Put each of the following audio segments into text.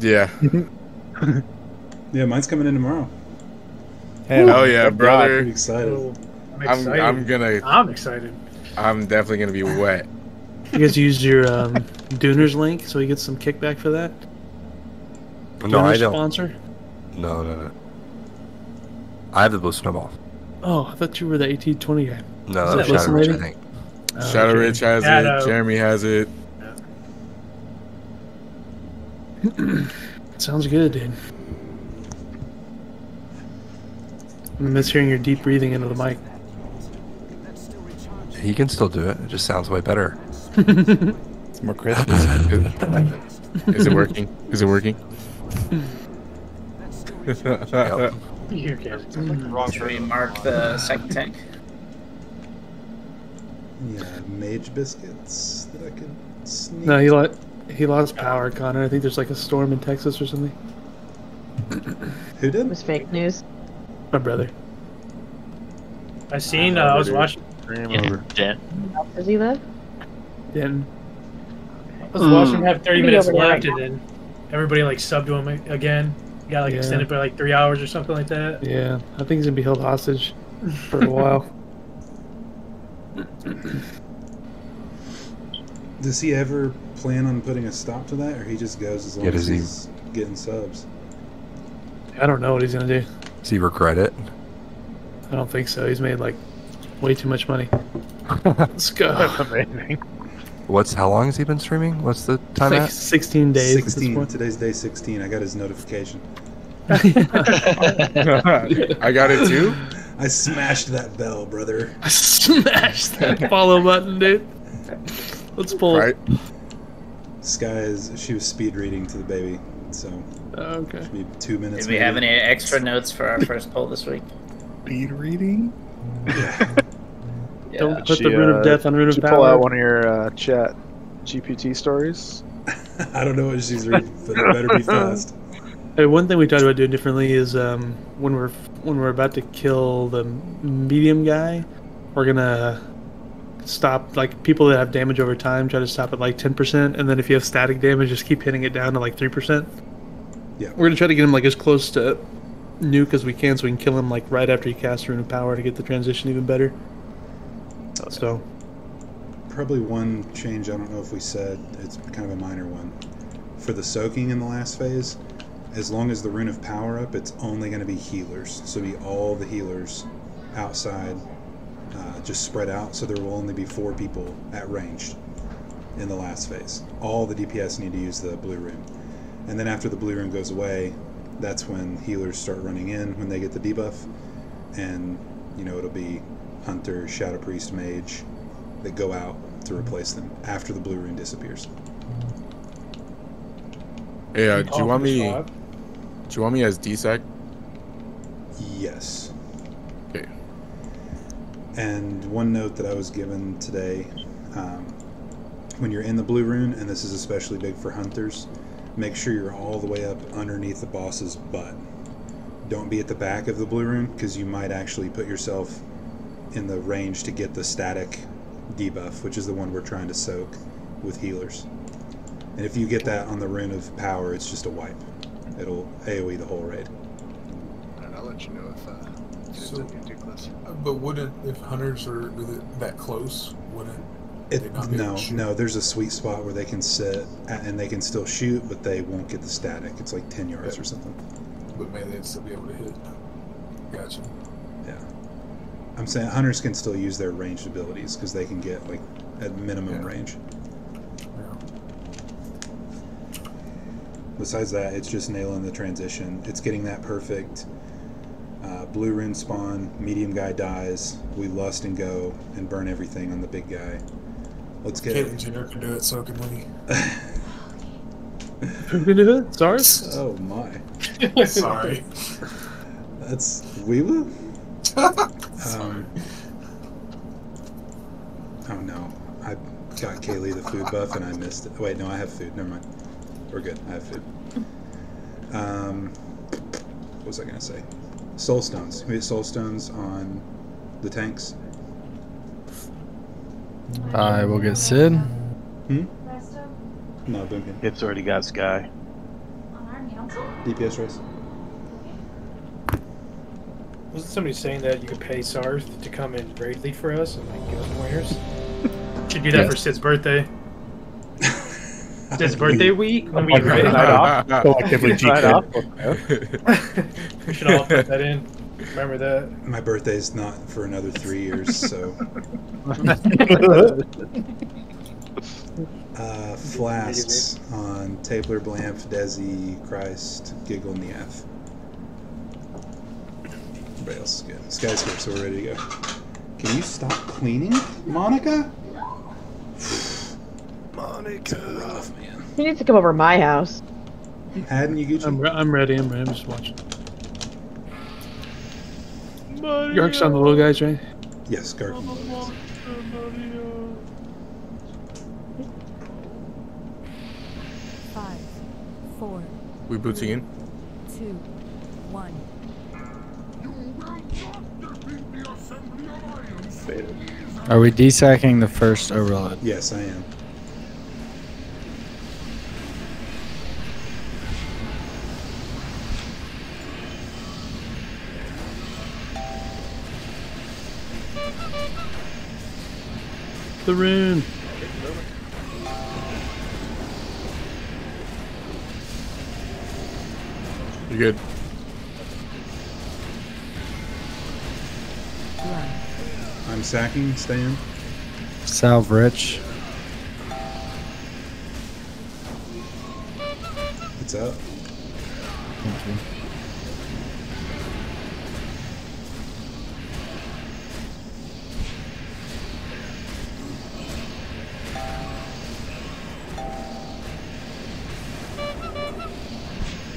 Yeah. Yeah, mine's coming in tomorrow. Oh yeah, I'm brother. pretty excited. I'm I'm excited. I'm gonna I'm excited. I'm definitely gonna be wet. You guys used your um, Dooners link, so you get some kickback for that. No, I don't. Sponsor. No, no, no. I have the blue snowball. Oh, I thought you were the AT20 guy. No, that's that Shadow Ridge, I think. Oh, Shadow okay. Ridge has Shadow. it. Jeremy has it. Sounds good, dude. I miss hearing your deep breathing into the mic. He can still do it. It just sounds way better. It's more crisp. Is it working? Is it working? Yep. Here, kid. Should we mark the second tank? Yeah, mage biscuits that I could sneak. No, he lost. He lost power, Connor. I think there's like a storm in Texas or something. Who did? It was fake news. My brother. I seen. Uh, I was watching. Yeah. Does he live? Denton. I was watching him have 30 minutes over there. left, and then everybody like subbed to him again. He got like Yeah. extended by like three hours or something like that. Yeah, I think he's gonna be held hostage for a while. Does he ever plan on putting a stop to that, or he just goes as long Yeah, as does he- he's getting subs? I don't know what he's gonna do. Does he regret it? I don't think so. He's made like way too much money. Let's go. What's how long has he been streaming? What's the time like at? 16 days. 16. point. Today's day 16. I got his notification. I got it too. I smashed that bell, brother. I smashed that follow button, dude. Let's pull. Right. Sky is she was speed reading to the baby, so Okay. should be two minutes. Did we have any extra notes for our first poll this week? Speed reading. Don't put She, the rune uh, of death on rune Did of you pull out one of your uh, chat GPT stories? I don't know what she's reading, but it better be fast. Hey, one thing we talked about doing differently is um, when we're when we're about to kill the medium guy, we're gonna stop like people that have damage over time. Try to stop at like ten percent, and then if you have static damage, just keep hitting it down to like three percent. Yeah. We're gonna try to get him like as close to nuke as we can, so we can kill him like right after he casts rune of power to get the transition even better. So Probably one change I don't know if we said, it's kind of a minor one. For the soaking in the last phase, as long as the rune of power up, it's only going to be healers. So be all the healers outside, uh, just spread out. So there will only be four people at ranged in the last phase. All the DPS need to use the blue rune. And then after the blue rune goes away, that's when healers start running in when they get the debuff. And, you know, it'll be Hunter, Shadow Priest, Mage that go out to replace them after the blue rune disappears. Hey, uh, do you want me? Do you want me as DSEC? Yes. Okay. And one note that I was given today um, when you're in the blue rune, and this is especially big for hunters, make sure you're all the way up underneath the boss's butt. Don't be at the back of the blue rune because you might actually put yourself in the range to get the static debuff, which is the one we're trying to soak with healers. And if you get that on the rune of power, it's just a wipe. It'll AoE the whole raid. And I'll let you know if uh, if it's So- But wouldn't if hunters are really that close, wouldn't It, They not be able no, to shoot? no. There's a sweet spot where they can sit and they can still shoot, but they won't get the static. It's like ten yards or something. but maybe they'd still be able to hit? Gotcha. Yeah, I'm saying hunters can still use their ranged abilities because they can get like at minimum Yeah. range. Yeah. Besides that, it's just nailing the transition. It's getting that perfect. Uh, blue rune spawn, medium guy dies. We lust and go and burn everything on the big guy. Let's get Caitlyn Jenner can do it, so can we. who can do it? SARS. Oh my, Sorry. that's Weewu. Um, oh no, I got Kaylee the food buff and I missed it. Wait, no, I have food. Never mind. We're good. I have food. Um, what was I gonna say? Soul stones. We get soul stones on the tanks. I will get Sid. Hmm? No, Boomkin. It's already got Sky. On Army also? DPS race. Wasn't somebody saying that you could pay Sarth to come and raid lead for us and like, give us pointers? Should do that for Sid's birthday. Sid's birthday week when we raid. Collectively Right off. we should all put that in. Remember that. My birthday is not for another three years, so. Uh, flasks on Tabler, Blamf, Desi, Christ, Giggle, the Neath. Everybody else is good. Skyscape, so we're ready to go. Can you stop cleaning, Monica? Monica. rough, man. You need to come over to my house. Hadn't you, Gucci? I'm, re- I'm ready. I'm ready. I'm just watching. York's on the little guys, right? Yes, Garkin. Williams. Five, four, We booting in. two, one. Are we desacking the first overload? Yes, I am. The rune. You good? I'm sacking, staying. Salve Rich. It's up. Thank you.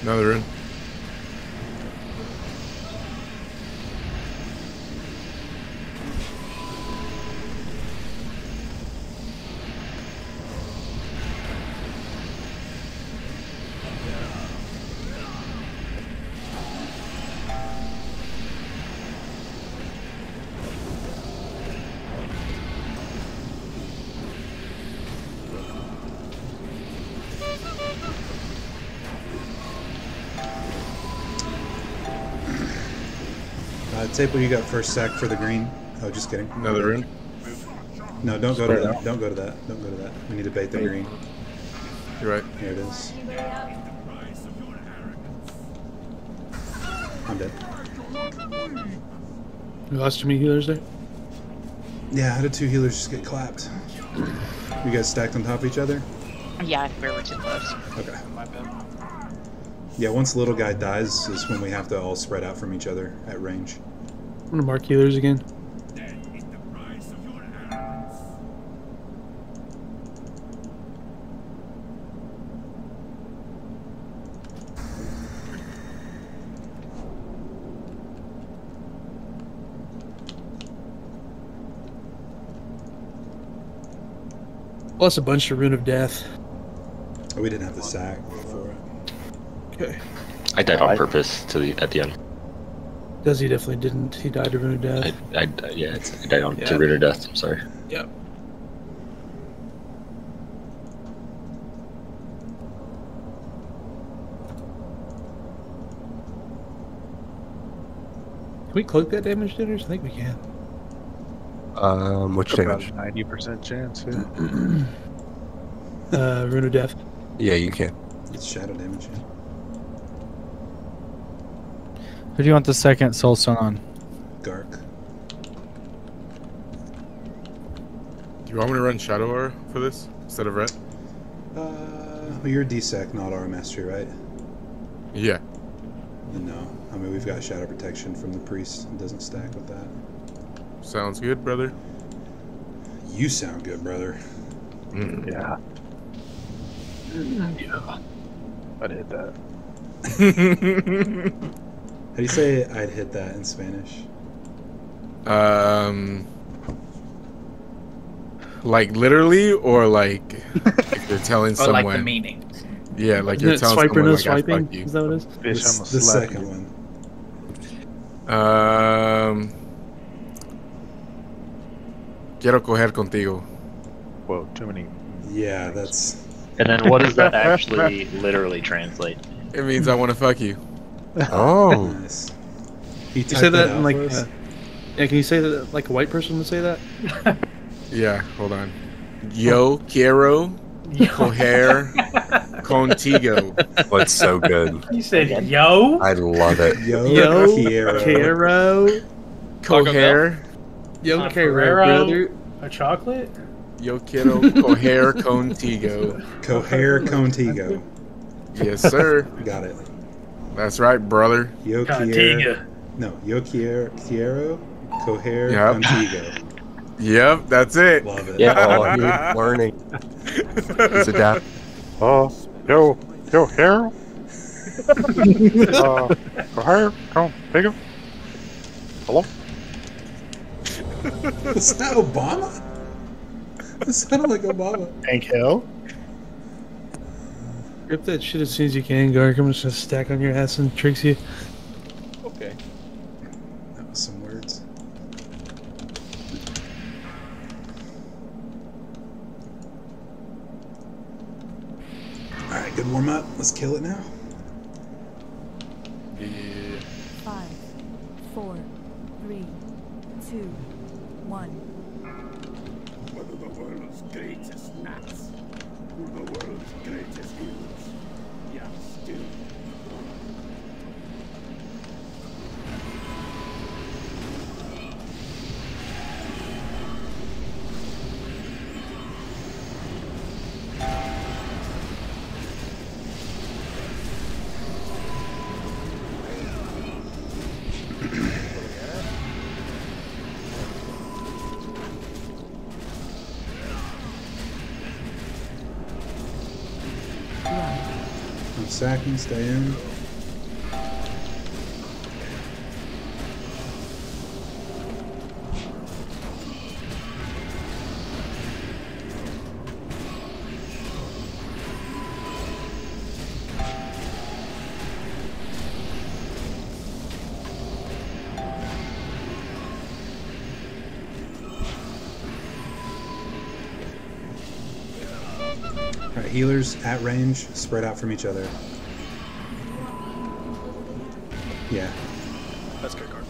Another in. Taple, you got first sack for the green. Oh, just kidding. Another in. No, don't go to that. out. Don't go to that. Don't go to that. We need to bait the green. You're right. Here it is. I'm dead. We lost too many healers there. Yeah, how did two healers just get clapped? You guys stacked on top of each other? Yeah, we were too close. Okay. Yeah, once the little guy dies is when we have to all spread out from each other at range. I'm gonna mark healers again. Plus a bunch of rune of death. Oh, we didn't have the sack for it. Okay. I died on purpose to the at the end. Desi definitely didn't. He died of rune of death. I, I yeah, it's, I died on Yeah. to Ritter death. I'm sorry. Yep. Can we cloak that damage, dinners? I think we can. Um, which About damage? ninety percent chance. Yeah. Uh, rune of death. Yeah, you can. It's shadow damage. Yeah. Who do you want the second soulstone on? Gark. Do you want me to run Shadow Aura for this instead of Ret? Uh, well, you're a DSEC, not our mastery, right? Yeah. No. I mean, we've got shadow protection from the priest. It doesn't stack with that. Sounds good, brother. You sound good, brother. Mm. Yeah. Yeah. I'd hit that. How do you say I'd hit that in Spanish? Um, like literally, or like if you're telling Or someone. like the meaning. Yeah, like you're telling swiper someone no like, I swiping? fuck you. Is that what it is? Bitch, The, I'm the second you. one. Um, quiero coger contigo. Whoa, too many. Yeah, that's. And then what does that actually literally translate? It means I want to fuck you. Oh. Nice. He You say that in like, uh, yeah. Can you say that like a white person would say that? Yeah, hold on. Yo quiero coger contigo. Oh, it's so good. You said yo. I love it. Yo, Yo, Kiero. Caro, Coger. yo, Caro, Ferrero. brother. A chocolate? Yo quiero coger contigo. Coher Contigo. Yes, sir. Got it. That's right, brother. Yo Kiero. Contiga. No, Yo Kiero. Kiero. Coher Yep. Contigo. Yep, that's it. Love it. Yeah, oh, you're learning. He's adapt. Oh, yo, yo, here. uh, go here. Come, take him. Hello? Is that Obama? That sounded like Obama. Hank Hill. Rip that shit as soon as you can, Gark. I'm just gonna stack on your ass and tricks you. Okay. That was some words. Alright, good warm up. Let's kill it now. Five, four, three, two, one. One I'm stay in. Healers at range, spread out from each other. Yeah. That's good card.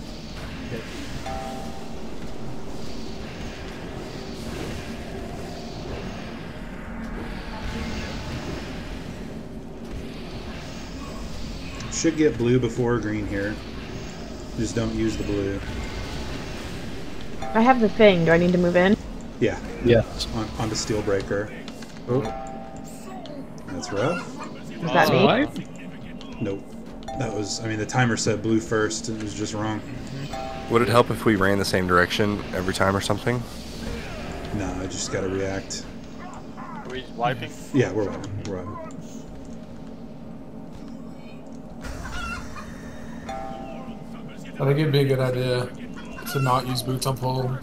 Should get blue before green here. Just don't use the blue. I have the thing. Do I need to move in? Yeah. Yes. On, the steel breaker. Oh. That's rough. Is that me? Nope. That was, I mean, the timer said blue first. It was just wrong. Would it help if we ran the same direction every time or something? No, I just gotta react. Are we wiping? Yeah, we're wiping. We're wiping. I think it'd be a good idea to not use boots on pull.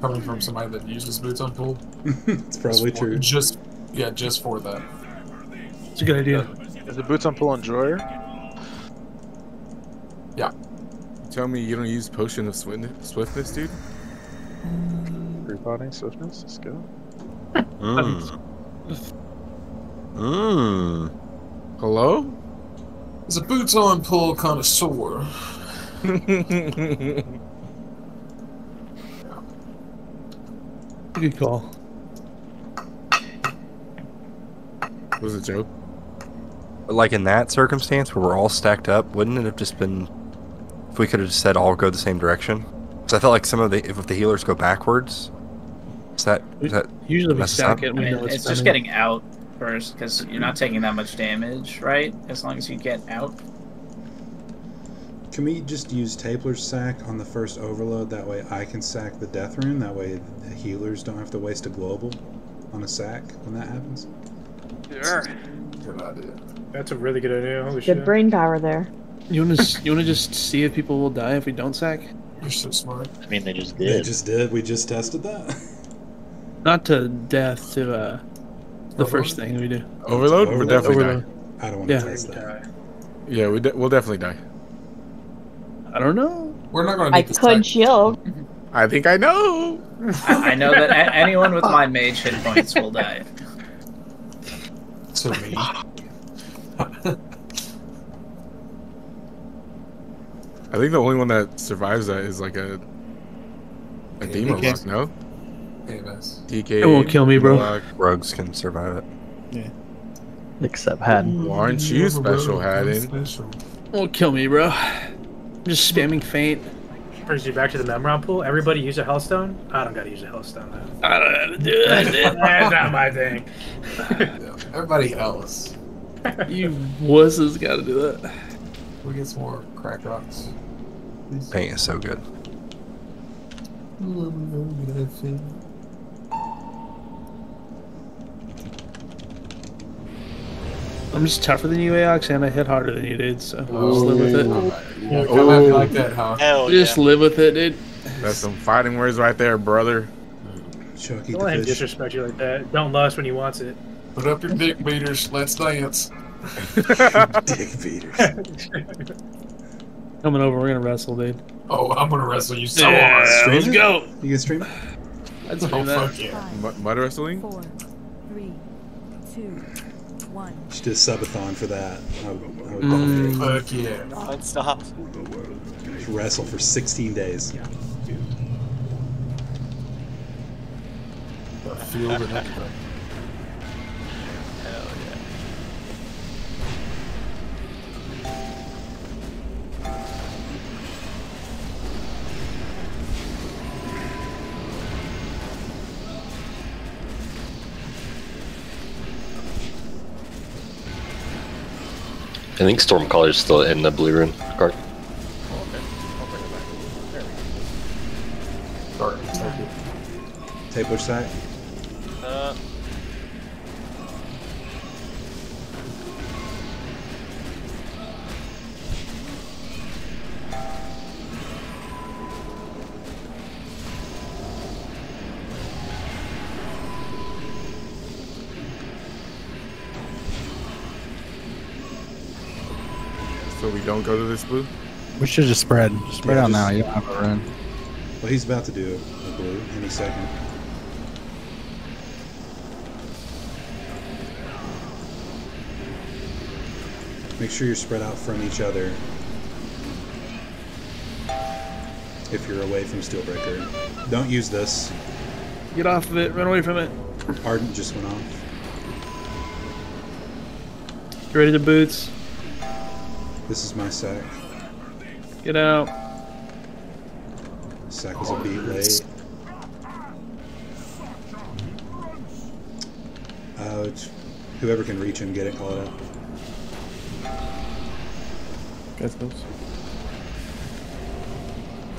Coming from somebody that uses boots on pull. it's probably Just for- true. Just yeah, just for that. It's a good idea. Is the boots on pull enjoyer? Yeah. You Tell me you don't use potion of swiftness, swiftness dude? Free body swiftness. Let's go. Mmm. Mmm. Hello? It's a boots on pull connoisseur. Good call. was it a joke. Like in that circumstance where we're all stacked up, wouldn't it have just been if we could have just said all go the same direction? Because I felt like some of the if the healers go backwards, is that is that Usually we stack up? it. I mean, it's, it's, just getting out first because you're not taking that much damage, right? As long as you get out. Can we just use Tapler's sack on the first overload? That way I can sack the death rune. That way the healers don't have to waste a global on a sack when that happens. Sure. Good idea. That's a really good idea. Holy Good shit. brain power there. You want to you want to just see if people will die if we don't sack? You're so smart. I mean, they just did. They just did. We just tested that. Not to death, to uh, the first thing we do. Overload? We're definitely Overload. die. I don't want to Yeah. test that. Yeah, we de- we'll definitely die. I don't know. We're not gonna I this could tight. shield. I think I know. I, I know that anyone with my mage hit points will die. to me. I think the only one that survives that is like a a Yeah, demon DK. lock, no? AMS. DK. It won't kill me, bro. Moloch. Rogues can survive it. Yeah. Except Haddon. Well, aren't you special, Haddon? Special. Won't kill me, bro. I'm just spamming faint. Brings you back to the Memron pool. Everybody use a Healthstone? I don't gotta use a Healthstone though. I don't know how to do that. That's not my thing. Everybody else. you wusses got to do that. We get some more crack rocks. Please. Paint is so good. I'm just tougher than you, Aox, and I hit harder than you, dude. So just live with it. Yeah, come at me like that, huh? Hell Just yeah. live with it, dude. That's some fighting words right there, brother. Chuck, Don't let him disrespect you like that. Don't lust when he wants it. Put up your dick beaters. Let's dance. Dick beaters. Coming over, we're gonna wrestle, dude. Oh, I'm gonna wrestle you so Yeah, hard. Stream let's it? go. You can stream That's I'd Oh, stream that. fuck yeah. Five, Mud wrestling? four, three, two, one. Just do a subathon for that. I would, I would Mm. Fuck yeah. Non-stop. wrestle for 16 days. The field and everything. I think Stormcaller's still in the blue room card. Start. Take it. back there we go okay Tape which side? Uh, don't go to this blue? We should just spread. Spread Yeah, out just- now. You don't have a run. Well, he's about to do a blue any second. Make sure you're spread out from each other. If you're away from Steelbreaker. Don't use this. Get off of it. Run away from it. Ardent just went off. Get ready to boots. This is my sack. Get out. Sack was a beat late. Uh, whoever can reach him, get it, call it out. Guys, close.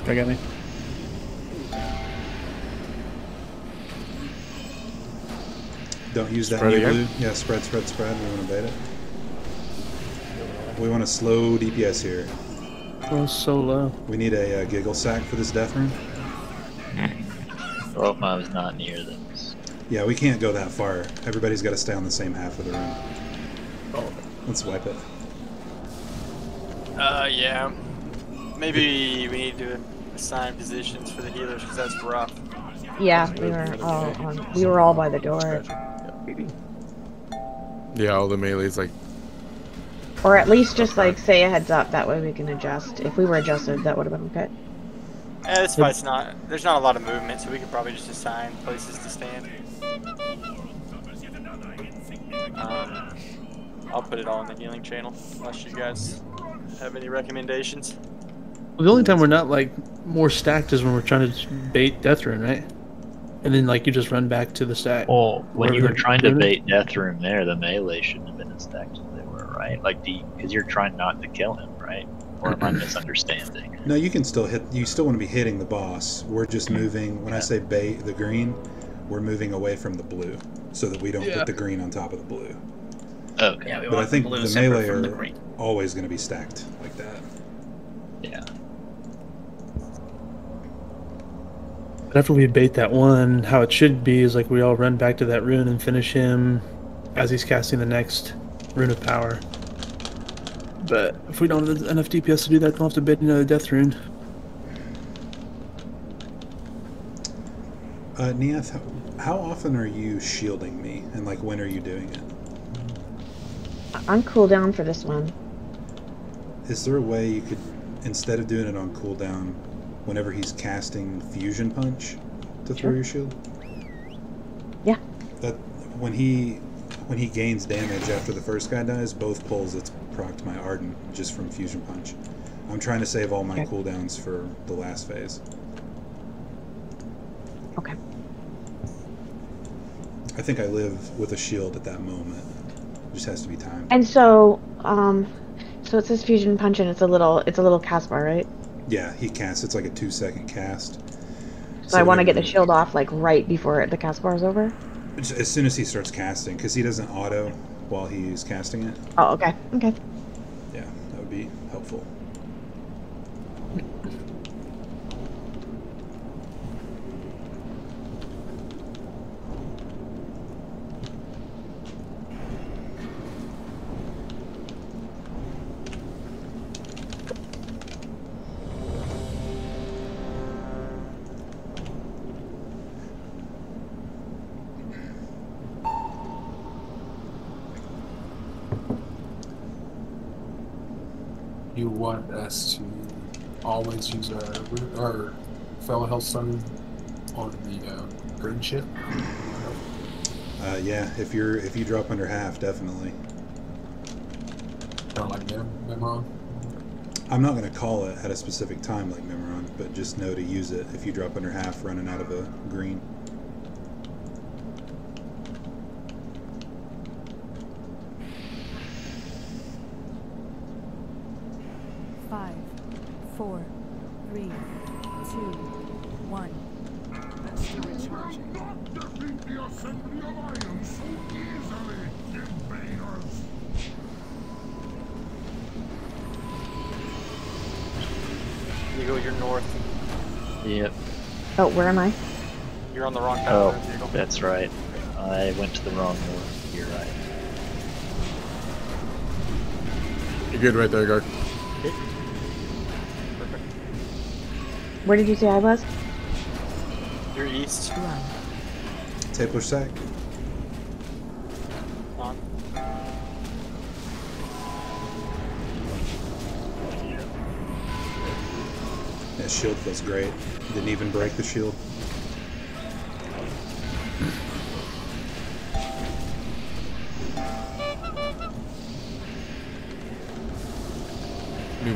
I got me. Don't use that Spread new blue. Yeah, spread, spread, spread. We want to bait it. We want to slow DPS here. Oh, so low. We need a uh, giggle sack for this death rune. Well, if I was not near this. Yeah, we can't go that far. Everybody's got to stay on the same half of the room. Oh. Let's wipe it. uh, yeah. Maybe we need to assign positions for the healers because that's rough. Yeah, we were all on. We were all by the door, Yeah, all the melee's like or at least just like say a heads up. That way we can adjust. If we were adjusted, that would have been okay. Eh, this fight's not. There's not a lot of movement, so we could probably just assign places to stand. Um, I'll put it all in the healing channel, unless you guys have any recommendations. Well, the only time we're not like more stacked is when we're trying to bait Death Rune, right? And then like you just run back to the stack. Well, when you were trying to bait Death Rune there, the melee shouldn't have been as stacked as they were, right? Like, because you're trying not to kill him, right? Or am I misunderstanding? No, you can still hit. You still want to be hitting the boss. We're just mm. moving. When I say bait the green, we're moving away from the blue, so that we don't Yeah. put the green on top of the blue. Okay. Yeah, we But I think the blue the melee from the are green. always going to be stacked like that. Yeah. But after we bait that one, how it should be is like we all run back to that rune and finish him as he's casting the next rune of power. But if we don't have enough DPS to do that, we'll have to bait another death rune. Uh, Neath, how, how often are you shielding me, and like when are you doing it? I'm cool down for this one. Is there a way you could instead of doing it on cooldown, whenever he's casting fusion punch to throw your shield. Yeah. That when he when he gains damage after the first guy dies, both pulls it's procced my ardent just from fusion punch. I'm trying to save all my Okay. cooldowns for the last phase. Okay. I think I live with a shield at that moment. It just has to be timed. And so, um, so it says fusion punch, and it's a little, it's a little cast bar, right? Yeah, he casts. It's like a two second cast. So, I want to get the shield off like right before the cast bar is over. As soon as he starts casting, because he doesn't auto while he's casting it. Oh, okay, okay. Yeah, that would be helpful. You want us to always use our our fellow Healthstone on the uh, green ship? Uh, yeah, if you're if you drop under half, definitely. Kind like Mem- Memron? I'm not going to call it at a specific time like Memoron, but just know to use it if you drop under half running out of a green. That's right. I went to the wrong one. You're right. You're good right there, Gark. Perfect. Where did you say I was? You're east. Tapler sack. On. That shield feels great. Didn't even break the shield.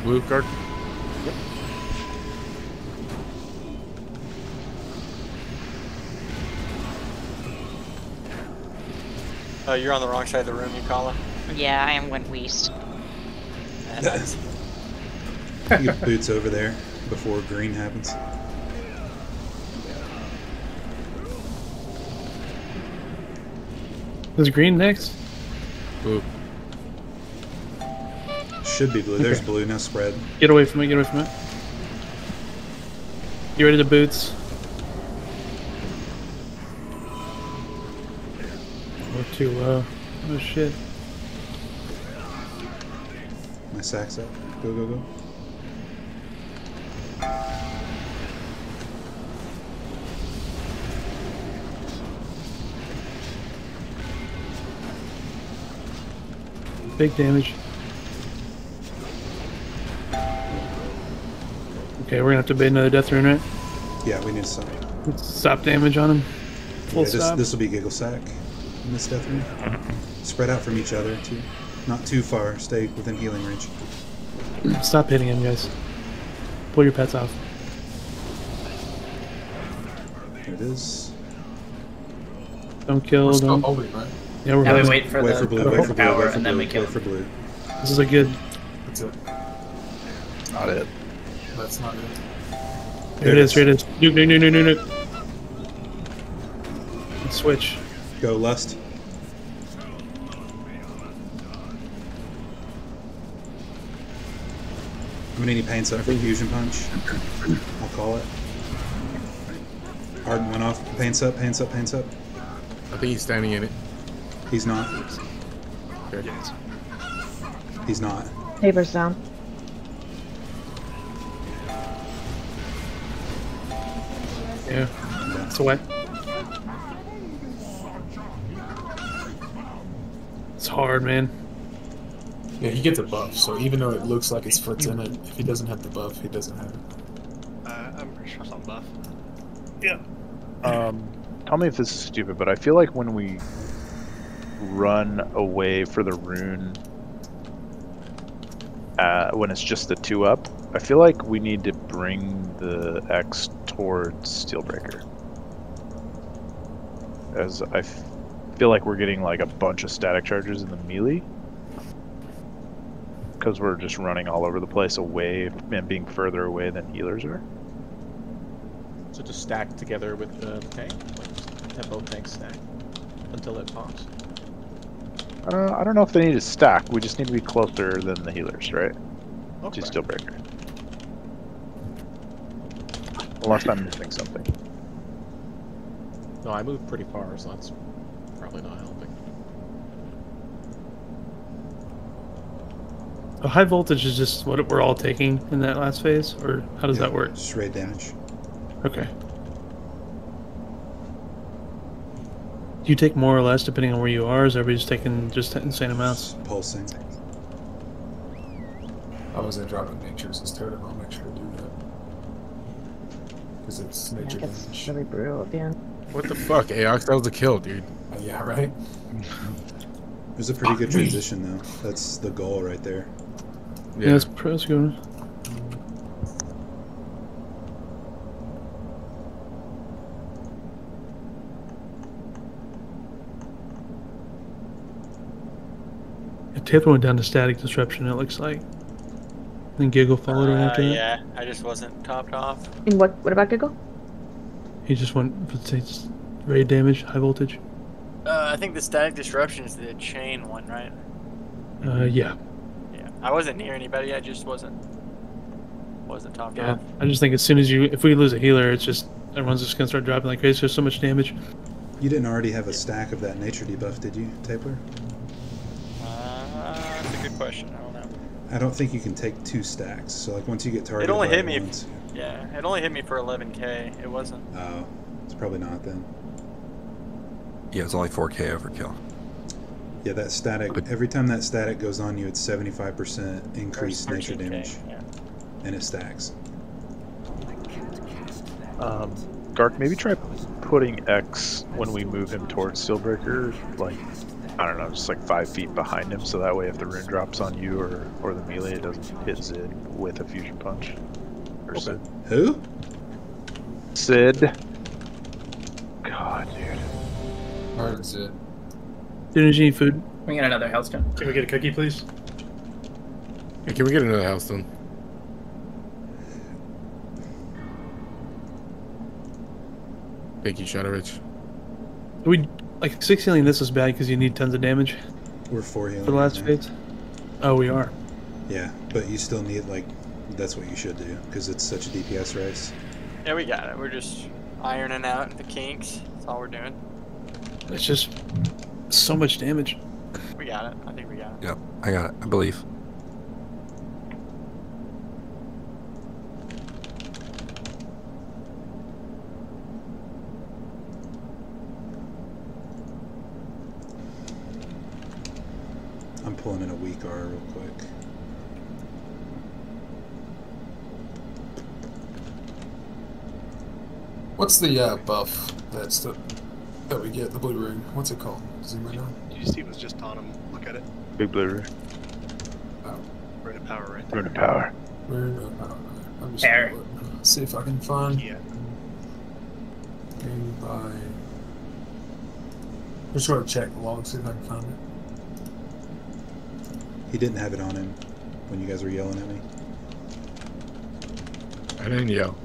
New blue, Gark. Uh, you're on the wrong side of the room, you call it. Yeah, I am went west. You get boots over there before green happens. Is green next? Blue. Should be blue. There's Okay. blue. Now spread. Get away from it. Get away from it. Get ready to boots. We're too low. Oh shit. My sack's up. Go, go, go. Big damage. Okay, we're gonna have to bait another death rune, right? Yeah, we need to stop. Stop damage on him. Full Yeah, this, stop. this will be giggle sack in this death rune. Spread out from each other too. Not too far. Stay within healing range. Stop hitting him, guys. Pull your pets off. There it is. Don't kill. We're Don't. holding, right? Yeah, we're Now we wait for wait the for blue. Wait for blue. power, Wait for and blue. then we kill. Wait for blue. This is a good. That's it. Not it. That's not it. Here it is. Here it is. Nuke, nuke, nuke, nuke, nuke, nuke. Switch. Go lust. I'm gonna need pain set for fusion punch. I'll call it. Ardent went off. Pain up, pain up, pain up. I think he's standing in it. He's not. Okay. He's not. Papers down. It's wet. It's hard, man. Yeah, he gets a buff, so even though it looks like his foot's in it, if he doesn't have the buff, he doesn't have it. Uh, I'm pretty sure it's on buff. Yeah. Um, tell me if this is stupid, but I feel like when we run away for the rune, uh, when it's just the two up, I feel like we need to bring the X towards Steelbreaker. As I f- feel like we're getting like a bunch of static charges in the melee. Because we're just running all over the place away and being further away than healers are. So just stack together with the tank, like just have both tanks stack until it pops. Uh, I don't know if they need to stack. We just need to be closer than the healers, right? Okay. To Steelbreaker. Unless I'm missing something. No, I moved pretty far, so that's probably not helping. So high voltage is just what we're all taking in that last phase, or how does Yeah, that work? Just raid damage. Okay. Do you take more or less depending on where you are? Is everybody just taking just insane amounts? Pulsing. I was gonna drop it nature's instead, and I'll make sure to do that. Because it's Yeah, nature it's damage. really brutal at the end. What the fuck, Aox? That was a kill, dude. Yeah, right? It was a pretty good transition, though. That's the goal right there. Yeah, that's, pr- that's good. Yeah, Taylor went down to static disruption, it looks like. Then Giggle followed right Uh, after that. yeah, I just wasn't topped off. And what? What about Giggle? He just went for the just raid damage, high voltage. Uh, I think the static disruption is the chain one, right? Uh, yeah. Yeah. I wasn't near anybody. I just wasn't wasn't topped Yeah. off. I just think as soon as you, if we lose a healer, it's just, everyone's just gonna start dropping like crazy. There's so much damage. You didn't already have a stack of that nature debuff, did you, Tapler? Uh, that's a good question. I don't know. I don't think you can take two stacks. So like once you get targeted It only hit me. once, Yeah, it only hit me for 11k. It wasn't. Oh, it's probably not then. Yeah, it's only 4k overkill. Yeah, that static. Every time that static goes on you, it's seventy-five percent increased nature damage, yeah. and it stacks. Um, Gark, maybe try putting X when we move him towards Steelbreaker, like, I don't know, just like five feet behind him, so that way if the rune drops on you or, or the melee, it doesn't hit Zid with a fusion punch. Or Sid. Who? Sid. God, dude. Alright, Zid. Didn't you need food? We get another Healthstone. Can we get a cookie, please? Hey, can we get another house done? Thank you, Shadowrich. We, like, 6 healing this is bad because you need tons of damage We're four healing. for the last now. phase. Oh, we are. Yeah, but you still need like, that's what you should do because it's such a DPS race. Yeah, we got it. We're just ironing out the kinks. That's all we're doing. It's just so much damage. We got it. I think we got it. Yep, I got it. I believe. I'm pulling in a weak R real quick. What's the uh, buff that's the, that we get, the blue rune? What's it called? Does anybody know? UC was just on him. Look at it. Big blue rune. Oh, Rate of power right there. Rune of power. rune of power. I'm just There. gonna see if I can find Yeah. rune by. I'm just gonna check the log, see if I can find it. He didn't have it on him when you guys were yelling at me. I didn't yell.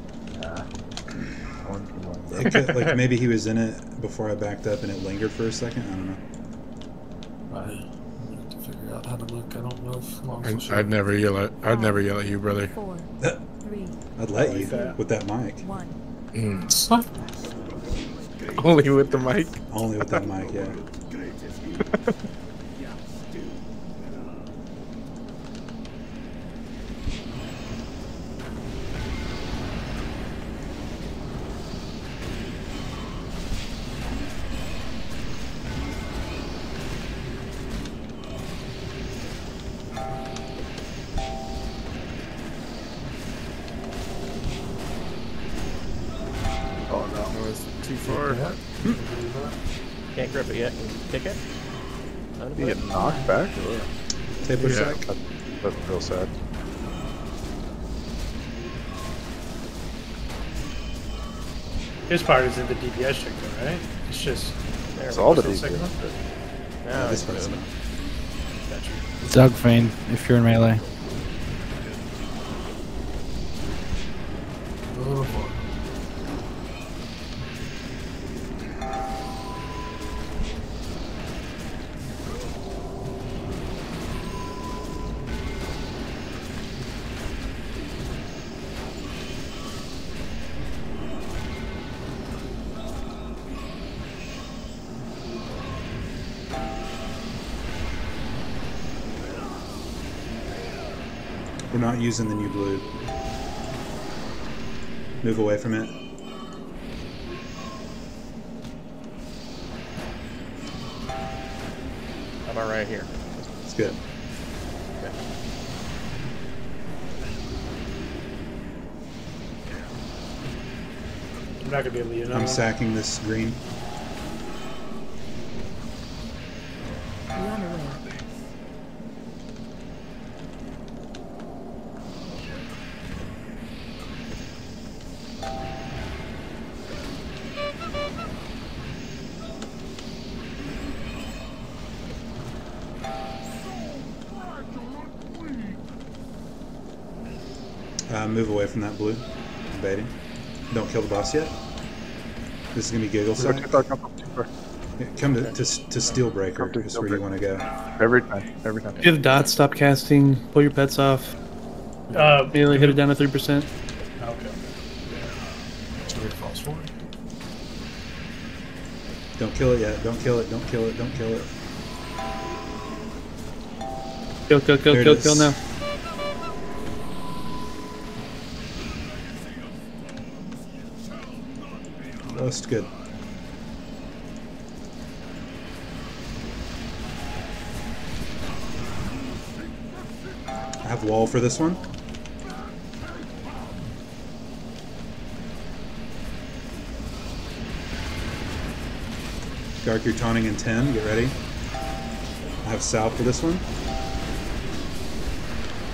It could, like maybe he was in it before I backed up and it lingered for a second. I don't know. I need to figure out how to look. I don't know if logs will I'd. I'd never yell at. I'd never yell at you, brother. Four, three, I'd let you that. with that mic. one. Mm. Only with the mic. Only with that mic, yeah. what? Taper yeah. sack. That- That's real sad. His part is in the DPS check, though, right? It's just. It's all the What's the second DPS. one? Yeah, this it's part's good. not. Gotcha. Zug Fane, if you're in melee. Using the new blue. Move away from it. How about right here? It's good. I'm not gonna be able to use it. I'm sacking this green. From that blue. Baiting. Don't kill the boss yet. This is gonna be giggle Go too come too far. Yeah, Come to, to, to Steelbreaker is where you want to go. Every time, every time. If you have dots, stop casting, pull your pets off. Uh, Melee hit it down to 3%. okay. So it falls forward. Don't kill it yet. Don't kill it. Don't kill it. Don't kill it. Kill, kill, kill, There kill, kill now. Good. I have wall for this one. Gark, you're taunting in 10. Get ready. I have Sal for this one.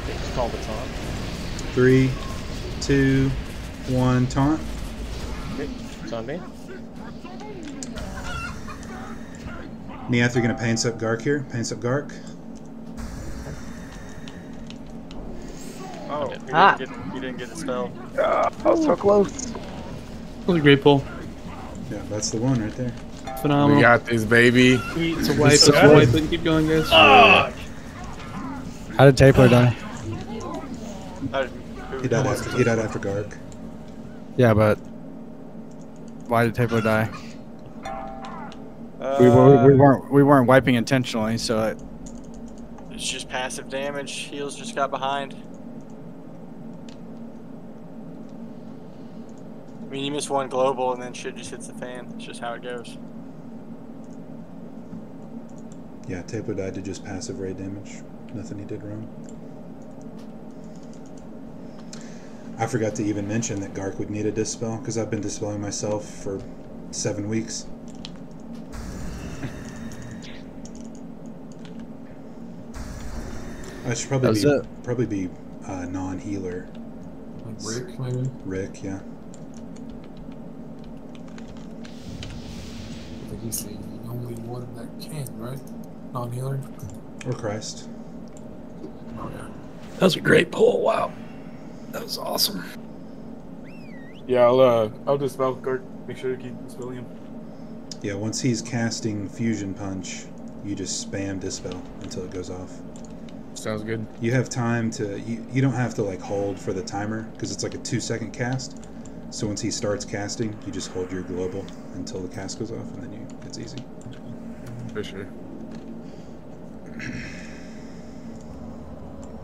It's called the taunt. Three, two, one, taunt. Okay, it's on me. Neath, you're going to Pain Supp Gark here. Pain Supp Gark. Oh, you Ah. didn't, get, you didn't get the spell. Ah, I was so close. That was a great pull. Yeah, that's the one right there. Phenomenal. We got this, baby. It's a wipe, it's a it. wipe, and keep going, guys. Fuck! How did Tapler die? He died after, he died after Gark. Yeah, but why did Tapler die? Uh, we, were, we weren't we weren't wiping intentionally, so it, It's just passive damage. Heals just got behind. I mean, you miss one global and then shit just hits the fan. It's just how it goes. Yeah, Tapo died to just passive raid damage. Nothing he did wrong. I forgot to even mention that Gark would need a dispel because I've been dispelling myself for seven weeks. I should probably That's be it. probably be uh, non-healer. Like Rick, maybe? Rick, yeah. I think he's the only one that can, right? Non healer? Or Christ. Oh, yeah. That was a great pull. Wow. That was awesome. Yeah, I'll uh, I'll dispel Gark. Make sure to keep dispelling him. Yeah, once he's casting Fusion Punch, you just spam Dispel until it goes off. Sounds good. You have time to. You, you don't have to like hold for the timer because it's like a two second cast. So once he starts casting, you just hold your global until the cast goes off, and then you it's easy. For sure.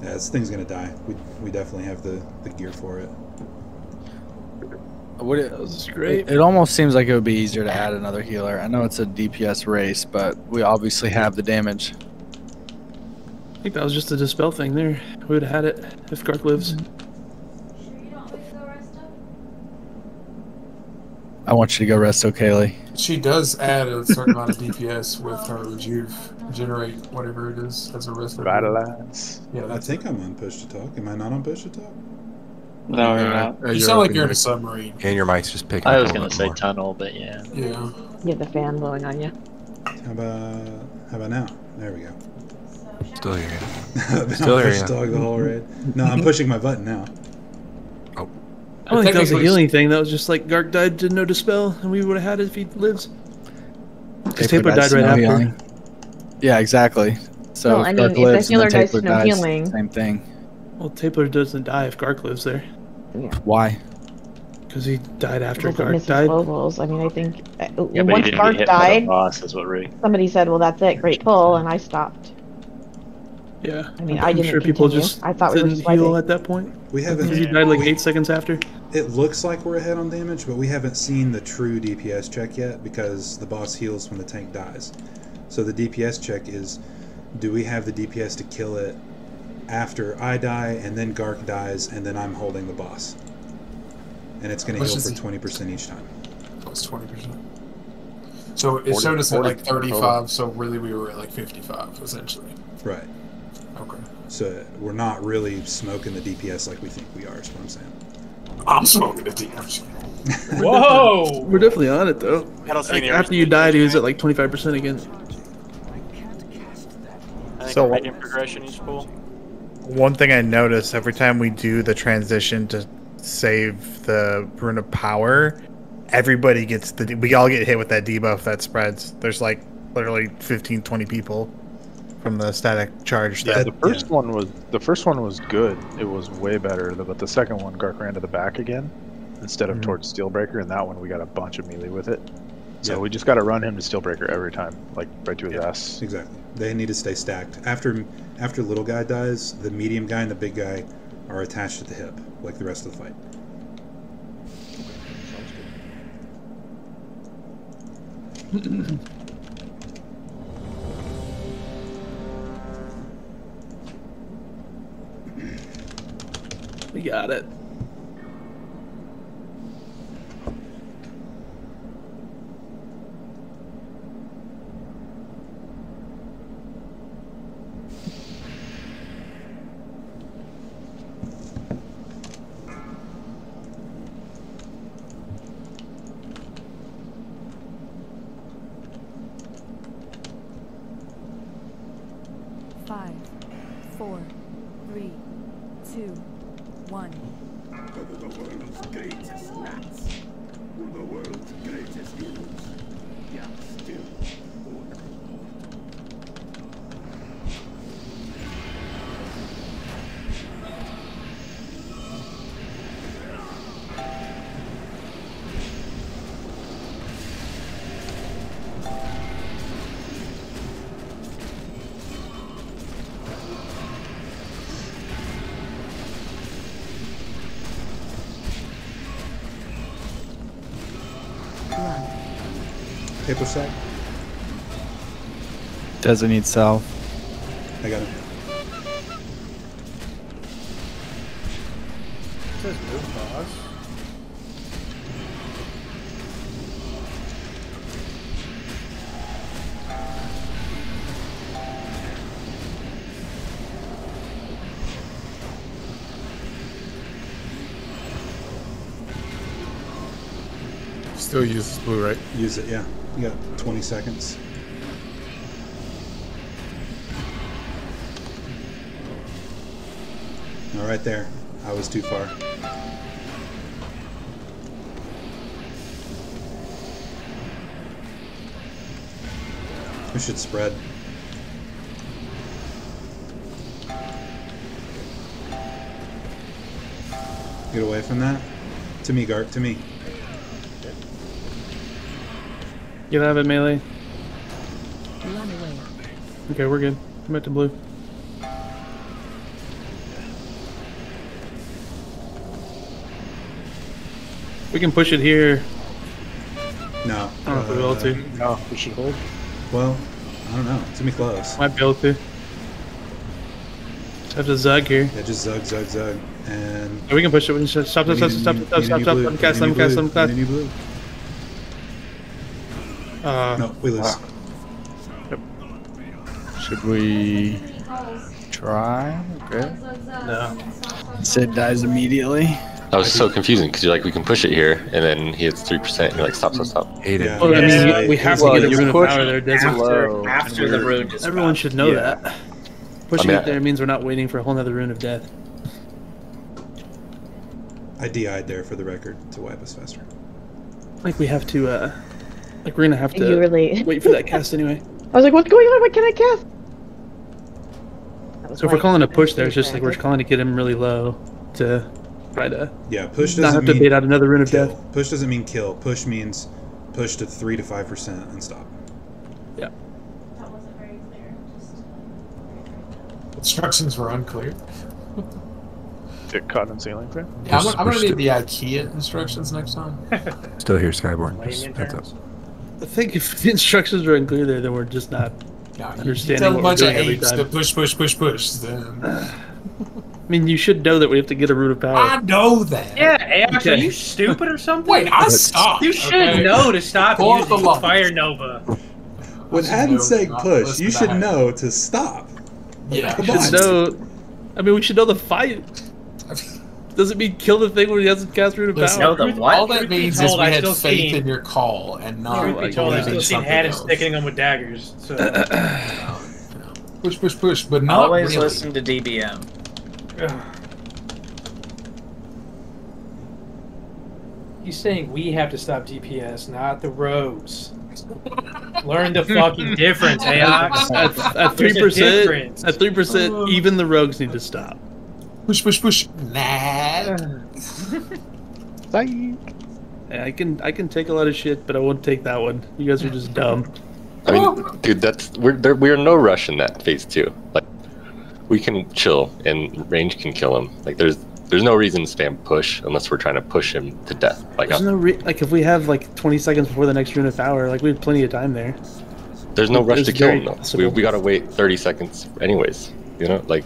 Yeah, this thing's gonna die. We, we definitely have the, the gear for it. Would it, That was great. it almost seems like it would be easier to add another healer. I know it's a DPS race, but we obviously have the damage. I think that was just a dispel thing there. We would have had it if Gark lives. I I want you to go resto, Kaylee. She does add a certain amount of DPS with her rejuve, generate whatever it is as a rest. of Vitalize. Yeah, I that's think I'm on push to talk. Am I not on push to talk? No, you're Uh, not. You sound like you're in a submarine. And your mic's just picking up. I was gonna say more. tunnel, but yeah. Yeah. You have the fan blowing on you. How about how about now? There we go. Still hear you. I've Still on hear push ya. to talk the whole raid. No, I'm pushing my button now. I don't think that was a healing thing. That was just like Gark died didn't know to no dispel, and we would have had it if he lives. Because Tapler died right after. healing. Yeah, exactly. So Well, if I mean, Gark if the lives and healer then dies to Tapler no healing- Same thing. Well, Tapler doesn't die if Gark lives there. Why? Because he died after Look Gark Mrs. died. Globals. I mean, I think uh, Yeah, once Gark get hit by the died, boss, is what Rick. somebody said, "Well, that's it, great pull," and I stopped. Yeah. I mean, I'm I didn't sure people continue. just I thought we were didn't just heal at that point. We haven't. Because he died like eight seconds after. It looks like we're ahead on damage, but we haven't seen the true DPS check yet because the boss heals when the tank dies. So the DPS check is do we have the DPS to kill it after I die and then Gark dies and then I'm holding the boss? And it's going to heal for 20% each time. Plus twenty percent. So it 40 showed us at like thirty-five. So really, we were at like fifty-five essentially. Right. Okay. So we're not really smoking the DPS like we think we are, is what I'm saying. I'm smoking the DPS. Whoa! We're definitely on it though. I don't see Like, after you died, he was at like 25% again. I think So- we're making progression each pool. One thing I notice every time we do the transition to save the rune of power, everybody gets the we all get hit with that debuff that spreads. There's like literally 15, 20 people from the static charge. Yeah, that, the first one was the first one was good. It was way better, but the second one, Gark ran to the back again instead of Mhm. towards Steelbreaker, and that one we got a bunch of melee with it. So Yeah. we just got to run him to Steelbreaker every time, like right to his ass. Exactly. They need to stay stacked. After after little guy dies, the medium guy and the big guy are attached at the hip, like the rest of the fight. We got it. Paper sack. Doesn't need salve. I got it. says move, boss. Still uses blue, right? Use it, yeah. You got 20 seconds. All right there. I was too far. We should spread. Get away from that. To me, Gark, to me. Get out of it, melee. Run away. Okay, we're good. I'm back to blue. We can push it here. No. I don't know if we will to. Uh, no, we should hold. Well, I don't know. It's gonna be close. Might be able to. Just have to zug here. Yeah, just zug, zug, zug, and Yeah, we can push it. We can just stop, stop, We stop, need a stop, new- stop, we need a stop, new stop. blue. Let him cast, We let need him a cast, new let him blue. We need a cast. new blue. Uh, no, we lose. Yep. Should we try? Okay. No. Sid dies immediately. That was so confusing because you're like, we can push it here, and then he hits three percent. and You're like, stop, stop, stop. Hate it. Yeah. I mean, Yeah. we have Well, to get a rune of push power there, doesn't After, after the rune just Everyone should know Yeah. that. Pushing mean, it there means we're not waiting for a whole nother rune of death. I DI'd there for the record to wipe us faster. Like we have to, uh, like we're gonna have to You really- wait for that cast anyway. I was like, what's going on? What can I cast? That was So if we're calling a push there, it's just like we're that. calling to get him really low to try to Yeah, push doesn't have to mean bait out another rune of kill. death. Push doesn't mean kill. Push means push to three to five percent and stop. Yeah. That wasn't very clear. Just... Uh, instructions were unclear. Get caught in ceiling fan. Yeah, I'm, I'm gonna still- need the IKEA instructions next time. Still here, Skyborn. Lame Just interns. heads up. I think if the instructions are unclear there, then we're just not Yeah, you- you understanding tell a what we're bunch of doing every apes to time. push, push, push, push. Then I mean, you should know that we have to get a rune of power. I know that. Yeah, Ash, are you stupid or something? Wait, I stopped. You should okay? know to stop Pull up the using. Fire Nova. When Listen Adam's to- saying push, you should know to stop. Yeah. Come We on. should know. I mean, we should know the fight. Doesn't mean kill the thing when he hasn't cast rune of Listen, power. No, the what? All that Truth be means is told, we I had faith seen- in your call and not Truth be like, told, I believing still seen something Haddon sticking them with daggers. So Push, push, push, but not Always really. listen to DBM. he's saying we have to stop DPS, not the rogues. Learn the fucking difference, Aox. at, at three There's a percent, at three percent, even the rogues need to stop. Push, push, push. Nah. Yeah, I can, I can take a lot of shit, but I won't take that one. You guys are just dumb. I mean, dude, that's we're there, we're no rush in that phase two. Like, we can chill, and range can kill him. Like, there's there's no reason to spam push unless we're trying to push him to death. Like, There's uh, no re- like if we have like 20 seconds before the next rune of power, like we have plenty of time there. there's no rush it's to kill him though. We, we gotta wait 30 seconds anyways. You know, like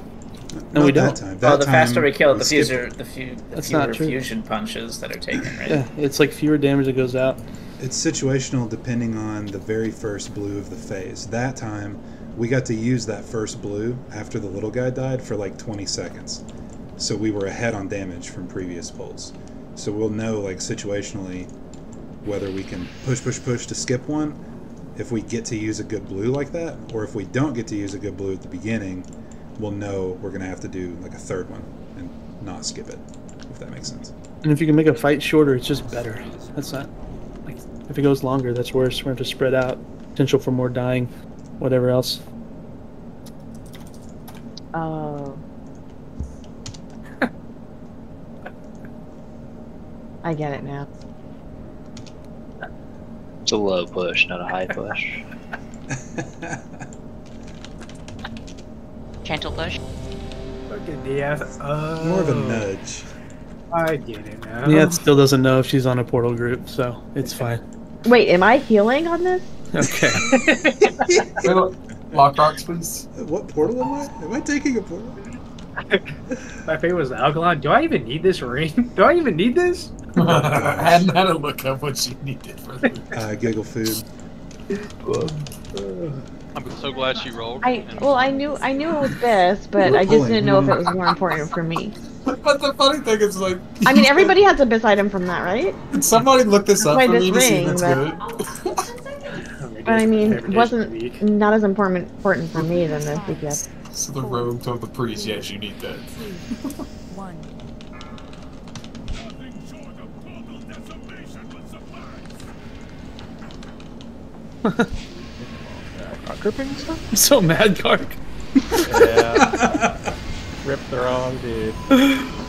No, we don't. Oh, that time. That Oh, the time faster we kill it, the skip- fuser, the, few, the That's fewer not true. fusion punches that are taken, right? Yeah, it's like fewer damage that goes out. It's situational depending on the very first blue of the phase. That time, we got to use that first blue after the little guy died for like 20 seconds. So we were ahead on damage from previous pulls. So we'll know, like, situationally, whether we can push, push, push to skip one if we get to use a good blue like that, or if we don't get to use a good blue at the beginning, we'll know we're going to have to do like a third one and not skip it, if that makes sense. And if you can make a fight shorter, it's just better. That's not like if it goes longer, that's worse. We're going to spread out potential for more dying, whatever else. Oh. I get it now. It's a low push, not a high push. Gentle push. Fucking DS. Oh, More of a nudge. I get it now. Yeah, it still doesn't know if she's on a portal group, so it's fine. Wait, am I healing on this? Okay. Lock rocks, please. What portal am I? Am I taking a portal? My favorite was the alkaline. Do I even need this ring? Do I even need this? I hadn't had to look up what she needed for the Uh, giggle food. I'm so glad she rolled. I well, I knew I knew it was this, but I just didn't know if it was more important for me. But the funny thing is, like, I mean, everybody has a bis item from that, right? Did somebody look this up Why for this me to see ring, if it's but- good? But I mean, wasn't not as important important for me than the CPS. So the rogue told the priest, yes, you need that. One. gripping stuff? I'm so mad, Kark. Yeah. Rip the wrong dude.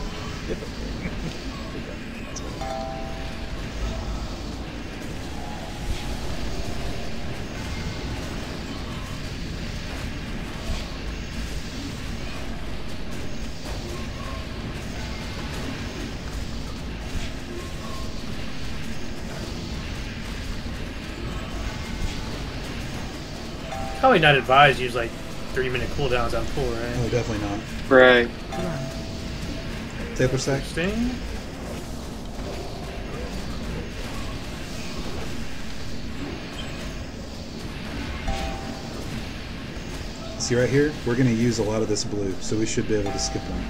probably not advised to use like three minute cooldowns on pool, right? Definitely not. Right. Taper sack. Interesting. See right here, we're going to use a lot of this blue, so we should be able to skip one.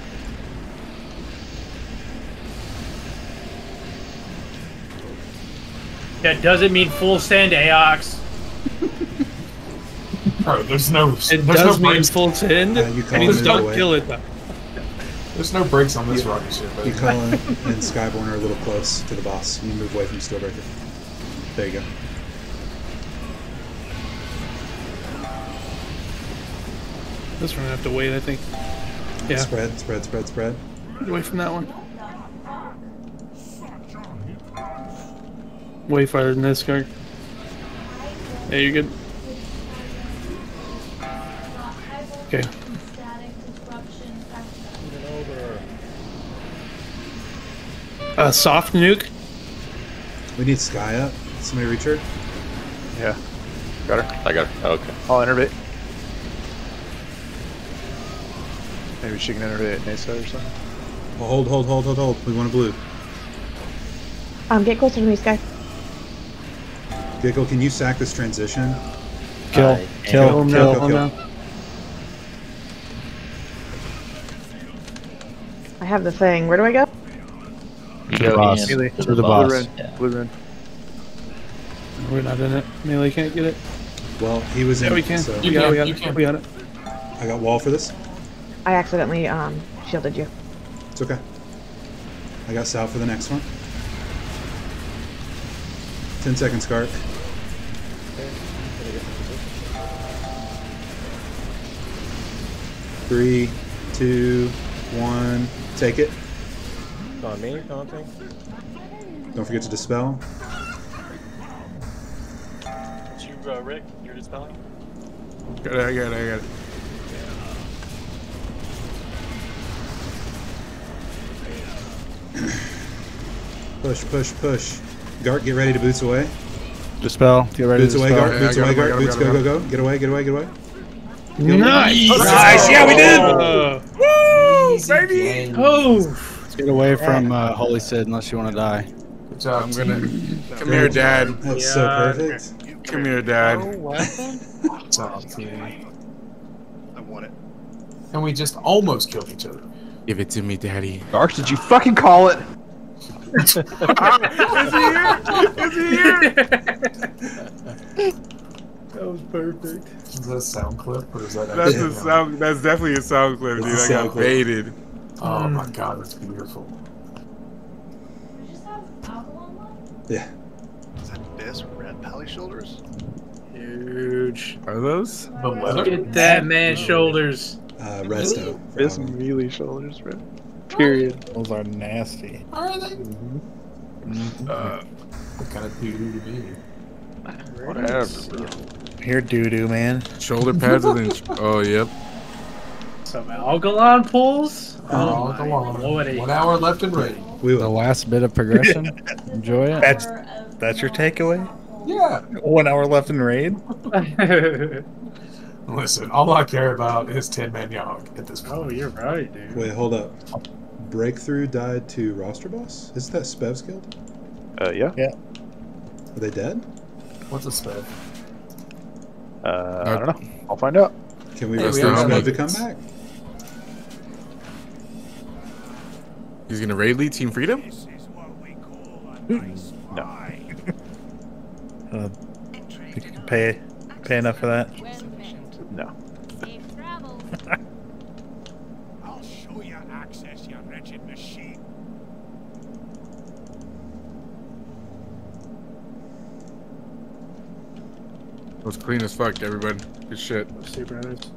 That doesn't mean full send AOX. Bro, there's no. It there's does no mean brakes. full send. Uh, you call and him you don't the kill it though. There's no brakes on this You- rocket ship. You Cullen and Skyborn are a little close to the boss. You move away from Steelbreaker. There you go. This one I have to wait. I think. Yeah. Spread, spread, spread, spread. Get away from that one. Way farther than this guy. Yeah, you're good. Okay. Uh, soft nuke. We need Sky up. Somebody reach her. Yeah. Got her. I got her. Okay. I'll innervate. Maybe she can innervate Nasa or something. Oh, hold, hold, hold, hold, hold. We want a blue. Um, get closer to me, Sky. Gecko, can you sack this transition? Kill, Uh, kill, kill, kill, kill, kill. kill. I have the thing. Where do I go? To the boss. Ian, To to the Blue boss. Yeah. Blue Rin. We're not in it. Melee can't get it. Well, he was in Yeah, we it, can. so We got, it, we got You it. can. We got it. I got wall for this. I accidentally um shielded you. It's okay. I got Sal for the next one. Ten seconds, Scarp. Three, two, one. Take it. It's on me, taunting. Don't forget to dispel. It's you, uh, Rick. You're dispelling. Got it, I got it, I got it. Push, push, push. Gart, get ready to boots away. Dispel. Get ready Boots to away, dispel. Gart. Yeah, Boots I got away, him, Gart. Boots, got go, him, go, go. Get away, get away, get away. Nice. Nice, yeah, we did! Uh, Woo, baby! Oh, Get away from uh, Holy Sid unless you want to die. Good job. I'm gonna. Come here, Dad. That's so perfect. Come here, Dad. Good job, team. I want it. And we just almost killed each other. Give it to me, Daddy. Dark, did you fucking call it? Is he here? Is he here? that was perfect. Is that a sound clip or is that That's actually a sound. That's definitely a sound clip, It's dude. I got clip. baited. Oh my god, that's beautiful. Yeah. Is that this red pally shoulders? Huge. Are those? The leather? Get that man shoulders. Uh, resto. for This Alvin. melee shoulders, bro. Period. Those are nasty. Are they? Uh, What kind of doo doo to me? Whatever, bro. Here, doo doo, man. Shoulder pads with inch. Oh, yep. Some Algalon pulls. Oh, Oh, come my on. One hour left in raid. We The last bit of progression. Enjoy it. That's that's your takeaway. Yeah. One hour left in raid. Listen, all I care about is Tin Man Yogg at this point. oh, you're right, dude. Wait, hold up. Breakthrough died to roster boss. Is that Spev's guild? Uh, yeah. Yeah. Are they dead? What's a sped? Uh, I don't know. I'll find out. Can we Hey, rest we on have to come back? He's gonna raid lead Team Freedom. No. Uh, think you can pay pay enough for that? No. I'll show you access, you wretched machine. Was clean as fuck, everybody. Good shit. Super nice.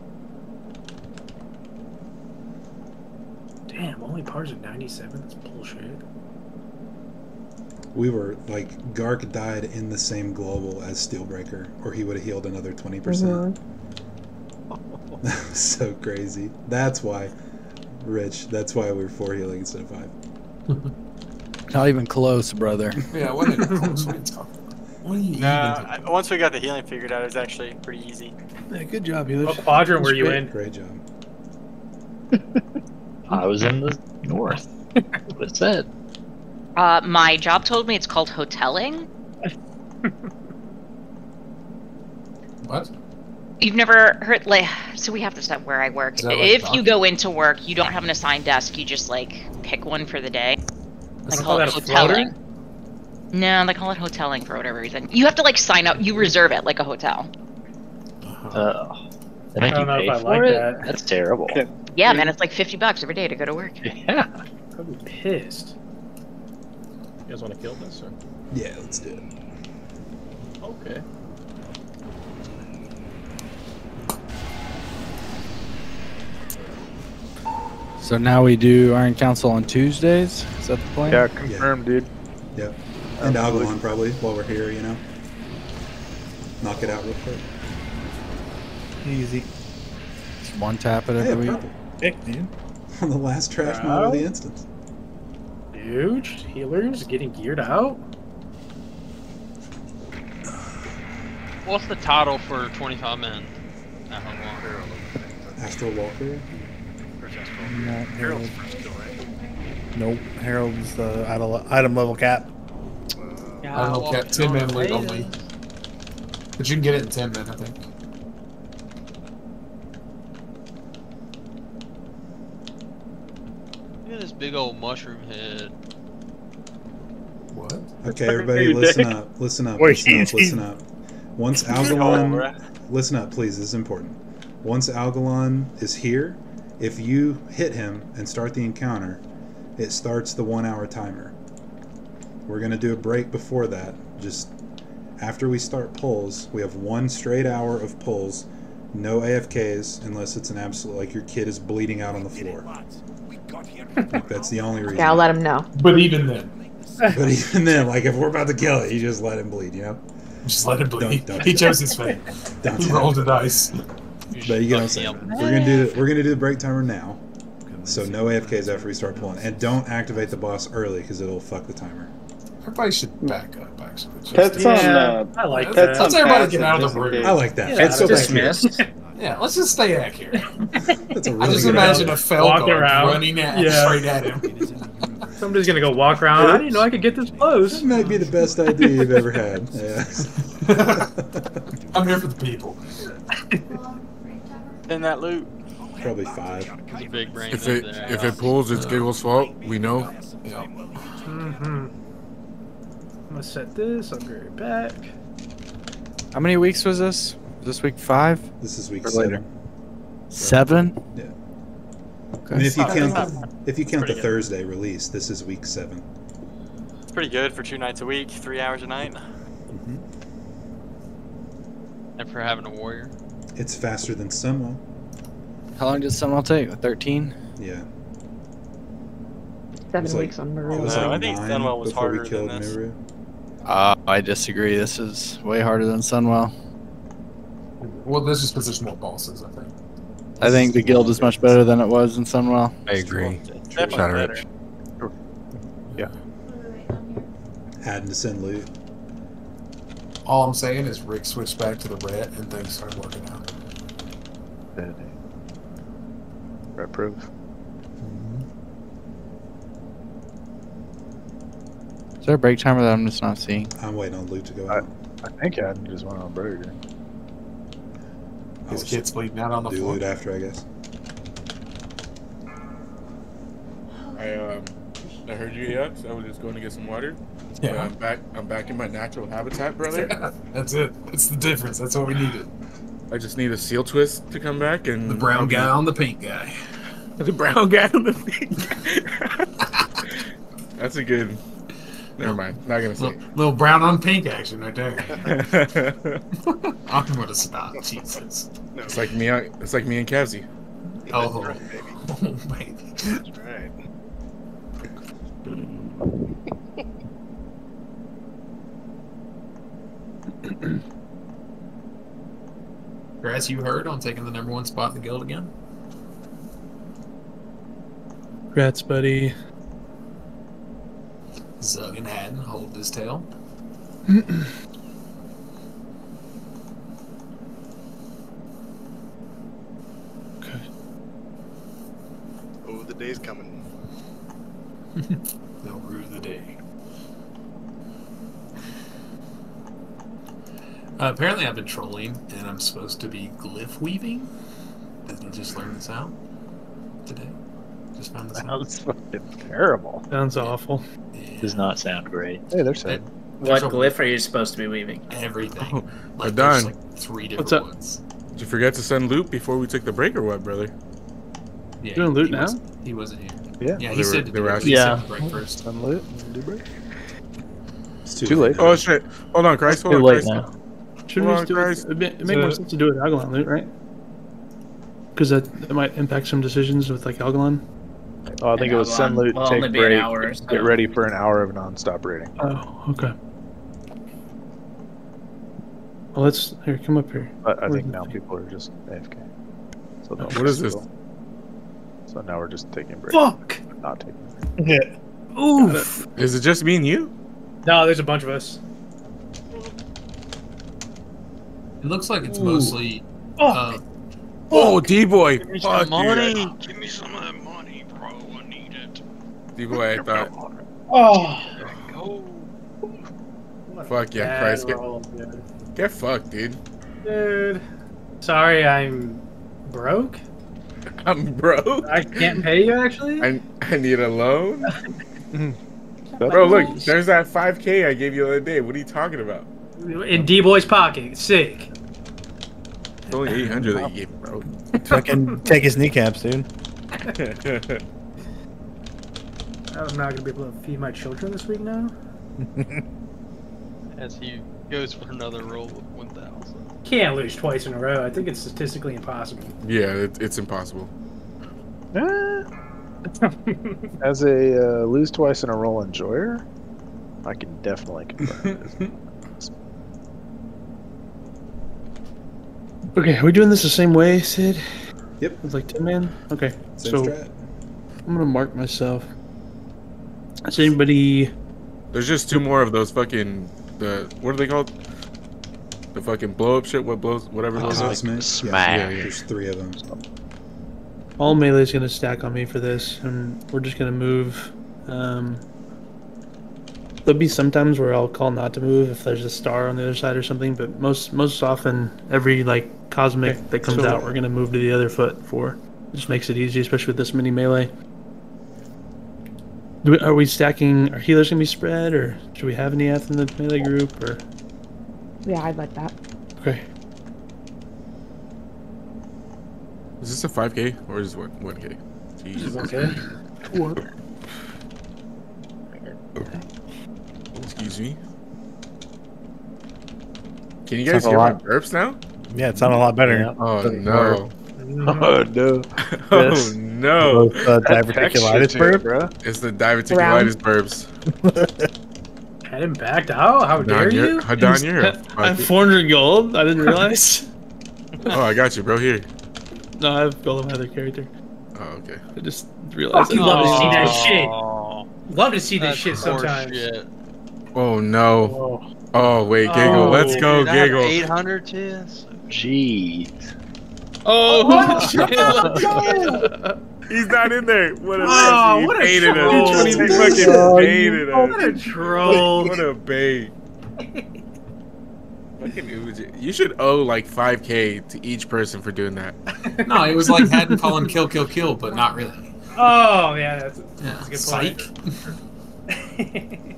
Damn, only pars at 97? That's bullshit. We were like Gark died in the same global as Steelbreaker, or he would have healed another twenty percent. That mm-hmm. was so crazy. That's why, Rich. That's why we are four healing instead of five. Not even close, brother. Yeah, what are you close? What are you talking about? What are you Nah, even I, once we got the healing figured out, it was actually pretty easy. Yeah, good job, Helios. What quadrant were you in? Great job. I was in the north. what it said. Uh, my job told me it's called hoteling. What? you've never heard like so we have this at where I work. Like If you go into work, you don't have an assigned desk. You just like pick one for the day. They They call call it that a hoteling. No, they call it hoteling for whatever reason. You have to like sign up. You reserve it like a hotel. Uh, they I don't know pay if I for like it? that. That's terrible. Yeah, man, it's like fifty bucks every day to go to work. Yeah. I'd be pissed. You guys want to kill this or? Yeah, let's do it. Okay. So now we do Iron Council on Tuesdays. Is that the plan? Yeah, confirmed, dude. Yep. And Absolutely. Algalon probably while we're here, you know. Knock it out real quick. Easy. Just one tap it Hey, every a week. purple. Dick, dude. On the last trash mod of the instance. Huge healers getting geared out. What's the title for 25 men? At home Long? Astral Walker. No, Herald. Nope. Herald's the item, item level cap. I don't know, cap 10 man loot only. But you can get it in 10 men, I think. Look at this big old mushroom head. What? Okay, Hey, everybody, you listen dick. up. Listen up. Wait, Listen up. Listen up. Once Algalon, listen up, please. This is important. Once Algalon is here, if you hit him and start the encounter, it starts the one-hour timer. We're gonna do a break before that. Just after we start pulls, we have one straight hour of pulls, no AFKs unless it's an absolute like your kid is bleeding out on the floor. Like, that's the only reason. Yeah, I'll let him know. But even then, But even then, like if we're about to kill it, you just let him bleed, you know? just let him bleed. Don't- don't- he chose his fate. Don't he rolled the dice. But you get what I'm saying. We're gonna do the, we're gonna do the break timer now. So no AFKs after we start pulling, and don't activate the boss early because it'll fuck the timer. Everybody should back up, actually. Just- That's on. Uh, I like Let's- that. Let's everybody get out of just the in room. I like that. Yeah, Let's go back here. Dismissed. Yeah, let's just stay accurate. That's a I really just imagine idea. a felguard around. running at Yeah. straight at him. Somebody's gonna go walk around. I didn't know I could get this close. That might be the best idea you've ever had. Yeah. I'm here for the people. In that loot. Probably five. A big brain If it if it pulls, it's Giggle's fault. We know. Yeah. Mm-hmm. I'm gonna set this. I'll be right back. How many weeks was this? Was this week five? This is week Or seven. later? Seven? Yeah. Okay. I mean, if you count the, if you count the good. Thursday release, this is week seven. It's pretty good for two nights a week, three hours a night. Mm-hmm. And for having a warrior. It's faster than Sunwell. How long did Sunwell take? 13? Yeah. Seven was like- weeks on It M'uru. was No, like I think nine Sunwell was before we harder killed than this. M'uru. Uh, I disagree. This is way harder than Sunwell. Well, this is because there's more bosses, I think. I think the guild is much better than it was in Sunwell. I agree. Definitely better. Rich. Yeah. Had to send loot. All I'm saying is Rick switched back to the red and things started working out. Red proof. Is there a break timer that I'm just not seeing? I'm waiting on loot to go I, out. I think I just went on burger. His kid's bleeding out on the do floor. loot after, I guess. I um, I heard you yet. So I was just going to get some water. But Yeah. I'm back. I'm back in my natural habitat, brother. That's it. That's the difference. That's what we needed. I just need a seal twist to come back and The brown guy on the pink guy. The brown guy on the pink. That's a good. Never mind. Not gonna say. Little, little brown on pink action right there. I'm gonna stop. Jesus. It's like me. It's like me and Kavzy. Oh, That's right, baby. oh baby. That's right. Grass, you heard on taking the number one spot in the guild again? Congrats, buddy. Zug and Haddon hold his tail. Okay. Oh, the day's coming. They'll rue the day. Uh, apparently, I've been trolling, and I'm supposed to be glyph weaving. Did I just learned this out today. Just found this. Sounds fucking terrible. Sounds awful. Does not sound great. Hey, there's a What glyph are you supposed to be weaving? Everything. Oh, we're done. Three What's different up? ones. Did you forget to send loot before we took the break or what, brother? Yeah, Doing loot he now? Was, he wasn't here. Yeah. Yeah, Oh, he they said were- to they were it. asking- He said Yeah. break first. Send loot. Do break. It's Too late. Oh shit! Hold on, Christ. Hold Too on, late Christ. now. Should Hold we on, just do it? Christ. It, ma- it make more sense to do it with Algalon loot, right? Because that, that might impact some decisions with like Algalon. Oh, I think it was An send hour. loot, Will take only an break, hour, so- get ready for an hour of nonstop raiding. Oh, okay. Well, let's here. Come up here. But I Where's think now thing? people are just AFK. So they'll What is this? So now we're just taking a break. Fuck! Not taking. Yeah. Oof. Is it just me and you? No, there's a bunch of us. It looks like it's Ooh. mostly. Oh. Uh, Oh, D boy. Give me Fuck some money. you. Give me some of that money, bro. I need it. D boy, I thought. Oh. Fuck yeah, Christ. Get, roll, get fucked, dude. Dude. Sorry, I'm broke. I'm broke. I can't pay you actually. I, I need a loan. Bro, look, there's that 5K I gave you the other day. What are you talking about? In D Boy's pocket. Sick. It's only 800 that you gave, bro. Fucking take his kneecaps, dude. I'm not gonna be able to feed my children this week now. As he goes for another roll of 1,000. Can't lose twice in a row. I think it's statistically impossible. yeah, it, it's impossible. As a uh, lose twice in a row enjoyer, I can definitely confirm. Okay, are we doing this the same way, Sid? Yep. With like ten man. Okay. Same so strat. I'm gonna mark myself. Is anybody? There's just two more of those fucking the what are they called? The fucking blow up shit. What blows? Whatever blows up. Cosmic. Smash. Yeah, yeah. There's three of them. All melee's gonna stack on me for this, and we're just gonna move. Um, there'll be some times where I'll call not to move if there's a star on the other side or something, but most most often, every like cosmic that comes so- out, we're gonna move to the other foot for. It just makes it easy, especially with this many melee. Do we, are we stacking? Are healers gonna be spread, or should we have any in the melee group? Or Yeah, I'd like that. okay, Is this a 5K or is it one 1K? Jeez. Okay. Excuse me. Can you guys Sounds a hear my lot. burps now? Yeah, it sounded a lot better. Now. Oh Doesn't no! Oh no! Oh Yes. no! Both, uh, That diverticulitis texture to it, burp. bro. It's the diverticulitis burps. Had him backed out. How dare you're, you? uh, you're a I have 400 gold. I didn't realize. Oh, I got you, bro. Here. no, I have gold on my other character. Oh, okay. I just realized. Fucking love to see that shit. Love to see this shit sometimes. horseshit. Oh no! Oh. Oh wait, giggle. Oh, Let's go, Dude, giggle. 800 cheers. Jeez. Oh, shit. He's not in there. What a Oh, he what a baited troll. us. He fucking Oh, baited us. What a troll. What a bait. Fucking You should owe like 5k to each person for doing that. no, it was like Haddon calling kill, kill, kill, but not really. Oh yeah, that's, Yeah, that's a good psych. point.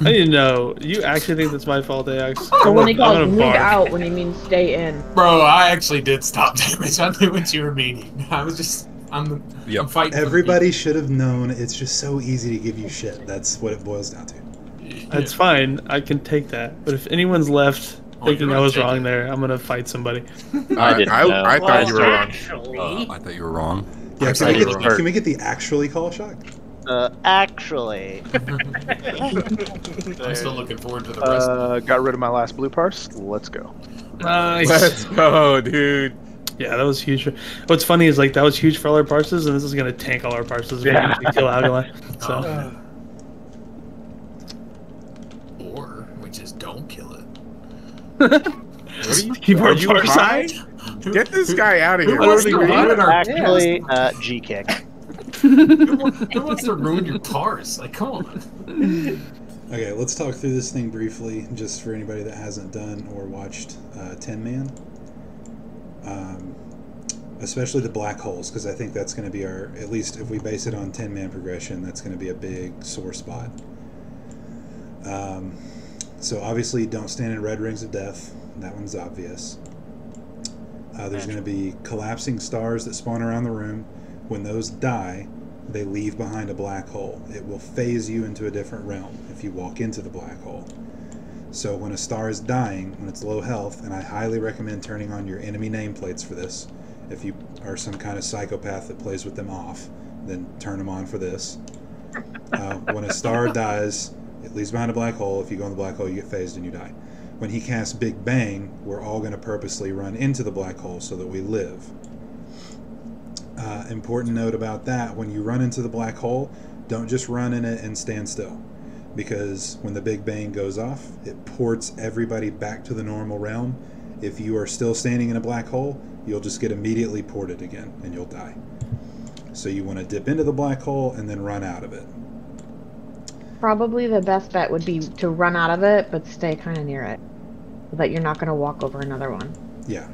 I didn't know. You actually think that's my fault, Ajax? So when he I'm calls gonna move bark. out, when he means stay in. Bro, I actually did stop damage. I knew what you were meaning. I was just, I'm, I'm fighting. Everybody should have known. It's just so easy to give you shit. That's what it boils down to. That's fine. I can take that. But if anyone's left Oh, thinking I was not wrong there, I'm gonna fight somebody. I didn't I, know. I thought you were wrong. Uh, I thought you were wrong. Yeah, can we, get, can we get the actually call shock? Uh, actually. I'm still looking forward to the rest. Uh, got rid of my last blue parse. Let's go. Nice. Let's go, dude. Yeah, that was huge. What's funny is like that was huge for all our parses, and this is gonna tank all our parses. if we Yeah. kill Algalon. So Uh, or we just don't kill it. What are you, Keep are our you parse high? Get this guy out of here. wants What to are we doing? Actually, uh, G kick. Who, wants, who to ruin your cars? Like, come on. Okay, let's talk through this thing briefly, just for anybody that hasn't done or watched uh, Tin Man. Um, especially the black holes, because I think that's going to be our, at least if we base it on Ten Man progression, that's going to be a big sore spot. Um, so obviously, don't stand in red rings of death. That one's obvious. Uh, there's going to be collapsing stars that spawn around the room. When those die, they leave behind a black hole. It will phase you into a different realm if you walk into the black hole. So when a star is dying, when it's low health, and I highly recommend turning on your enemy nameplates for this. If you are some kind of psychopath that plays with them off, then turn them on for this. Uh, when a star dies, it leaves behind a black hole. If you go in the black hole, you get phased and you die. When he casts Big Bang, we're all going to purposely run into the black hole so that we live. Uh, important note about that when you run into the black hole, don't just run in it and stand still. Because when the Big Bang goes off, it ports everybody back to the normal realm. If you are still standing in a black hole, you'll just get immediately ported again and you'll die. So you want to dip into the black hole and then run out of it. Probably the best bet would be to run out of it, but stay kind of near it. So that you're not going to walk over another one. Yeah.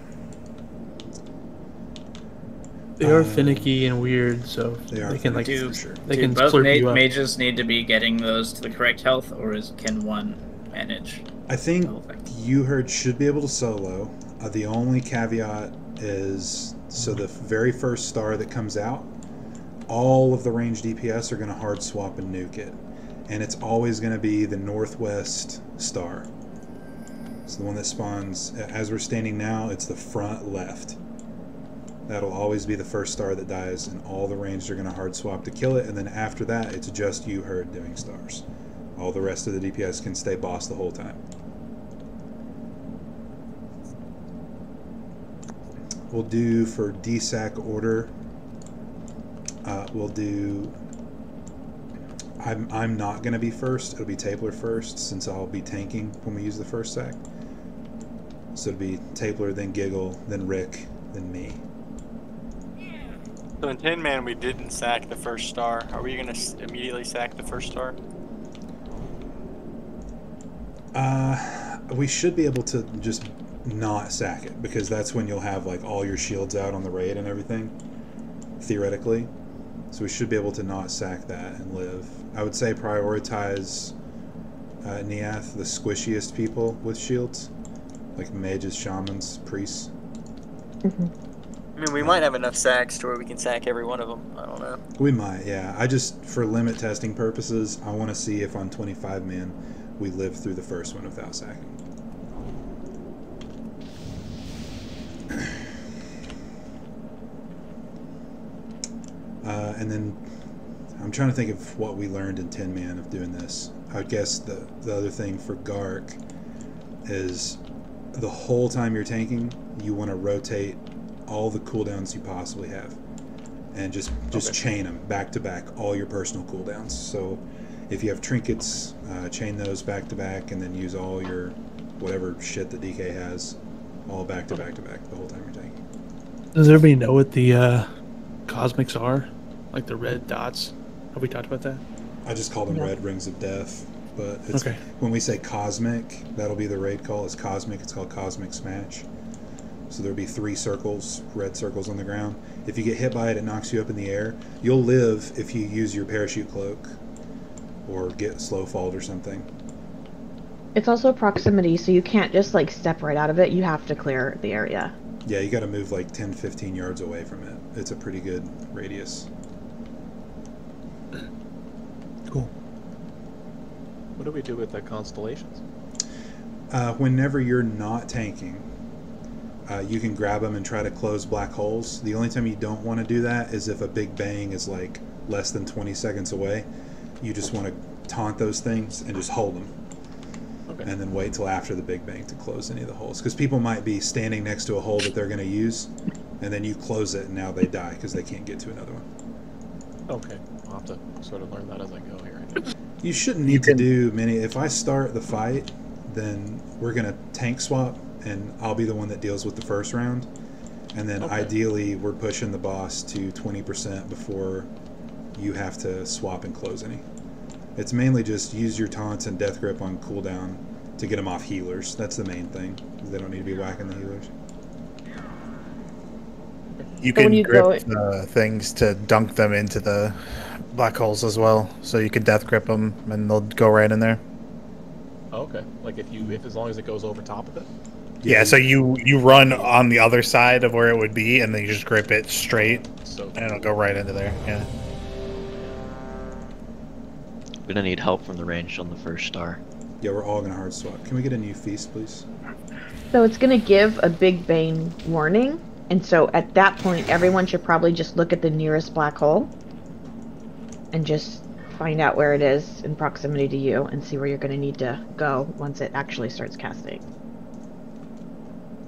They are finicky and weird, so they, are can like do, they do can both ma- you up. mages need to be getting those to the correct health, or is can one manage? I think you heard should be able to solo. Uh, the only caveat is so the very first star that comes out, all of the range DPS are going to hard swap and nuke it, and it's always going to be the northwest star. It's the one that spawns as we're standing now. It's the front left. That'll always be the first star that dies, and all the ranged are going to hard swap to kill it. And then after that, it's just you herd doing stars. All the rest of the DPS can stay boss the whole time. We'll do for DSAC order. Uh, we'll do. I'm I'm not going to be first. It'll be Tapler first, since I'll be tanking when we use the first sack. So it'll be Tapler, then Giggle, then Rick, then me. So in 10 Man, we didn't sack the first star. Are we gonna immediately sack the first star? Uh, we should be able to just not sack it because that's when you'll have like all your shields out on the raid and everything, theoretically. So we should be able to not sack that and live. I would say prioritize uh, Neath, the squishiest people with shields, like mages, shamans, priests. I mean, we might have enough sacks to where we can sack every one of them. I don't know. We might, yeah. I just, for limit testing purposes, I want to see if on 25 man we live through the first one without sacking. Uh, and then I'm trying to think of what we learned in 10 Man of doing this. I guess the, the other thing for Gark is the whole time you're tanking, you want to rotate all the cooldowns you possibly have and just just chain them back to back all your personal cooldowns so if you have trinkets uh, chain those back to back and then use all your whatever shit that dk has all back to back to back the whole time you're tanking Does everybody know what the uh, cosmics are? Like the red dots? Have we talked about that? i just call them No. red rings of death but it's, Okay. when we say cosmic that'll be the raid call it's cosmic it's called cosmic smash so there'll be three circles red circles on the ground if you get hit by it it knocks you up in the air you'll live if you use your parachute cloak or get slow falled or something It's also proximity, so you can't just like step right out of it. You have to clear the area. Yeah, you got to move like 10, 15 yards away from it. It's a pretty good radius. Cool. What do we do with the constellations? Uh, whenever you're not tanking, uh, you can grab them and try to close black holes. The only time you don't want to do that is if a big bang is like less than 20 seconds away. You just want to taunt those things and just hold them. And then wait till after the big bang to close any of the holes. Because people might be standing next to a hole that they're going to use, and then you close it and now they die because they can't get to another one. Okay, I'll have to sort of learn that as I go here. You shouldn't need to do many. If I start the fight, then we're gonna tank swap, and I'll be the one that deals with the first round. And then ideally, we're pushing the boss to 20% before you have to swap and close any. It's mainly just use your taunts and death grip on cooldown to get them off healers. That's the main thing. They don't need to be whacking the healers. You can you grip go- uh, things to dunk them into the black holes as well. So you can death grip them and they'll go right in there. Oh, okay. Like if you, if as long as it goes over top of it. Yeah, so you you run on the other side of where it would be, and then you just grip it straight, so and it'll go right into there. Yeah. Gonna need help from the range on the first star. Yeah, we're all gonna hard swap. Can we get a new feast, please? So it's going to give a Big Bang warning, and so at that point, everyone should probably just look at the nearest black hole and just find out where it is in proximity to you and see where you're going to need to go once it actually starts casting.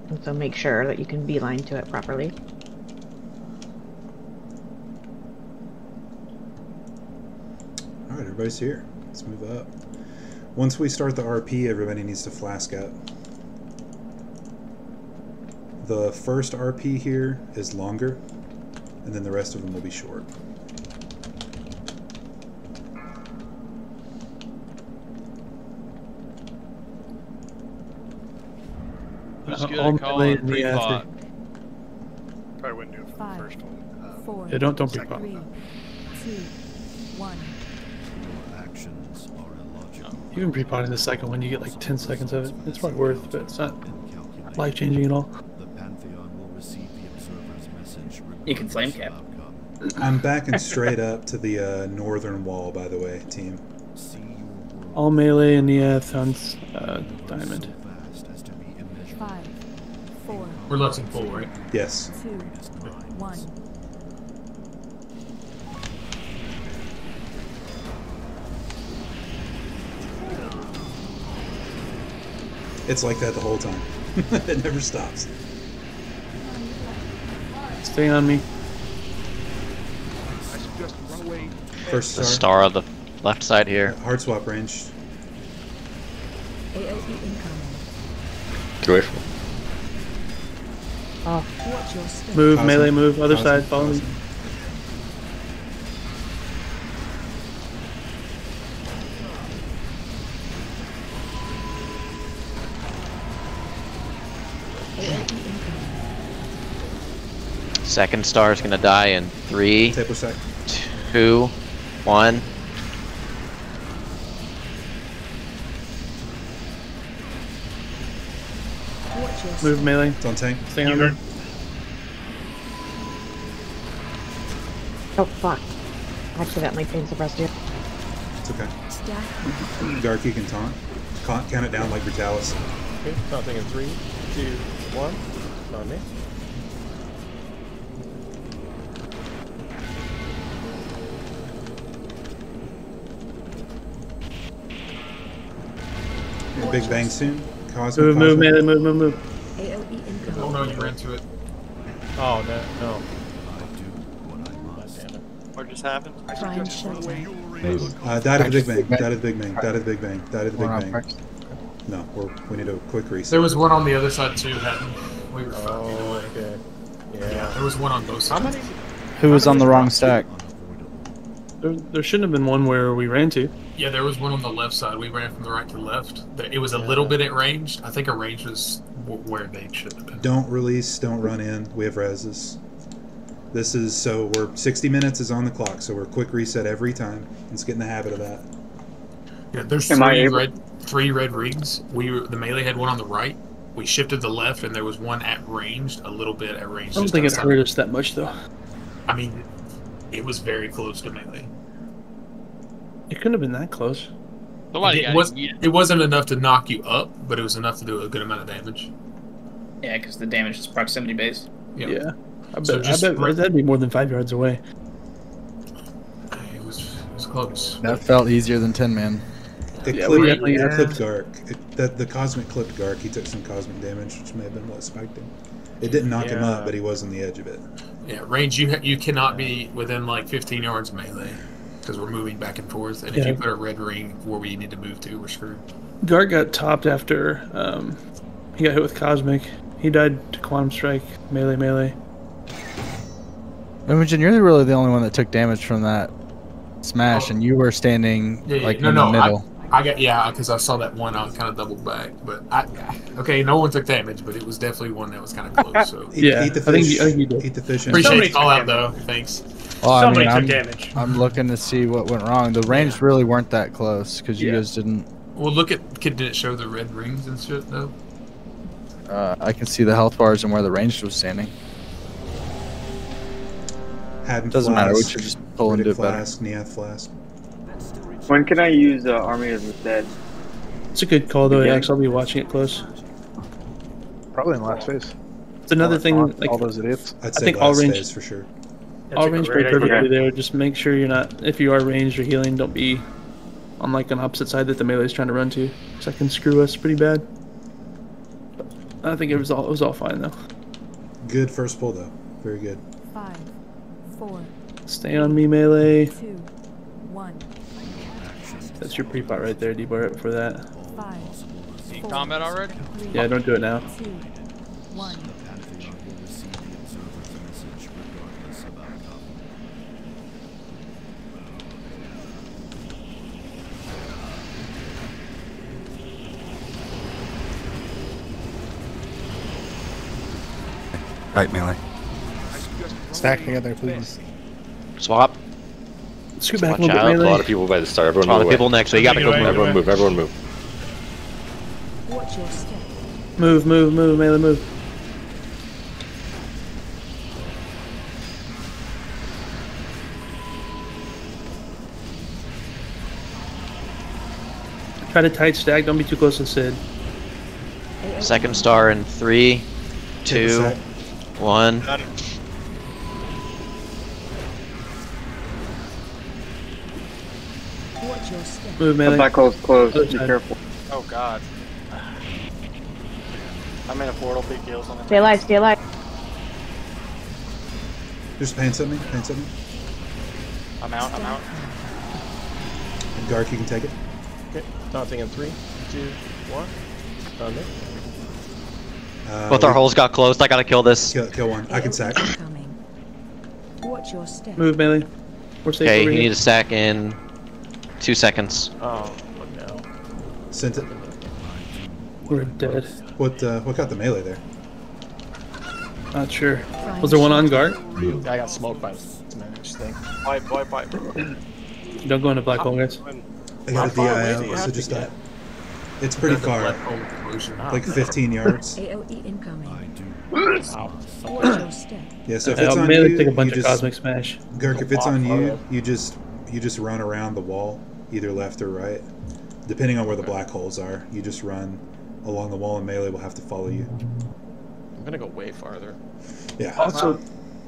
And so make sure that you can beeline to it properly. All right, everybody's here. Let's move up. Once we start the RP, everybody needs to flask up. The first RP here is longer, and then the rest of them will be short. Who's Uh, good all at calling melee in the pre-pot? Probably wouldn't do it for the Five, first one. Uh, four, Yeah, don't- don't be caught. three, two, one. You can pre-pot in the second one. You get like 10 seconds of it. It's probably worth, but it's not life changing at all. You can flame cap. I'm backing straight up to the uh, northern wall, by the way, team. All melee in the uh, Thun's uh, diamond. Five, four, We're less in full, right? Yes. two, one. It's like that the whole time. it never stops. Stay on me. I suggest run away. First The star. star on the left side here. Hard swap range. AOE incoming. Get away from him. Oh. Watch your step. Move, Cosmic. melee, move. Other Cosmic, side, follow me. Cosmic. AOE incoming. Second star is gonna die in three, Tapler sec. two, one. Watch your Move, melee. It's on tank. Stay on me. Oh fuck. Accidentally pain suppressed you. It's okay. Stack. Dark, you can taunt. Count, count it down like Brutallus. Okay, counting in three, two, one. On me. Big Bang soon. Cosmic. Move, move, Cosmic. melee, move, move, move. AOE Oh no, you ran to it. Oh no, no. I do what I must. What just happened? Prime shutdown. Uh, died of the Big Bang. Died of the Big Bang. Died of the Big Bang. Died of the Big One on Bang. No, we're, we need a quick reset. There was one on the other side too, Hatton. We were fine either Oh, way. okay. Yeah, Yeah. there was one on both How sides. many? Who was on the wrong stack? There, there shouldn't have been one where we ran to. Yeah, there was one on the left side. We ran from the right to the left. It was a little bit at range. I think a range was w- where they should have been. Don't release. Don't run in. We have reses. This is so we're 60 minutes is on the clock, so we're quick reset every time. Let's get in the habit of that. Yeah, there's Am three red, three red rings. We the melee had one on the right. We shifted the left, and there was one at ranged, a little bit at range. I don't think it hurt us that much though. I mean, it was very close to melee. It couldn't have been that close. Somebody it, got was, yeeted. it wasn't enough to knock you up, but it was enough to do a good amount of damage. Yeah, because the damage is proximity based. Yeah. Yeah. I bet, So I just bet that'd be more than five yards away. It was, it was close. That felt easier than 10 Man. It Yeah, we clipped, definitely it clipped Gark. It, that the cosmic clipped Gark. He took some cosmic damage, which may have been what spiked him. It didn't knock him up, but he was on the edge of it. Yeah, range. You you cannot be within like 15 yards melee because we're moving back and forth. And if you put a red ring where we need to move to, we're screwed. Gark got topped after um, he got hit with Cosmic. He died to Quantum Strike, melee, melee. Imogen, you're really the only one that took damage from that Smash, and you were standing Yeah, yeah, like in no, the no, middle. I, I got yeah, because I saw that one. I was kind of doubled back, but I okay, no one took damage, but it was definitely one that was kind of close. So Eat, eat the fish. Eat the fish. and- appreciate the call out though. Thanks. Well, I Somebody mean, took I'm, damage. I'm looking to see what went wrong. The range really weren't that close because you Yeah. guys didn't. Well, look at kid. Did it show the red rings and shit though? Uh, I can see the health bars and where the range was standing. Hadn't Doesn't matter, we flask, should just pull and Riddick do it better. flask, Neath flask. When can I use uh, Army of the Dead? It's a good call though, Again? Ax. I'll be watching it close. Probably in last phase. It's another All- thing. all- Like all those idiots. I'd I say think all last range phase for sure. That's all a range great play perfectly idea. there. Just make sure you're not. If you are ranged or healing, don't be on like an opposite side that the melee is trying to run to, because that can screw us pretty bad. But I think it was all it was all fine though. Good first pull though. Very good. Five, four, Stay on me, melee. two, one, That's your pre-pot right there, D-bar, right before that. five, four, combat already? three, Yeah, don't do it now. two, one. Right, melee. Stack together, please. Swap. Scoot back a little bit, Melee. A lot of people by the start. Everyone A lot move of away. people next, so you gotta go move. Everyone move. Everyone move. Watch your step. Move, move, move, melee, move. Try to tight stack. Don't be too close to Sid. Second star in three, two, sec. One. Watch your step. Move, The melee. black hole's closed. Other Be side. careful. Oh god. I'm in a portal. Big heals on the. Stay alive, stay alive. Just paint something. Paint something. I'm out. I'm out. And Gark, you can take it. Okay, daunting in three, two, one. On me. Uh, Both our holes got closed. I gotta kill this. Kill, kill one. I can sack. Coming. Watch your step. Move, melee. We're safe Okay, over you here. need a sack in two seconds. Oh, no. Sent it. We're dead. What uh, what got the melee there? Not sure. Was there one on Gark? I got smoked by this smash thing. Wipe, wipe, wipe. Don't go into black hole, guys. I got a How DI out, so just to die. Get? It's pretty far. black hole explosion. Ah. Like 15 yards. AOE E incoming. Wow. Watch your step. Yeah, so if it's on melee you, take a bunch you of just cosmic smash. Gark, if it's on you, you just you just run around the wall, either left or right, depending on where the black holes are. You just run along the wall, and melee will have to follow you. I'm gonna go way farther. Yeah. Also,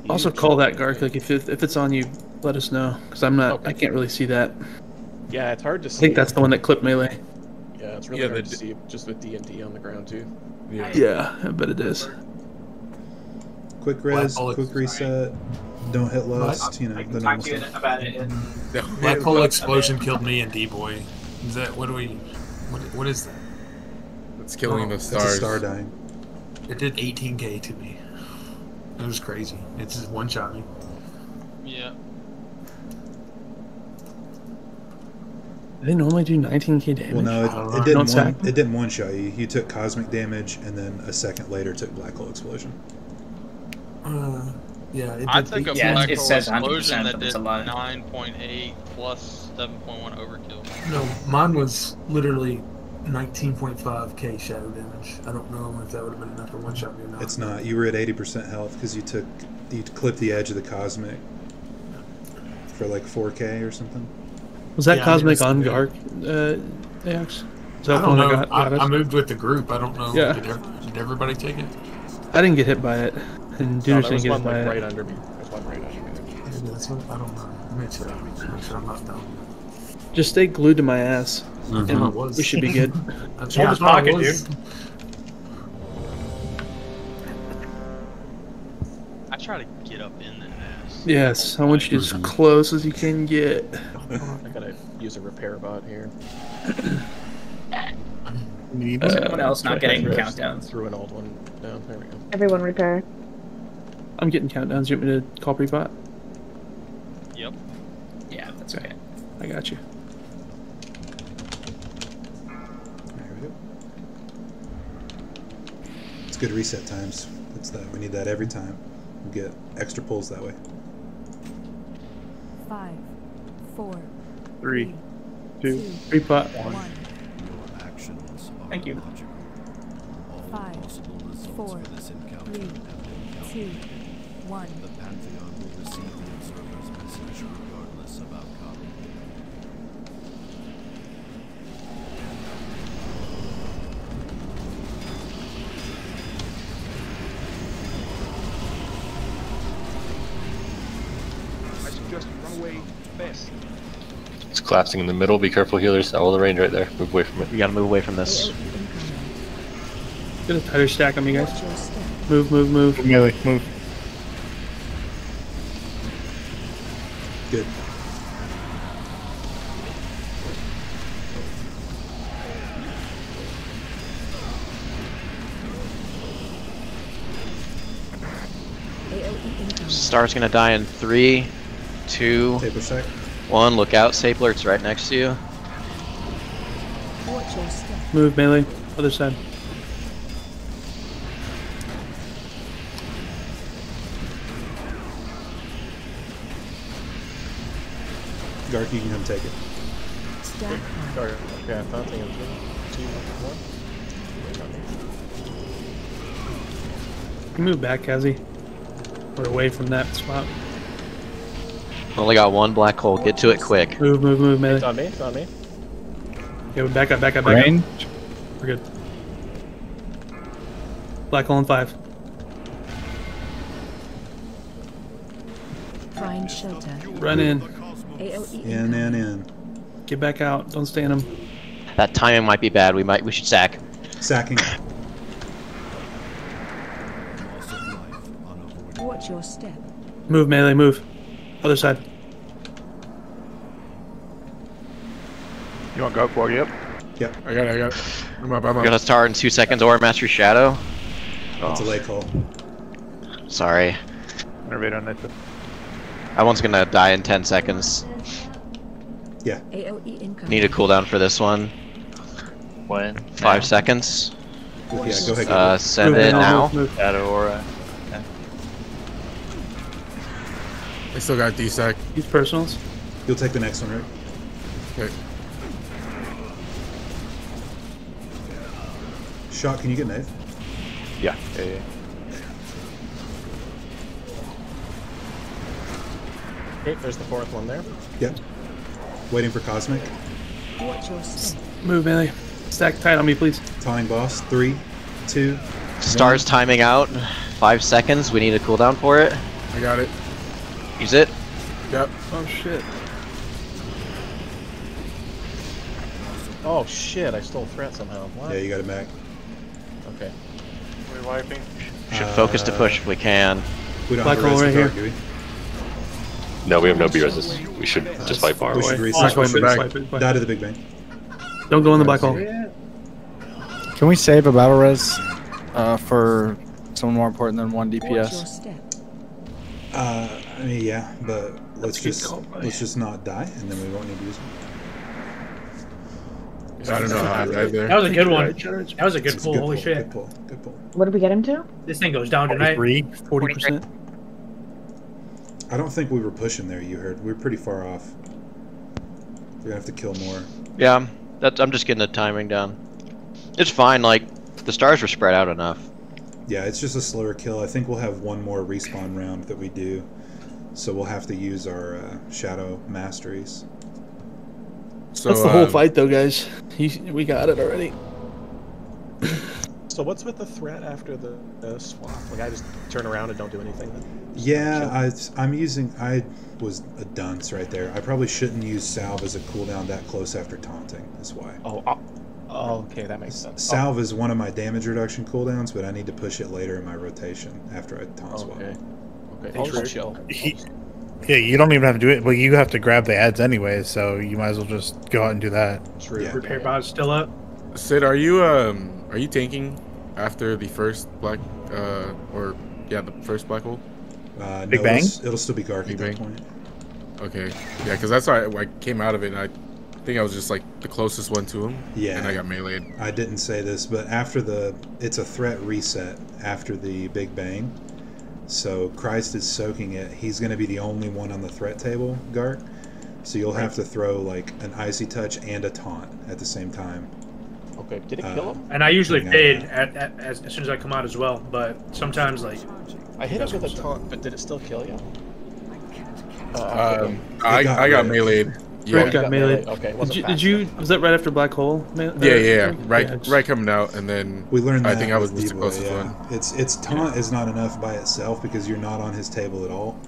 also call that Gark. Like if it, if it's on you, let us know, because I'm not. I can't really see that. Yeah, it's hard to see. I think that's the one that clipped melee. Yeah, it's really Yeah, hard to see just with D and D on the ground too. Yeah. Yeah, I bet it is. Quick res, hole quick reset. Don't hit lust. You know I the can normal talk to you stuff. about it. In, Black hole explosion killed me and D boy. Is that what do we? What, what is that? It's killing oh, the stars. It's a star dying. It did 18k to me. It was crazy. It just one shot me. Yeah. They normally do 19k damage? Well, no, it, it didn't one, it didn't one shot you. You took cosmic damage, and then a second later took black hole explosion. Uh, yeah, it I did took a Yeah, black it hole says 100%, explosion that but did a 9.8 plus 7.1 overkill. No, mine was literally 19.5k shadow damage. I don't know if that would have been enough to one shot me or not. It's not. You were at 80% health because you took you clipped the edge of the cosmic for like 4k or something. Was that Yeah, cosmic didn't on see uh, Ajax? Is that I don't know. that got, I. I moved with the group. I don't know. Yeah. Did, ev- did everybody take it? I didn't get hit by it, and No, Dunas there didn't get one hit by like it. right under me. There's one right under me. Yeah, that's what, I don't know. Make sure, make sure I'm not dumb. Just stay glued to my ass, I and was. we should be good. That's Hold what his pocket, was. dude. I try to get up in that ass. yes, I want you as close as you can get. I gotta use a repair bot here. Need Uh, Someone else not getting Chris countdowns. Through an old one down. There we go. Everyone repair. I'm getting countdowns. You want me to call pre-pot? Yep. Yeah, that's okay. I got you. There we go. It's good reset times. It's that we need that every time. We get extra pulls that way. Five, four, Three, two, three pot. one. Thank you. Five, four, three, two, one. Collapsing in the middle. Be careful, healers. All the range right there. Move away from it. You gotta move away from this. Get a tighter stack on me, guys. Move, move, move. Melee, move. Good. Star's gonna die in three, two, Tapler sec. One. Look out, Sapler. It's right next to you. Watch your step. Move melee. Other side. Gark, you can come take it. Stack one. Okay, I thought they were two, one. Move back, Kazi. We're away from that spot. Only got one black hole. Get to it quick. Move, move, move, man. It's on me. It's on me. Okay, we back up, back up, back Range. up. We're good. Black hole in five. Find shelter. Run in. AOE In in. Get back out. Don't stay in them. That timing might be bad. We might. We should sack. Sacking. Watch your step. Move, melee, move. Other side. You want Gark walk up? Yep. Yep. I got it. I got it. I'm up. I'm We're up. gonna start in two seconds. Or Master Shadow. That's a Oh, late call. sorry. Innervate on Nathan. That one's gonna die in ten seconds. Yeah. AOE incoming. Need a cooldown for this one. When? Five Now? seconds. Yeah, go ahead. Uh, send Move it now, now. move, move. Shadow Aura. Still got D-Sac. Use personals. You'll take the next one, right? Okay. Shot, can you get Nate? Yeah. Yeah. yeah. Okay, there's the fourth one there. Yep. Waiting for Cosmic. Watch. Move, melee. Stack tight on me, please. Tying boss. Three, two. Star's timing out. Five seconds. We need a cooldown for it. I got it. Use it. Yep. Oh shit. Oh shit! I stole threat somehow. What? Yeah, you got it back. Okay. We're wiping. We should focus to push if we can. We don't Black have hole right here. do we? No, we have no B resist. We should just wipe our We way. should Oh, reset. going we should back. Swipe Die to the big bang. Don't go in the black hole. Can we save a battle res uh, for someone more important than one Watch your DPS? Step. Uh, I mean, yeah, but let's just call, let's just not die, and then we won't need to use them. I don't know how I died there. That was a good one. That was a good It's pull. Holy pull, shit. Good pull. Good pull. What did we get him to? This thing goes down tonight. Three. 40%. I don't think we were pushing there. You heard. We were pretty far off. We're gonna have to kill more. Yeah, that's. I'm just getting the timing down. It's fine. Like the stars were spread out enough. Yeah, it's just a slower kill. I think we'll have one more respawn round that we do, so we'll have to use our uh, shadow masteries. So, That's the whole um, fight, though, guys. You, we got it already. So what's with the threat after the uh, swap? Like I just turn around and don't do anything. Then? Yeah, I, I'm using. I was a dunce right there. I probably shouldn't use salve as a cooldown that close after taunting. That's why. Oh, oh, oh, okay, that makes sense. Salve is one of my damage reduction cooldowns, but I need to push it later in my rotation after I taunt Oh, swap. okay. Okay. I'll I'll just- chill. He, yeah, you don't even have to do it. Well, you have to grab the ads anyway, so you might as well just go out and do that. True. Yeah. Repair bot's still up. Sid, are you um are you tanking after the first black uh or yeah the first black hole? Uh, Big no, Bang? It'll, it'll still be Gark Big at that Bang. point. Okay. Yeah, because that's why I, I came out of it. And I think I was just like the closest one to him. Yeah. And I got meleeed. I didn't say this, but after the it's a threat reset after the Big Bang. So Christ is soaking it. He's going to be the only one on the threat table, Gark. So you'll have to throw like an icy touch and a taunt at the same time. Okay, did it Uh, kill him? And I usually Yeah. fade at, at, as, as soon as I come out as well, but sometimes like I hit him with a taunt, but did it still kill you? Um, I, I got meleeed. Rick Yeah. got meleeed. Okay, Did you, did you? Was that right after Black Hole? Me- Yeah, uh, yeah, yeah. Right, yeah, right coming out, and then We learned that I think I was with the closest yeah. one. It's it's taunt is not enough by itself because you're not on his table at all.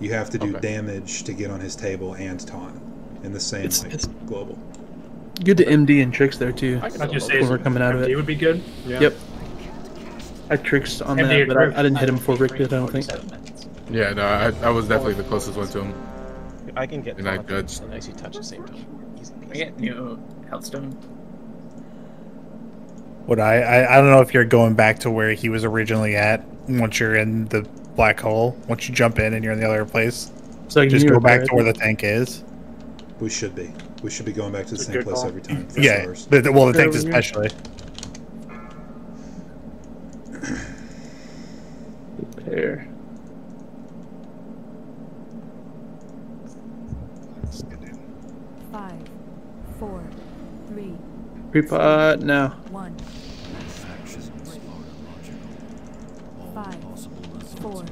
You have to do Okay. damage to get on his table and taunt in the same It's- like it's- global. Good to MD and tricks there too. I can just say when we're coming out of MD it. would be good. Yep. I tricks on MD that, but. I, I didn't hit him before Rick did. I don't think. Yeah, no, I, I was definitely the closest one to him. I can get And I taunt judged. and icy touch at the same time. Easy We peasy. get new Healthstone. What I, I I don't know if you're going back to where he was originally at once you're in the black hole. Once you jump in and you're in the other place, So just go back to where the tank is. We should be. We should be going back to the same place call. every time. For Yeah, the, the- well, the tank especially. Prepare. Five, four, three, Prepot now. one. Five, four,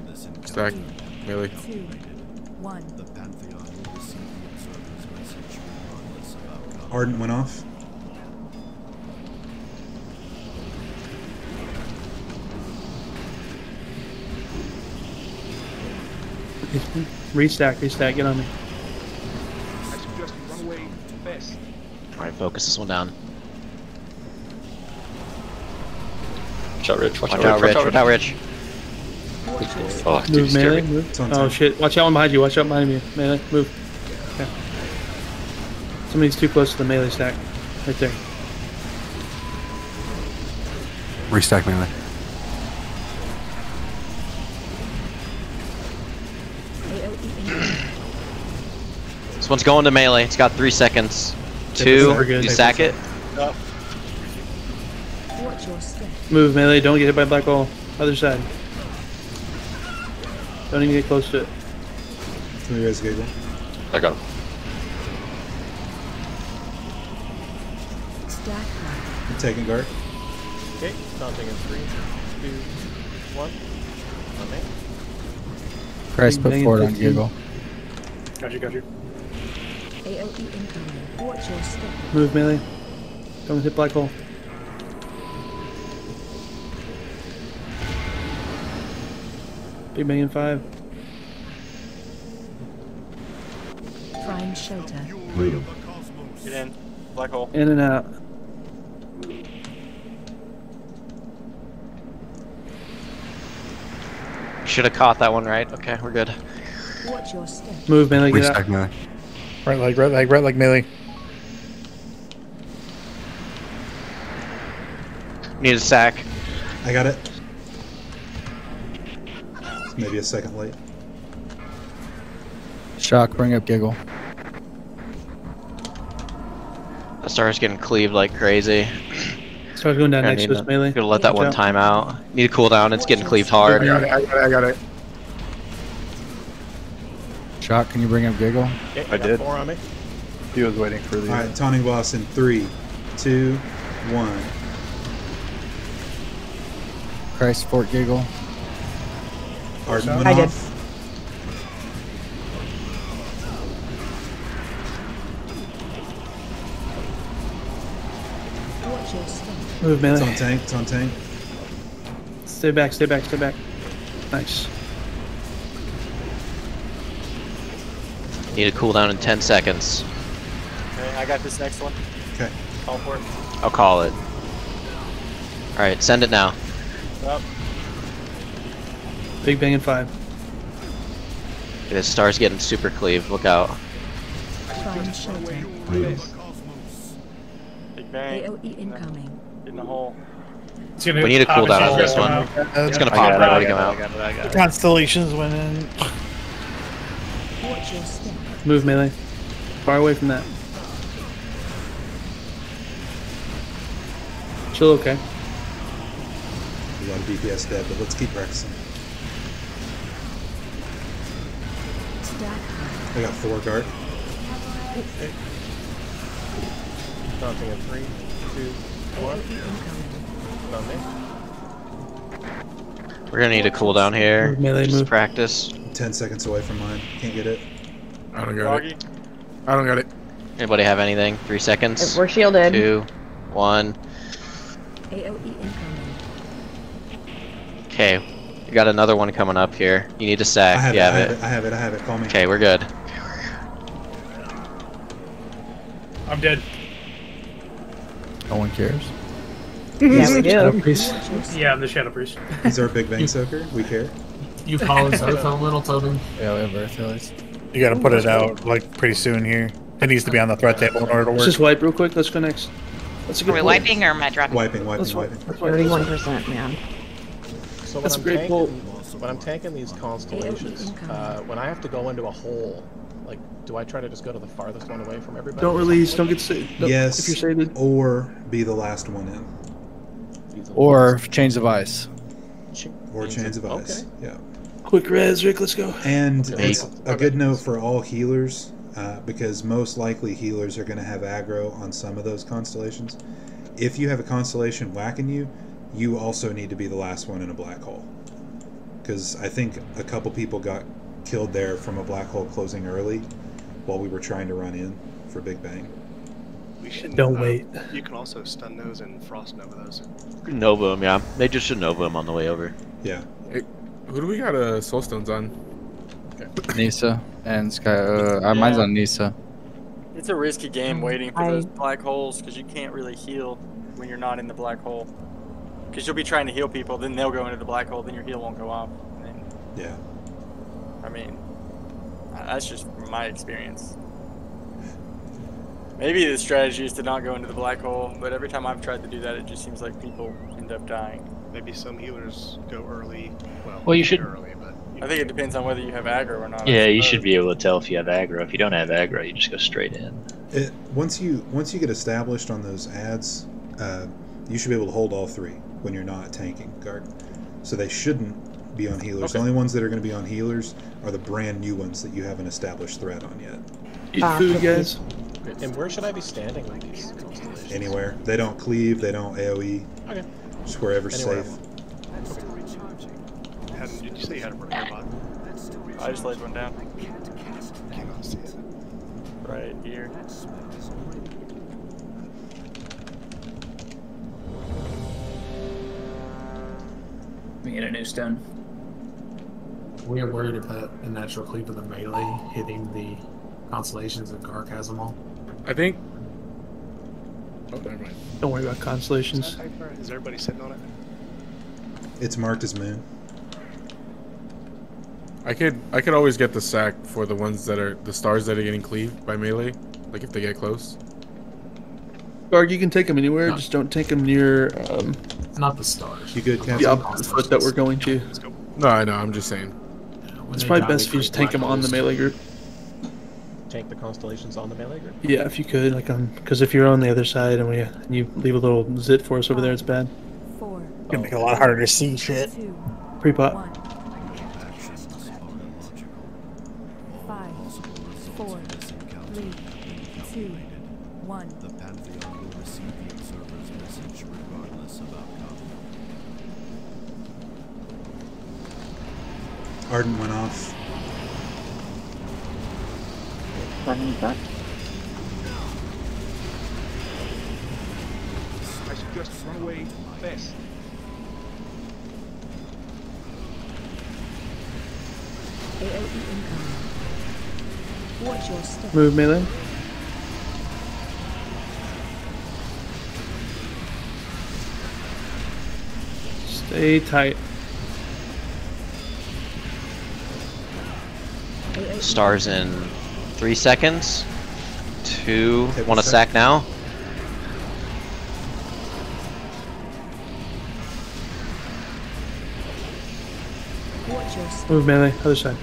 Stack, three, melee. two, one. Ardent went off. Restack, restack. Get on me. I suggest you run away fast. Alright, focus this one down. Watch out, Rich. Watch, Watch out, Rich. Watch out, Rich. Oh, dude, Move melee. Move. Oh shit! Watch out one behind you. Watch out behind you. Melee. Move. Okay. Somebody's too close to the melee stack. Right there. Restack melee. AOE. This one's going to melee. It's got three seconds. Two. You Take sack it. Watch your step. Move melee. Don't get hit by black hole. Other side. Don't even get close to it. Some you guys giggle. I got him. Stack I'm taking Gark. Okay, counting in three, two, one. On me. Christ Big put bang forward on 15. Giggle. Got you, got you. AOE incoming. Watch your step. Move melee. Don't hit black hole. Big bang in five. Prime shelter. Get in. Black hole. In and out. Should have caught that one right. Okay, we're good. Watch your step. Move melee. Get out. Melee. Right leg, right leg, right leg melee. Need a sack. I got it. Maybe a second late. Shock, bring up Giggle. The star's getting cleaved like crazy. Starts going down next need to us to- melee. Gonna let that one time out. Need a cooldown. It's getting cleaved hard. I got it, I got it, I got it. Shock, can you bring up Giggle? Okay, I got did. Four on me. He was waiting for the. All right, uh, taunting boss in three, two, one. Christ Fort Giggle. Ardent went I did. off. Watch your step. It's on tank. It's on tank. Stay back. Stay back. Stay back. Nice. Need a cooldown in 10 seconds. Okay, I got this next one. Okay. Call for it. I'll call it. Alright, send it now. Up. Big bang in five. This star's getting super cleaved. Look out. Prime shelter. Big bang. AOE incoming. In the hole. It's gonna We need a pop cooldown and on this come one. out. It's gonna I pop got it, right I when we got come it, out. I got it, I it. Constellations went in. Watch your step. Move melee. Far away from that. Chill okay. A lot of DPS dead, but let's keep practicing. I got four Gark. Counting in three, two, one. On me. We're gonna need a cooldown here. Melee, Just move. practice. Ten seconds away from mine. Can't get it. I don't got Froggy? it. I don't got it. Anybody have anything? Three seconds. We're shielded. Two, one. AOE incoming. Okay, you got another one coming up here. You need to sack. I have, you it, have I it. have it. I have it. I have it. Call me. Okay, we're good. I'm dead. No one cares. Yeah, we do. Shadow Priest. Yeah, I'm the Shadow Priest. He's our big bang soaker. We care. You call us Earth Elemental totem. Yeah, we have Earth Healers. You gotta put it out like pretty soon here. It needs to be on the threat table in order to Let's work. just wipe real quick. Let's go next. That's a Are good we wiping or am I dropping? Wiping, wiping, Let's wiping. Let's. Thirty-one percent, man. So when That's a I'm great tanking, pull. when I'm tanking these constellations, uh, when I have to go into a hole, like, do I try to just go to the farthest one away from everybody? Don't release. Don't get saved. Don't- Yes. If you're saved. Or be the last one in. Or Chains of Ice. Or chains of ice. Okay. Yeah. Quick res, Rick. Let's go. And Okay. it's a good note for all healers, uh, because most likely healers are going to have aggro on some of those constellations. If you have a constellation whacking you, you also need to be the last one in a black hole. Because I think a couple people got killed there from a black hole closing early while we were trying to run in for Big Bang. We should Don't uh, wait. You can also stun those and frost nova those. Nova them, yeah. They just should Nova them on the way over. Yeah. Hey, who do we got uh, soul stones on? Nisa and Sky. Uh, uh, Mine's on Nisa. It's a risky game waiting for those black holes because you can't really heal when you're not in the black hole. Because you'll be trying to heal people, then they'll go into the black hole, then your heal won't go off. And then, Yeah. I mean, that's just from my experience. Maybe the strategy is to not go into the black hole, but every time I've tried to do that, it just seems like people end up dying. Maybe some healers go early. Well, Well, you should- early, but I think it depends on whether you have aggro or not. Yeah, you should be able to tell if you have aggro. If you don't have aggro, you just go straight in. It, once you once you get established on those ads, uh, you should be able to hold all three when you're not tanking Gark. So they shouldn't be on healers. The only ones that are going to be on healers are the brand new ones that you haven't established threat on yet. Eat Ah, food, guys. And where should I be standing with these constellations? Anywhere they don't cleave, they don't AOE. Okay. Just wherever's Anywhere. safe. had, did you say you had a burger bot? I just laid one down Cannot see it. right here. We get a new stone. We are worried about the natural cleave of the melee hitting the constellations of Gark has them all. I think. Oh, never mind. Don't worry about constellations. Is everybody sitting on it? It's marked as moon. I could I could always get the sack for the ones that are the stars that are getting cleaved by melee, like if they get close. Gark, you can take them anywhere. Just don't take them near um, Not the stars. You good, the Captain? opposite foot that we're going to. No, I know. I'm just saying. When It's probably die, best if you just create tank them on the melee group. Tank the constellations on the melee group. Yeah, if you could, like um, because if you're on the other side and we and you leave a little zit for us over there, it's bad. Four, Gonna make it a lot harder to see shit. two, Pre-pot. Ardent went off. Running back. I suggest run away fast. AOE incoming. Watch your step. Move melee. Stay tight. stars in three seconds. Two. Want a sack now? Move melee, other side.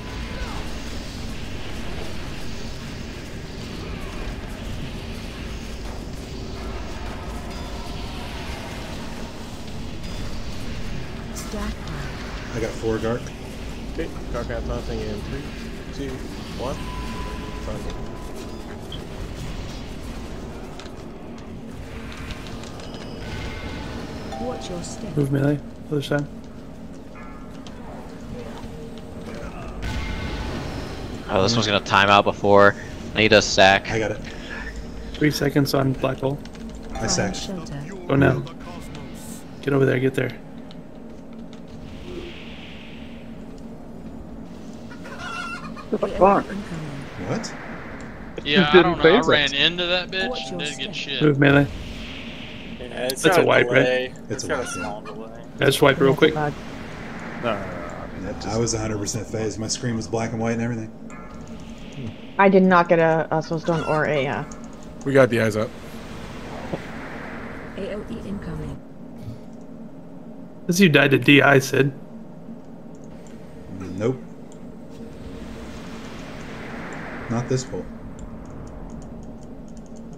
I got four Gark. Okay, Gark got nothing in three two, one. Taunting. Watch your step. Move melee. Other side. Oh, this one's gonna time out before. I need a sack. I got it. Three seconds on black hole. I sacked. Go oh, now. Get over there. Get there. What? Yeah, I Didn't don't know. I ran into that bitch and didn't get shit. Move melee. Yeah, it's That's a wipe, right? delay. It's it's a got a wipe, small delay. I swipe real quick. No, no, no, no. I mean, just, I was 100% phased. My screen was black and white and everything. I did not get a, a soulstone or a. Uh, We got the eyes up. AOE incoming. This you died to DI, Sid. Nope. Not this pull.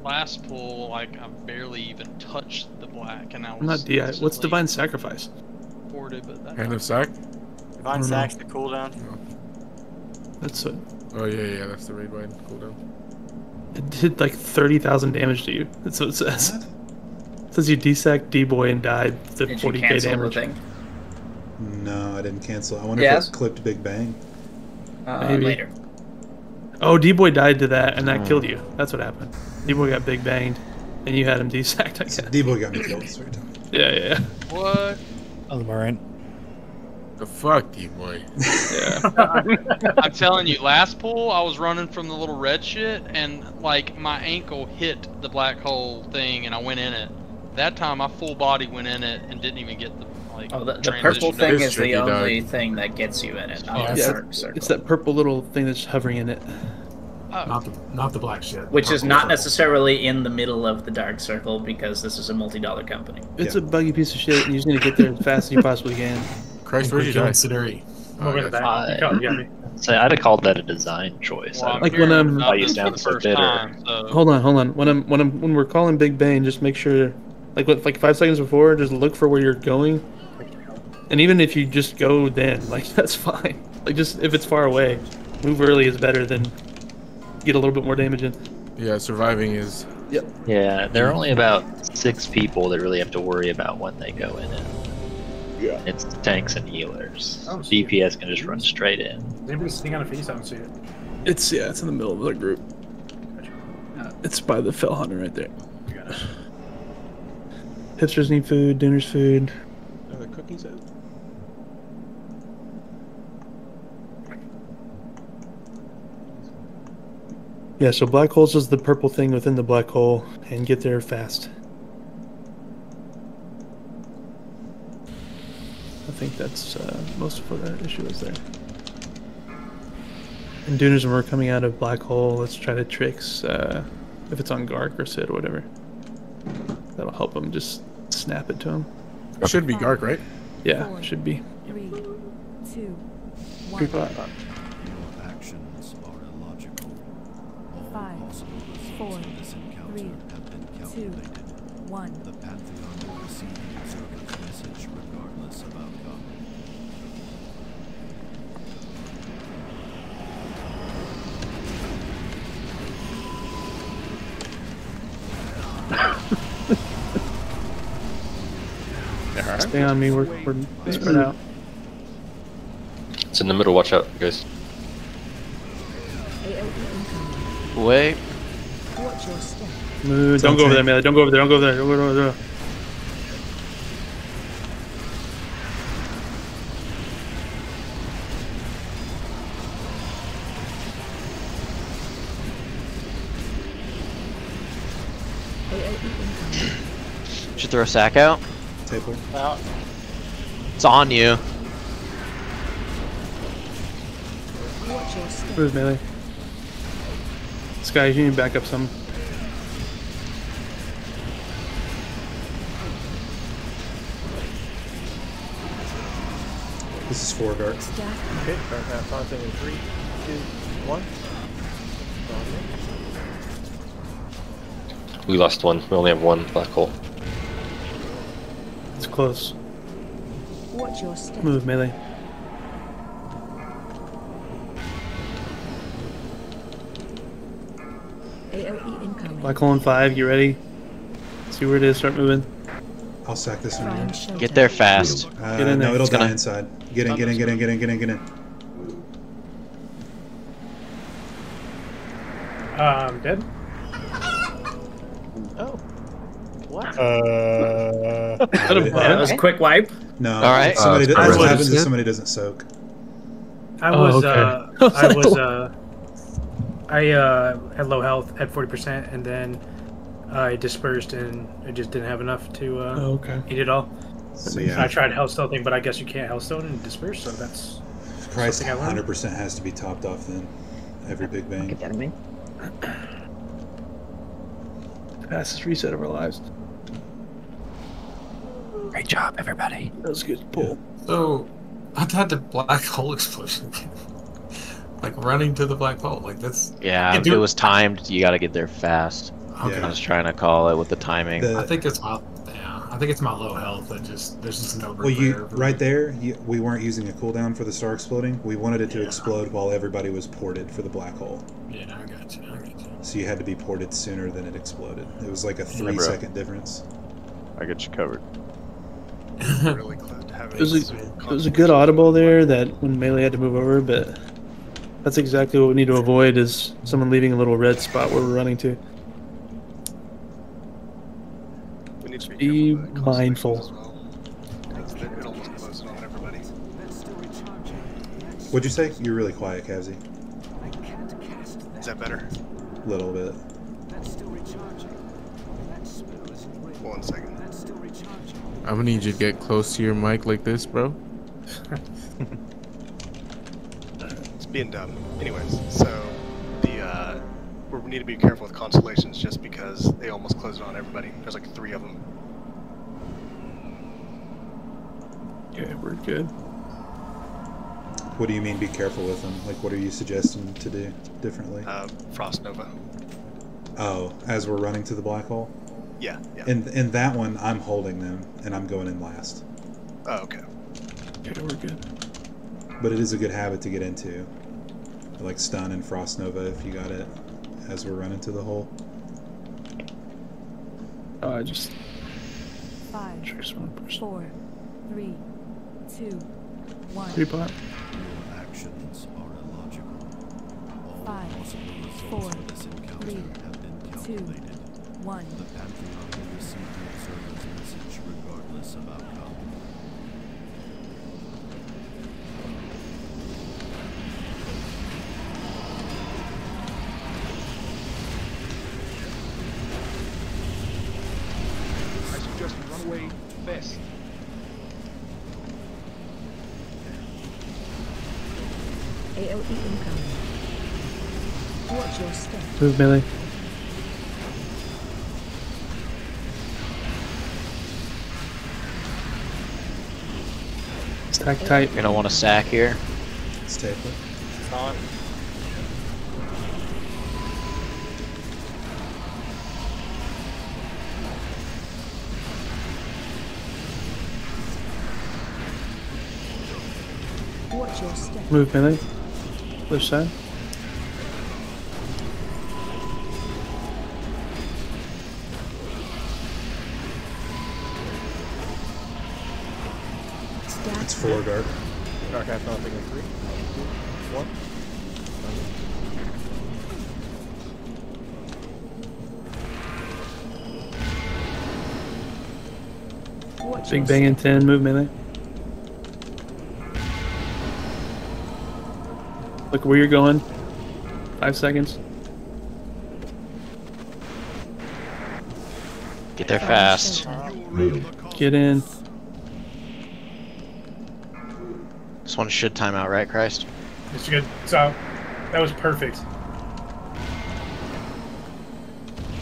Last pull, like I barely even touched the black, and I was I'm not DI. What's divine sacrifice? ported, but that Hand of sack. Divine know. Sack's the cooldown. That's it. Oh yeah, yeah, that's the raid wine cooldown. It did like thirty thousand damage to you. That's what it says. It says you desacked D boy and died the Did forty k cancel the damage. thing? No, I didn't cancel. I wonder Yes. if it clipped Big Bang. Uh, Maybe. later. Oh, D boy died to that, and that oh. killed you. That's what happened. D boy got big banged, and you had him desacked. I guess. D-Boy got me killed. Sorry, Tom. Yeah, yeah, yeah. What? Oh, am I right? The fuck, D boy. I'm telling you, last pull I was running from the little red shit, and like my ankle hit the black hole thing, and I went in it. That time, my full body went in it and didn't even get the like. Oh, the, the purple thing is tricky the dog. only thing that gets you in it, not Yeah, the Yeah, circle. It's that purple little thing that's hovering in it. Oh, Not the not the black shit. Which is not circle. necessarily in the middle of the dark circle because this is a multi-dollar company. It's Yeah. a buggy piece of shit, and you just need to get there as fast as you possibly can. Christ, And where'd you killing die? I'm over in the back. Uh, You got, you got me. So I'd have called that a design choice. well, Like when, um, about Why you this for the first bitter. time, so Hold on, hold on. When I'm when I'm when we're calling Big Bang, just make sure, like what, like five seconds before, just look for where you're going. And even if you just go then, like that's fine. Like just if it's far away, move early is better than get a little bit more damage in. Yeah, surviving is. Yep. Yeah, there are only about six people that really have to worry about when they go in it. Yeah. It's tanks and healers. Shit. DPS can just run straight in. Is anybody sitting on a feast? I don't see it. It's yeah, it's in the middle of the group. It's by the Felhunter right there. Hipsters need food. Dinner's food. Are the cookies out? Yeah, so black holes is the purple thing within the black hole, and get there fast. I think that's uh, most of what that issue is there. And Duners, when we're coming out of black hole, let's try to tricks uh, if it's on Gark or Sid or whatever. That'll help them just snap it to him. It should be Gark, right? Yeah, Four, should be. Three, two, Creep one. up. Your actions are illogical. All Five, possible four, of this encounter three, have been two, calculated. one. The Pantheon will receive the Observer's message regardless of outcome. Stay on me. We're, we're spread out. It's in the middle. Watch out, guys. Wait. Watch your step. Don't go over there, man. Don't go over there. Don't go over there. Don't go over there. Should throw a sack out. Table. Out. It's on you. Watch your melee. Sky, you need to back up some. This is four Gark. Stack. Okay, Dark Out taunting in three, two, one. We lost one. We only have one black hole. It's close. Watch Watch your step. Move melee. AOE incoming. Black hole in five. You ready? See where it is. Start moving. I'll sack this one Find here. shelter. Get there fast. Uh, Get in there. no, it'll It's gonna- die inside. Get in, get in, get in, get in, get in, get in. Um, dead. Oh. What? Uh, That was a quick wipe. No, All right. Somebody Uh, does, what happens if somebody doesn't soak. I Oh, was okay. uh I was uh I uh had low health, had forty percent, and then I dispersed and I just didn't have enough to uh Oh, okay. eat it all. So I yeah, tried healthstoning, but I guess you can't healthstone and disperse, so that's Christ, something I learned. 100% has to be topped off then. Every big bang. Get that of me. Fastest reset of our lives. Great job, everybody. That was a good pull. So, I thought the black hole explosion, like running to the black hole, like that's. Yeah, Yeah, if dude. it was timed, you got to get there fast. Okay. I was trying to call it with the timing. The- I think it's my yeah. I think it's my low health that just there's just no. Well, you right me. there, you, we weren't using a cooldown for the star exploding. We wanted it to explode while everybody was ported for the black hole. Yeah, I got you. I got you. So you had to be ported sooner than it exploded. It was like a Yeah, three bro. second difference. I got you covered. really close to having It was a, it was a good audible there that when melee had to move over, but that's exactly what we need to avoid is someone leaving a little red spot where we're running to. We need to be, Be careful of the mindful. constellations as well, 'cause they- it almost closed on mindful. What'd you say? You're really quiet, Kavzy. Is that better? A little bit. One second. I'm gonna need you to get close to your mic like this, bro. It's being dumb. Anyways, so the uh, we need to be careful with constellations just because they almost closed on everybody. There's like three of them. Yeah, we're good. What do you mean be careful with them? Like, what are you suggesting to do differently? Uh, Frost Nova. Oh, as we're running to the black hole? Yeah, yeah. In, in that one, I'm holding them, and I'm going in last. Oh, okay. Yeah, we're good. But it is a good habit to get into. Like stun and frost nova if you got it as we're running to the hole. Oh, I just Five, tricks one person. four, three, two, one. Three pot. Your actions are illogical. All Five, possible results four, for this encounter three, have been two, calculated. one. The Pantheon will receive the observer's message regardless of outcome. Move melee. Stack tight. You're gonna want to sack here. Let's take it. It's on. Watch your step. Move melee. Left side. Big your bang in 10. Move melee. Eh? Look where you're going. Five seconds. Get there fast. shelter. Get in. This one should time out, right, Christ? It's good. So that was perfect.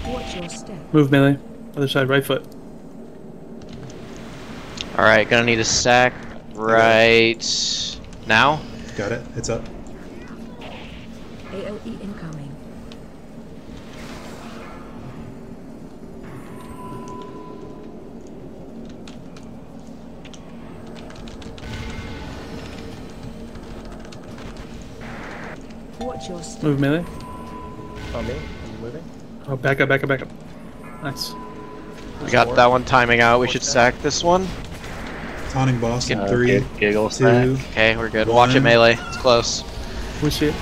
Watch your step. Move melee. Eh? Other side, right foot. Alright, gonna need a sack right now. Got it. It's up. AOE incoming. Watch your step. Move melee. Oh, me? I'm moving. Oh, back up, back up, back up. Nice. We got that one timing out. We should sack this one. Taunting boss in Uh, three, gig- giggle two, Okay, we're good. Watch it melee. It's close. We see it.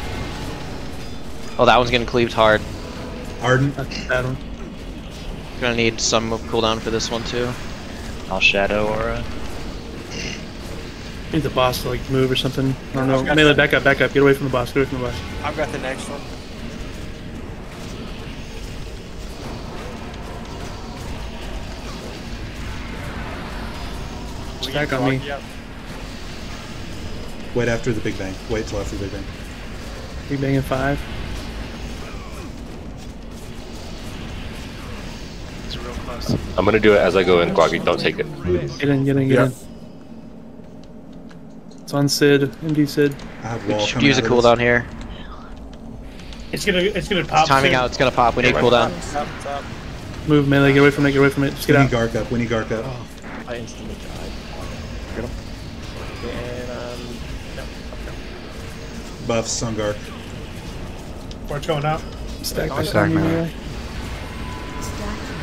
Oh, that one's getting cleaved hard. Ardent. That's a bad one. Gonna need some cooldown for this one too. I'll shadow aura. Need the boss to like move or something. I don't know. Melee, back up, back up. Get away from the boss. Get away from the boss. I've got the next one. Stack on me. Yep. Wait after the Big Bang. Wait till after the Big Bang. Big bang in five. It's real close. I'm gonna do it as I go in, Quaggy. Don't take it. Get in, get in, get Yeah. in. It's on Sid. MD Sid. I have We wall should use a out of this. cooldown here. It's gonna it's gonna pop. It's timing soon. out. It's gonna pop. We need Yeah, cooldown. Top, top. Move melee. Get away from it. Get away from it. Just We get need out. Gark up. We need Gark up. Oh, I instantly died. Buffs on Gark. What's going out? Stack back stack on me, melee. melee.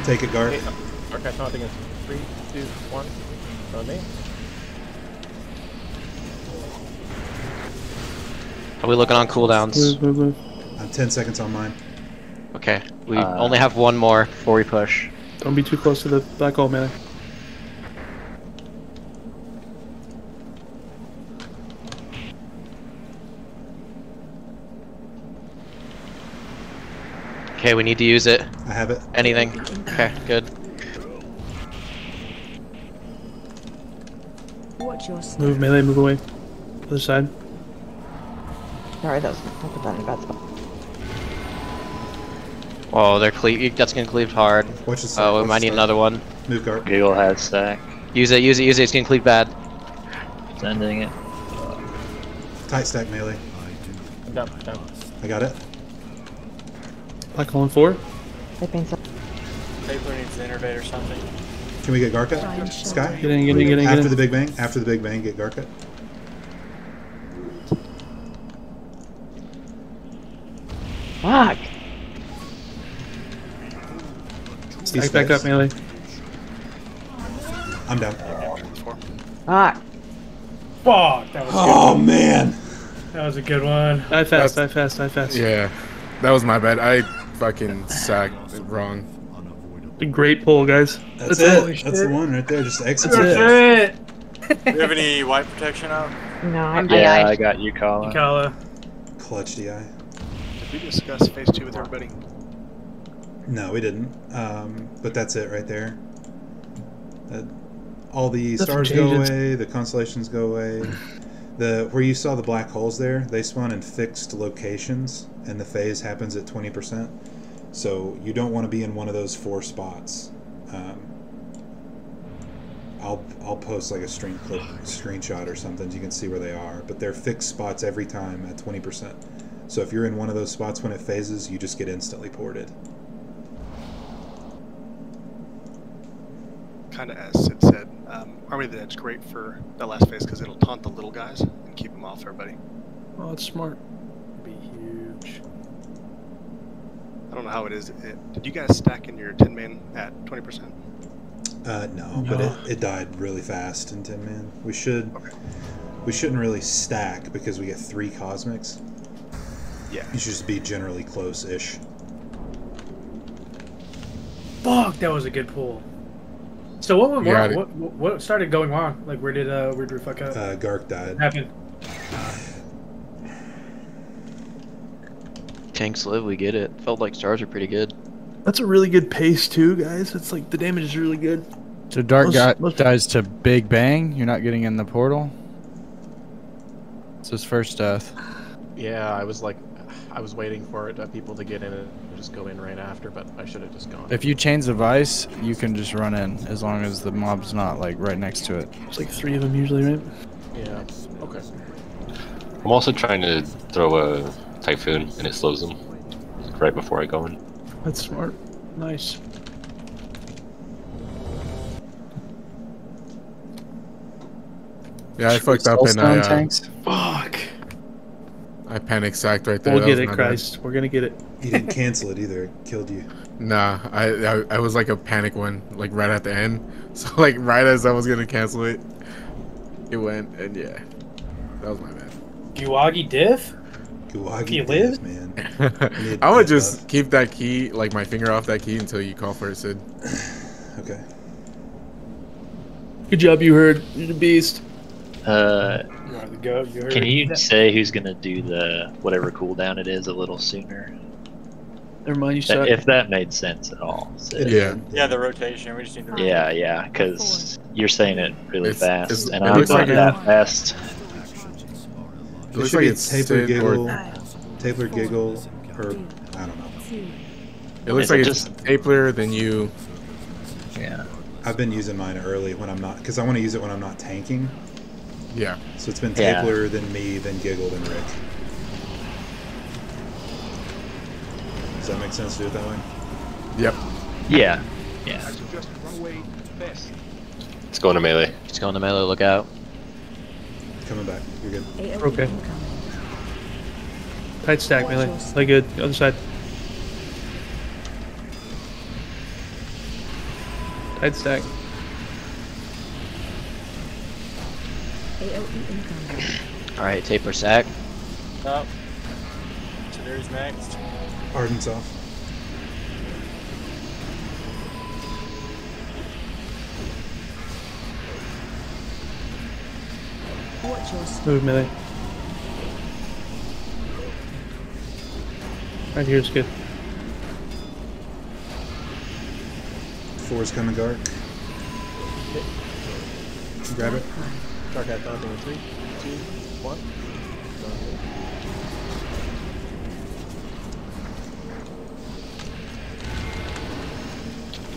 Take it, guard. Okay, uh, Archive taunting three, two, one. On me. Are we looking on cooldowns? I'm 10 seconds on mine. Okay. We Uh, only have one more before we push. Don't be too close to the black hole, melee. Okay, we need to use it. I have it. Anything. Okay, good. Watch your step. Move melee. Move away. Other side. Sorry, that was I put that in a bad spot. Oh, they're cleave. That's gonna cleave hard. Watch the Oh, we might need side. another one. Move Gark. Giggle has stack. Use it. Use it. Use it. It's gonna cleave bad. Sending it. Tight stack melee. I'm down, down. I got it. Black hole in four. They paint some. Paper needs to innervate or something. Can we get Gark Try and up? shut Sky? Get in, get in, get in, get After the Big Bang? After the Big Bang, get Gark up. Fuck. Stack back up, melee. I'm down. Fuck. Fuck. That was Oh, good. man. That was a good one. Die fast, die fast, die fast. Yeah, that was my bad. I fucking sacked it wrong. A great pull, guys. That's, That's it. That's the one right there. Just exit. That's it. Do you have any white protection out? No, I, Yeah, I, I got you, Kala. Kala. Clutch DI. Did we discuss phase two with everybody? No, we didn't. Um, but that's it right there. Uh, all the Nothing stars go away, the constellations go away. The where you saw the black holes there, they spawn in fixed locations, and the phase happens at twenty percent. So you don't want to be in one of those four spots. Um, I'll I'll post like a stream clip screenshot or something so you can see where they are. But they're fixed spots every time at twenty percent. So if you're in one of those spots when it phases, you just get instantly ported. Kind of as Sid said, um, Army of the Dead's great for that last phase because it'll taunt the little guys and keep them off everybody. Oh, that's smart. It'd Be huge. I don't know how it is. It, did you guys stack in your 10 man at 20%? Uh, no, but it, it died really fast in 10 Man. We should we shouldn't really stack because we get three cosmics. Yeah. You should just be generally close-ish. Fuck, that was a good pull. So what went wrong? What, what what started going wrong? Like where did uh where did we fuck up? Uh, Gark died. What happened? Tanks live. We get it. Felt like stars are pretty good. That's a really good pace too, guys. It's like the damage is really good. So Dark Most- got, most- dies to Big Bang. You're not getting in the portal. It's his first death. Yeah, I was like, I was waiting for it, uh, people to get in and just go in right after, but I should have just gone. If you Chains of Ice, you can just run in as long as the mob's not like right next to it. It's like three of them usually, right? Yeah. Okay. I'm also trying to throw a typhoon and it slows them right before I go in. That's smart. Nice. Yeah, I Should fucked up and I, uh, tanks? Fuck. I panic sacked right there. We'll That get was it, my bad. Christ. We're gonna get it. You didn't cancel it either. It killed you. Nah, I, I I was like a panic one, like right at the end. So like right as I was gonna cancel it, it went, and yeah, that was my bad. Guwagi diff? Guwagi He diff, lives? man. I would just keep that key, like my finger off that key until you call for it, Sid. Okay. Good job, you heard. You're the beast. Uh, You are. You can it. you say who's gonna do the whatever cooldown it is a little sooner? Never mind, you That- suck. If that made sense at all. So- Yeah. Yeah, the rotation. We just need to. Yeah, yeah, because you're saying it really It's- fast, it's- and it I'm looks not like that fast. It looks should like be it's Tapler Sid Giggle, or- Tapler Giggle, or I don't know. It looks Is like it it's Tapler, then you. Yeah. I've been using mine early when I'm not, because I want to use it when I'm not tanking. Yeah. So it's been Yeah. Tapler, then me, then Giggle, then Rick. Does that make sense to do it that way? Yep. Yeah. Yeah. It's going to melee. Just going to melee. Look out. Coming back. You're good. AOE Okay. incoming. Tight stack, melee. Play good. Other side. Tight stack. AOE incoming. All right, Tapler sack. Up. So there's next. Ardent's off. Watch your step. Move melee. Right here's good. Four's coming, Gark. Grab it. Dark Eye Daunting in three, two, one.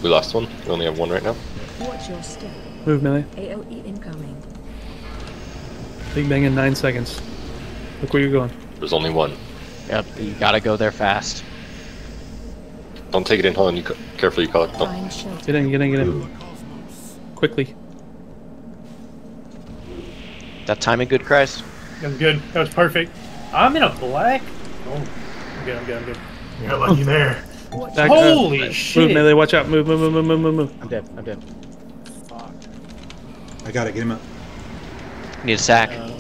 We lost one. We only have one right now. Watch your step. Move melee. AOE incoming. Big bang in nine seconds. Look where you're going. There's only one. Yep, you gotta go there fast. Don't take it in, hold on. You ca- careful, you call it. Find shelter. Get in, get in, get in. Quickly. That timing good, Christ? That was good. That was perfect. I'm in a black. Oh, I'm good. I'm good. I'm good. You got lucky there. Back Holy up. shit. Move melee. Watch out. Move, move, move, move, move, move, move. I'm dead. I'm dead. I got it. Get him up. Need a sack. Uh, Nice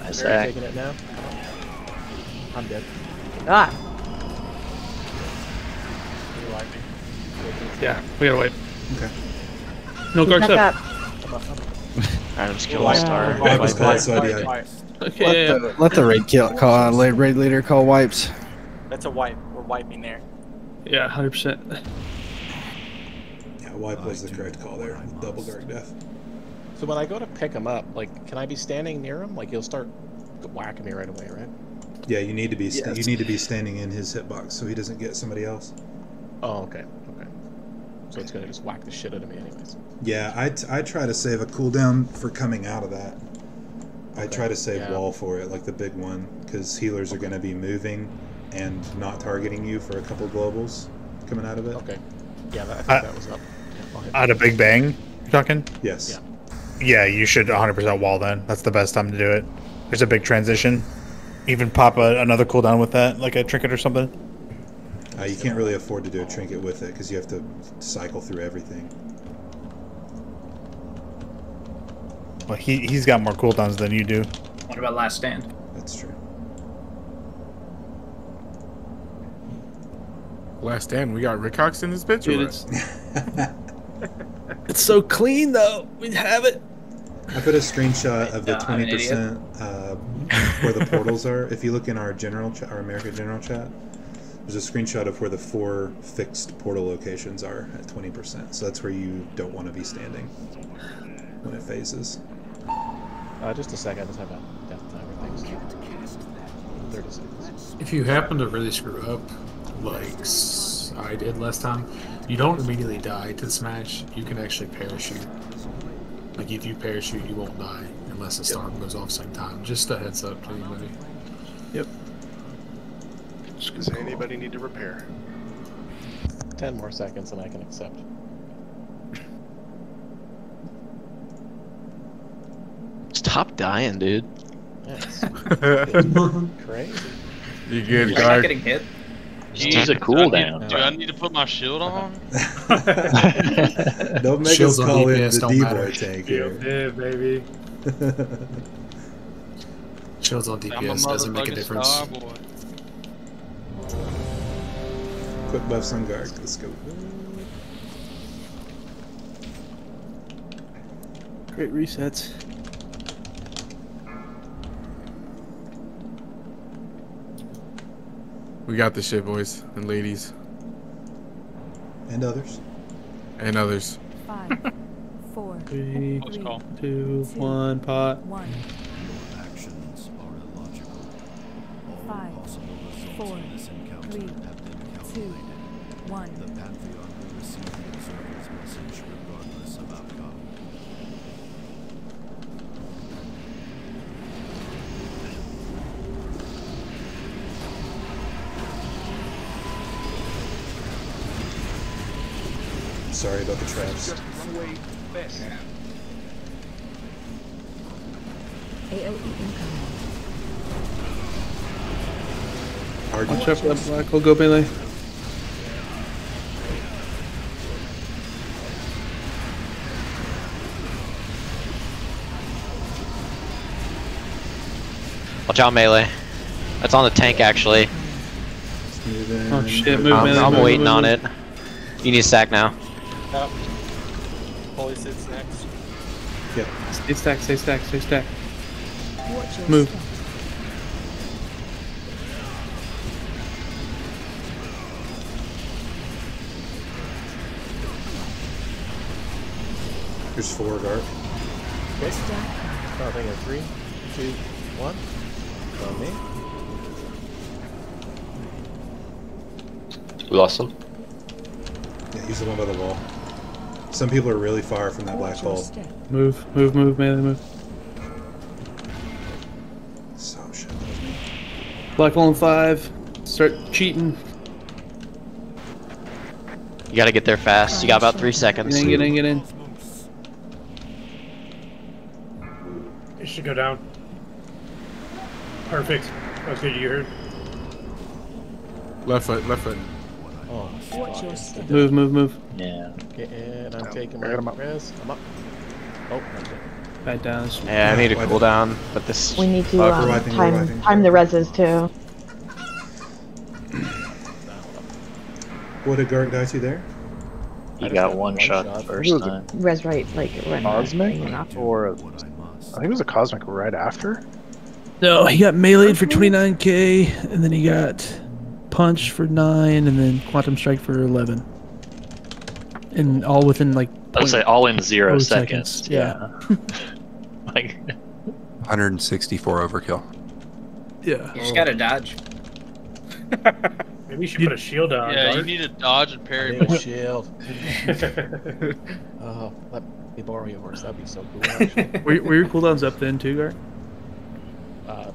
Barry sack. taking it now. I'm dead. Ah, You like me? Yeah, we gotta wait. Okay. No back guards up. up. Alright, I'm just Wipe, killing Star. wipe, Wipe was wipe, called, wipe, so I wipe, did. wipe. Okay. Let yeah, the, let the raid kill call uh, la- raid leader call wipes. That's a wipe. We're wiping there. yeah, hundred percent. Yeah, wipe was the correct call there. Double Gark death. So when I go to pick him up, like, can I be standing near him? Like, he'll start whacking me right away, right? Yeah, you need to be sta- you need to be standing in his hitbox so he doesn't get somebody else. Oh, okay, okay. So it's gonna just whack the shit out of me, anyways. Yeah, I, t- I try to save a cooldown for coming out of that. I try to save yeah. wall for it, like the big one, because healers are going to be moving and not targeting you for a couple globals coming out of it. Okay. Yeah, that, I think Uh, that was up. Yeah, I'll hit. Out of Big Bang, you're talking? Yes. Yeah, you should 100% wall then. That's the best time to do it. There's a big transition. Even pop a, another cooldown with that, like a trinket or something. Uh, you can't really afford to do a trinket with it because you have to cycle through everything. Well, he, he's got more cooldowns than you do. What about Last Stand? That's true. Last stand, we got Rick Cox in this bitch. Dude, or it's it's so clean though. We have it. I put a screenshot of the I'm twenty percent uh, where the portals are. If you look in our general chat, our America general chat, there's a screenshot of where the four fixed portal locations are at twenty percent. So that's where you don't want to be standing when it phases. Uh, just a second. I just have a death timer thing. Thirty seconds. If you happen to really screw up, like I did last time, you don't immediately die to smash. You can actually parachute. Like if you parachute, you won't die unless the storm goes off same time. Just a heads up to anybody. Yep. Does anybody need to repair? Ten more seconds, and I can accept. Stop dying, dude. Yes. Crazy. You good, You're not getting hit. Just use a Do I need- cooldown. Do I need to put my shield on? Don't make Shields us call in the D-boy tank here. Yeah, baby. Shields on DPS doesn't make a difference. star. Quick buffs on guard. Let's go. Great resets. We got this shit, boys and ladies, And others. and others. Five, four, Three, Close call. two, one, pot. one, Your actions are illogical. All Five, possible results four, of this encounter three, have been two, one. The Pantheon will receive the observer's message regardless of outcome. Sorry about the traps. AOE incoming. Hard Watch out for that black hole. Go melee. Watch out, melee. That's on the tank, actually. Oh shit, move I'm, melee. I'm move, waiting move, on move. it. You need a sack now. Yep. Holy sits next. Yep. Stay stack, stay stack, stay stack. Move. step. Here's four guard. Okay. Starting in three, two, one. On me. We lost him. Yeah, he's the one by the wall. Some people are really far from that black hole. step. Move, move, move, melee, move. So shit. Black hole in five. Start cheating. You gotta get there fast. You got about three seconds. Get seconds. in, get in, get in. It should go down. Perfect. Okay, you heard. Left foot, left foot. Oh, Watch your step. Move, move, move. Yeah. And I'm Yeah, taking I got him my up. res. I'm up. Oh, I'm dead. Back down. Yeah, I need a Why cooldown, but this. We need to fuck- um, reviving, time reviving. time the reses too. What did Gark die to there? You I got got one one shot shot. the first It was time. Res right, like when Cosmic when off. or What I. I think it was a cosmic right after. No, he got meleeed for 29k, and then he got punch for 9, and then quantum strike for 11. And all within like. I would say all in zero seconds. seconds, Yeah. like 164 overkill. Yeah. You just gotta dodge. Maybe you should put a shield on. Yeah, you need to dodge and parry need more. a shield. Oh, let me borrow yours. That'd be so cool. Actually. Were, were your cooldowns up then too, Gar? uh,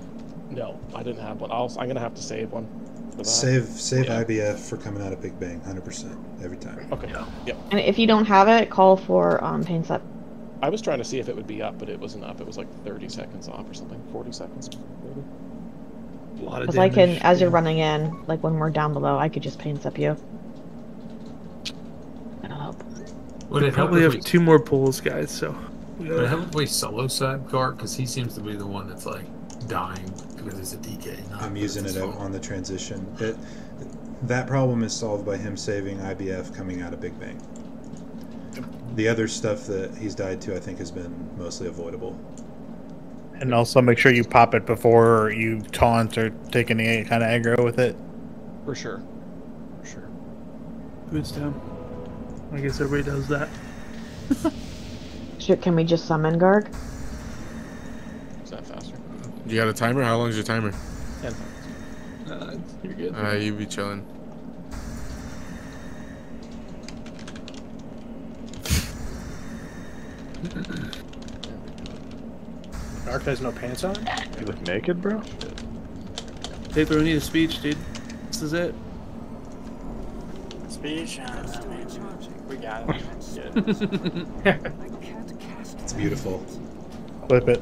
no, I didn't have one. I'll, I'm gonna have to save one. For that. Save save Yeah. IBF for coming out of Big Bang, 100% every time. Okay. Yep. And if you don't have it, call for um Pain Supp. I was trying to see if it would be up, but it wasn't up. It was like 30 seconds off or something. 40 seconds. Maybe. A lot of Because I can, damage, as you're running in, like when we're down below, I could just Pain Supp you. That'll help. Would it help Probably have we, two more pulls, guys. So. we would it gotta- help if we solo side Gark? Because he seems to be the one that's like dying because he's a DK. not I'm using it his fault. on the transition. It that problem is solved by him saving IBF coming out of Big Bang. The other stuff that he's died to, I think, has been mostly avoidable. And also make sure you pop it before you taunt or take any kind of aggro with it. For sure. For sure. Boots down. I guess everybody does that. Should, can we just summon Gark? Is that faster? You got a timer? How long is your timer? 10 Uh, you're good. Uh, you be chilling. Dark has no pants on. You look naked, bro. Paper, we need a speech, dude. This is it. Speech. I don't know, man. We got it. It's beautiful. Flip it.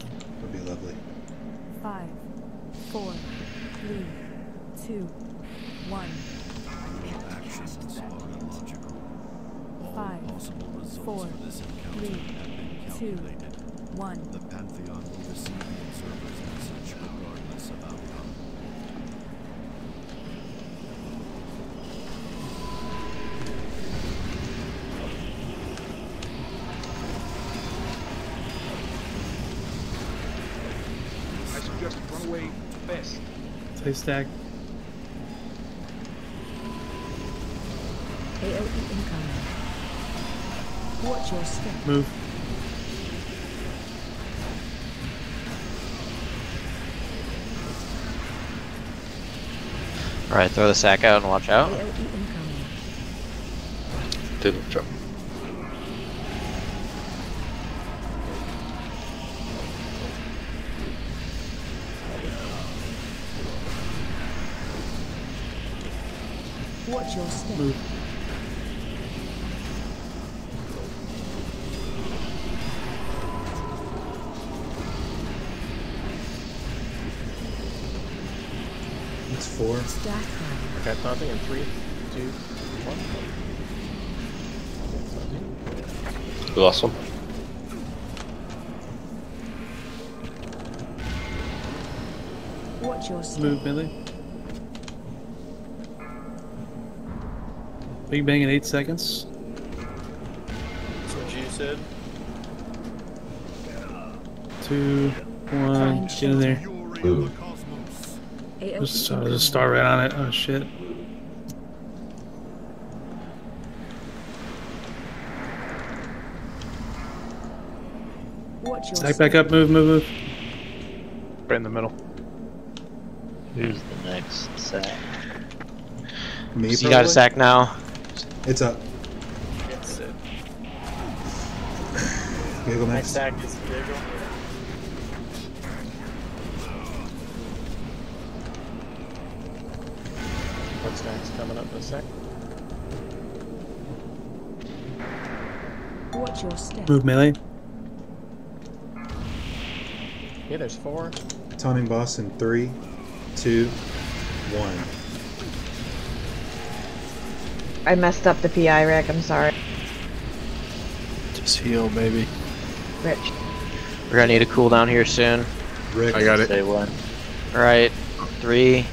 Stay stack. AOE incoming. Watch your step. Move. Alright, throw the sack out and watch out. AOE incoming. Didn't jump. Watch your step. Move. It's four. Stack high. Okay, nothing in three, two, one. We lost one. Watch your step. Move, Billy. Big bang in eight seconds. That's what you said. Two, one, get in there. AOE Just, uh, there's a star right on it. Oh shit. Watch Stack back up, move, move, move. Right in the middle. Who's the next sack? Me, So you got a sack now. It's up. It's it. Giggle Next next. stack is Giggle. What's next? Coming up in a sec. Watch your step. Move melee. Yeah, there's four. Taunting boss in three, two, one. I messed up the PI, Rick. I'm sorry. Just heal, baby. Rich. We're gonna need a cooldown here soon. Rick, I got it. Say when. Alright, three.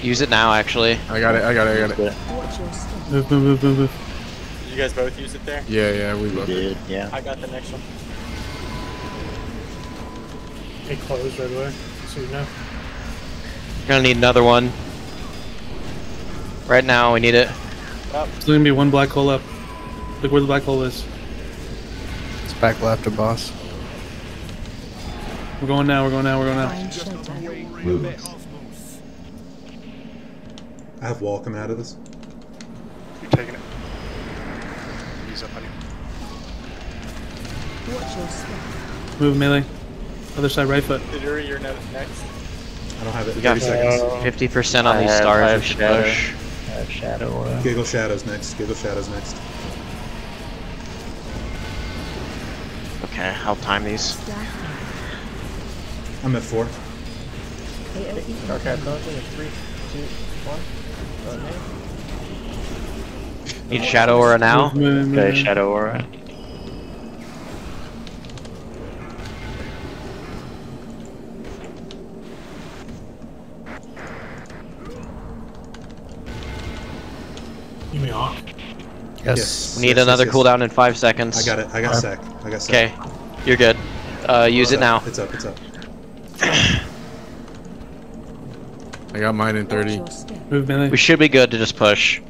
Use it now, actually. I got it. I got it. I got it. Watch your step. Move, move, move, move, move. Did you guys both use it there? Yeah, yeah, we You both did, yeah. I got the next one. It closed right away, so you know. We're gonna need another one. Right now, we need it. There's gonna be one black hole up. Look where the black hole is. It's back left of boss. We're going now, we're going now, we're going now. Find shelter. I have wall coming out of this. You're taking it. He's up on you. Watch your step. Move melee. Other side, right foot. Siduri, you're next. I don't have it. We got 30 seconds. 50% on I these stars. I we have should shadow. push. I have shadow. Uh, Giggle shadows next. Giggle shadows next. Okay, I'll time these. I'm at four. Okay, Dark incoming. Advantage in three, two, one. Run. Need Shadow Aura now. Okay, shadow aura. You mean Hawk? Yes. We need yes, another yes, yes. cooldown in five seconds. I got it. I got Okay. sec. I got sec. Okay, you're good. Uh, use It's it now. It's up. It's up. I got mine in 30. your. Move melee. We should be good to just push.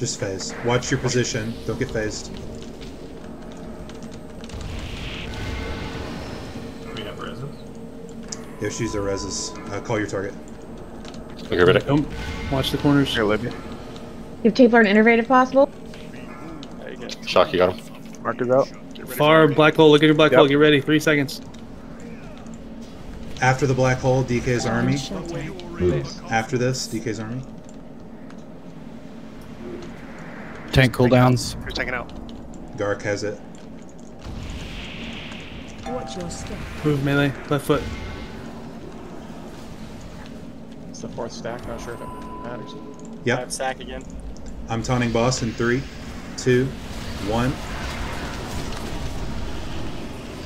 Just phase. Watch your position. Don't get phased. We have resins. Yoshi's or Rez's. Uh, call your target. Okay, ready? Don't watch the corners. Here, Libya. Give Tapler an innervate if possible. There you go. Shock, you got him. Mark it out. Far black hole. Look at your black Yep. hole. Get ready. Three seconds. After the black hole, DK's army. Moves. After this, DK's army. Tank cooldowns. Who's taking out? Gark has it. Watch your step. Move melee, left foot. It's the fourth stack. Not sure if it matters. I Yep. have sack again. I'm taunting boss in three, two, one.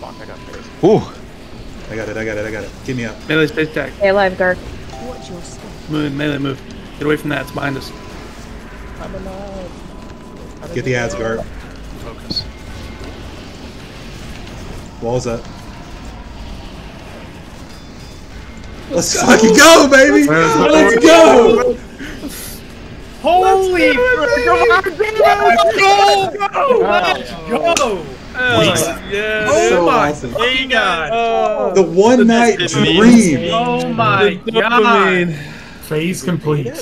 Fuck, I got pairs. Ooh. I got it. I got it. I got it. Get me up. Melee space attack. Stay alive, Gark. Watch your step. Move, melee, move. Get away from that. It's behind us. I'm alive. Get the ads, Gark. Focus. Walls up. Let's fucking go, baby! Let's go! Holy! Let's go! Let's go! Oh, yeah, Oh, oh So my awesome. god! Oh. The one night dream. Oh my The god! Phase complete.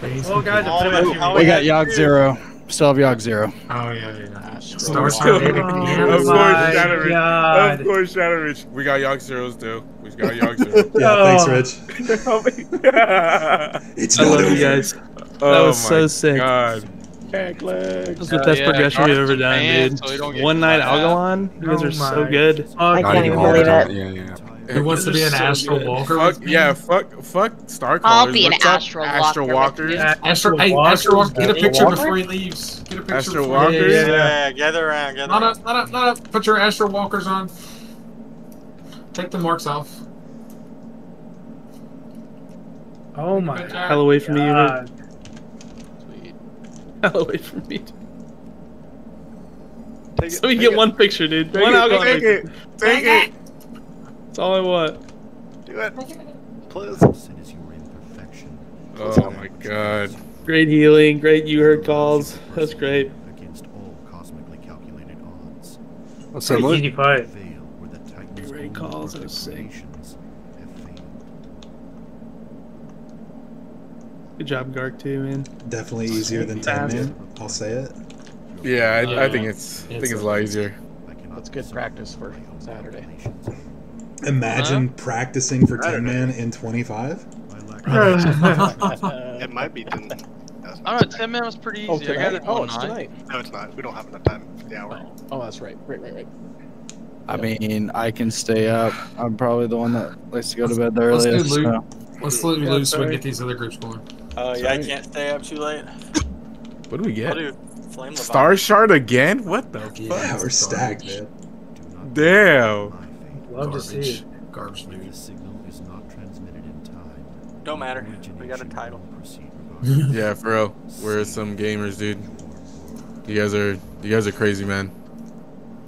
Phase Oh, guys, complete. I'm putting my We got Yogg Zero. Still have Yogg Zero. Oh yeah, yeah. Star Star Of course, my Shadow Rich. God. Of course, Shadow Rich. We got Yogg Zeros too. We got Yogg Zero. Yeah, Oh. thanks, Rich. It's I not love you guys. That Oh was so my sick. God. Back legs. That was the Hell best yeah, progression we've ever done, man, dude. so he don't get One night caught. Algalon. You guys Oh are so good. I can't even even believe it. time. Yeah, yeah. Who wants to be an so Astral good. Walker? Fuck yeah, fuck, fuck Star I'll be an What's up, Astral Astral Walker with Walkers. me. Astral, hey, Astral Walker, get a picture Walker? before he leaves. Get a picture Astral before he Walkers? leaves. Yeah, gather around, gather Not around. up, not up, not up. Put your Astral Walkers on. Take the marks off. Oh my Hell away from me, you god! Hell away from me. Take it, So we get it. one picture, dude. Take one it, Algalon take picture. it, take it. That's all I want. Do it. Please. Sin is your imperfection. Oh my god. Great healing, great you heard calls. That's great. Against all cosmically calculated odds. What's Pretty up, easy fight. Veil where the Titans' Great calls, that was sick. creations have failed. Good job, Gark, too, man. Definitely easier than Ten Man. I'll say it. Yeah, I, I think uh, it's I think It's it's a lot easier. I cannot That's good practice for Saturday. calculations. Imagine practicing for Ten Man in 25. My lack of It might be. Then, I don't know. Ten man was pretty oh, easy. Oh, I got tonight? it Oh, one it's night. tonight. no, it's not. We don't have enough time for the hour. Oh, that's right. Right, right, right. I mean, I can stay up. I'm probably the one that likes to go to bed the Let's do earliest. loot. So. Let's let me Yeah, loose so we can get these other groups going. Oh yeah, I can't stay up too late. What do we get? do flame Star Shard again? What the Yeah, Yeah, we're stacked, garbage. man. Damn. my fate. Love to see it. Garbage If loot. the signal is not transmitted in time. Don't matter. imagination We got a title. will proceed. Yeah, for real. We're some gamers, dude. You guys are you guys are crazy, man.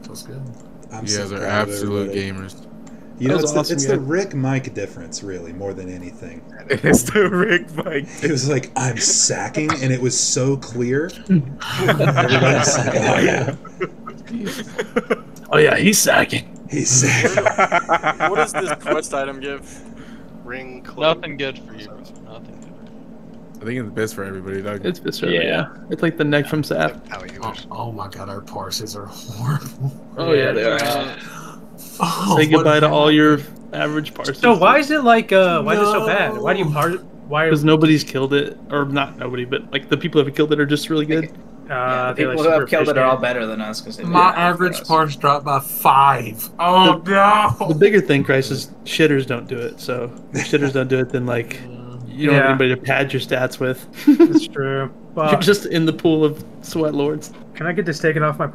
Feels good. I'm You so guys are absolute everybody. gamers. You know, That was it's, the, awesome, it's the. Rick Mike difference, really, more than anything. It's the Rick Mike. It was like, I'm sacking, and it was so clear. Everybody's like, oh, yeah. Oh, yeah, he's sacking. He's sacking. What does this quest item give? Ring club. Nothing good for you. Nothing good. I think it's best for everybody, dog. It's visceral, yeah. It's like the neck from Sap. How he Oh, oh my god, our parses are horrible. Oh, yeah, they are. Uh, Oh, Say goodbye to all your average parsons. So why is it like? uh Why is it so bad? Why do you par? Why? Because nobody's killed it, or not nobody, but like the people that have killed it are just really good. Uh, the they, like, people who have killed it are all better than us because My average parse dropped by five. Oh no! The bigger thing, Christ, is shitters don't do it. So if shitters don't do it, then like you don't have anybody to pad your stats with. That's true. Well, You're just in the pool of sweat lords. can I get this taken off my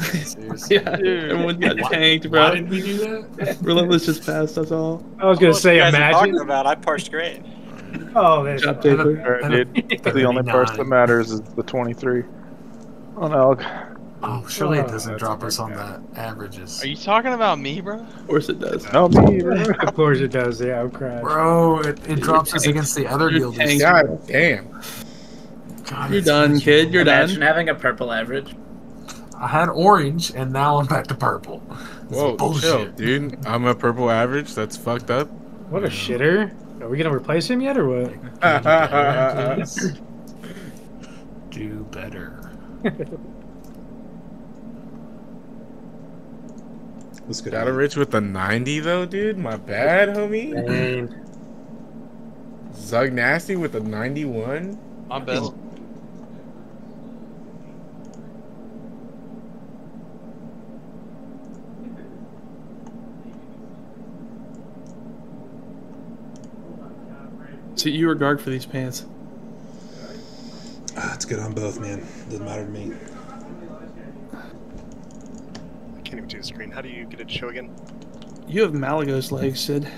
pars? Yeah, everyone got tanked, bro. Why did we do that? Relentless just passed. us all. I was gonna What say, you guys imagine. talking about? I parsed great. Oh, there's Job I paper. have- Alright, dude. The only parse that matters is the 23 on Elg. Oh, surely it oh, doesn't drop us on good the averages. Are you talking about me, bro? Of course it does. No, me, bro. of course it does. Yeah, I'm crying. Bro, it, it drops us against the other You're guilds. God damn. God, You're done, kid. You're Imagine done. having a purple average. I had orange, and now I'm back to purple. This is Whoa, chill, bullshit. dude. I'm a purple average. That's fucked up. What a shitter. Are we gonna replace him yet or what? Please. Do better. Let's go. Got a rich with the 90 though, dude. My bad, homie. Dang. Zug Nasty with a 91. My bad. So you were guard for these pants. Ah, it's good on both, man. Doesn't matter to me. I can't even see the screen. How do you get it to show again? You have Malygos legs, Sid.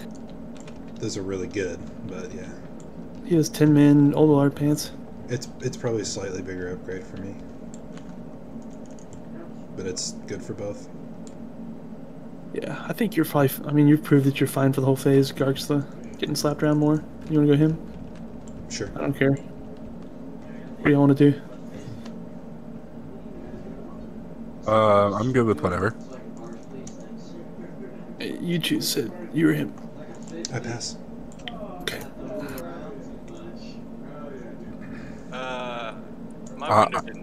Those are really good, but yeah, He has 10 man old art pants. it's it's probably a slightly bigger upgrade for me, but it's good for both. Yeah, I think you're probably. I mean, you've proved that you're fine for the whole phase. Gark's the getting slapped around more. You want to go him? Sure. I don't care. What do you want to do? Uh, I'm good with whatever. You choose Sid. You or him. I pass. Okay. Uh, my Uh, window didn't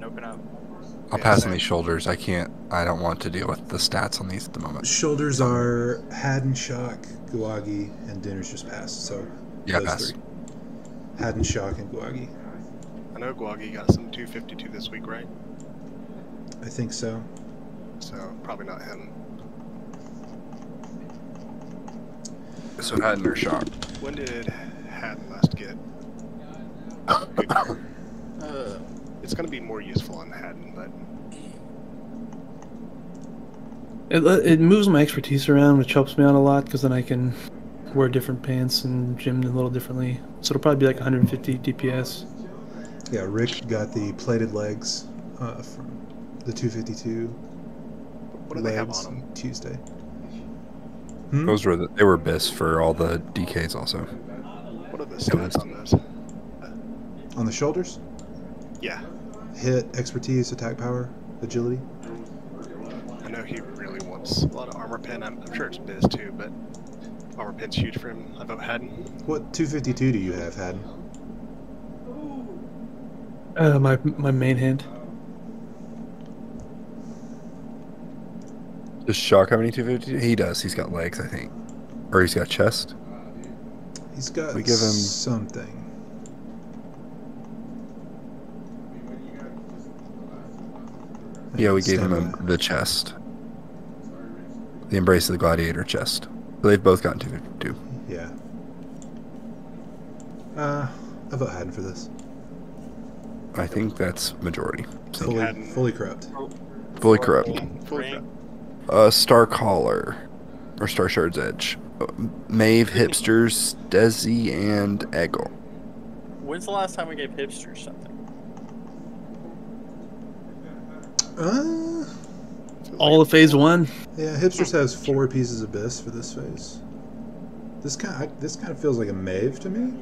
open up. I'll pass on these shoulders. I can't. I don't want to deal with the stats on these at the moment. Shoulders are Haddon Shock, Guagi, and Dinner's just passed. So Yeah, those pass. three. Haddon Shock and Guagi. I know Guagi got some 252 this week, right? I think so. So probably not him. So Haddon or Shock. When did Haddon last get? Uh, it's going to be more useful on Haddon, but It, le- it moves my expertise around, which helps me out a lot because then I can wear different pants and gym a little differently. So it'll probably be like 150 DPS. Yeah, Rick got the plated legs uh, from the 252. What do they have legs on Tuesday. Hmm? Those were the, they were bis for all the DKs also. what are the stats on those? On the shoulders, Yeah, hit, expertise, attack power, agility. I know he really wants a lot of armor pen. I'm, I'm sure it's bis too, but armor pen's huge for him. I vote Haddon. What 252 do you have, Haddon? Uh, my my main hand. Does Shark have any 252? He does. He's got legs, I think, or he's got chest. He's got We give him- something. Yeah, we gave him a, the chest. The Embrace of the Gladiator chest. So they've both gotten 252. Yeah. Uh, I vote Haddon for this. I think that's majority. So Fully, fully corrupt. fully corrupt. Fully corrupt. Uh, Star Caller, or Star Shard's Edge. Uh, Maeve, Hipsters, Desi, and Eggle. When's the last time we gave hipsters something? Uh, All of phase one. yeah, hipsters has four pieces of bis for this phase. This kind, of, this kind of feels like a Maeve to me.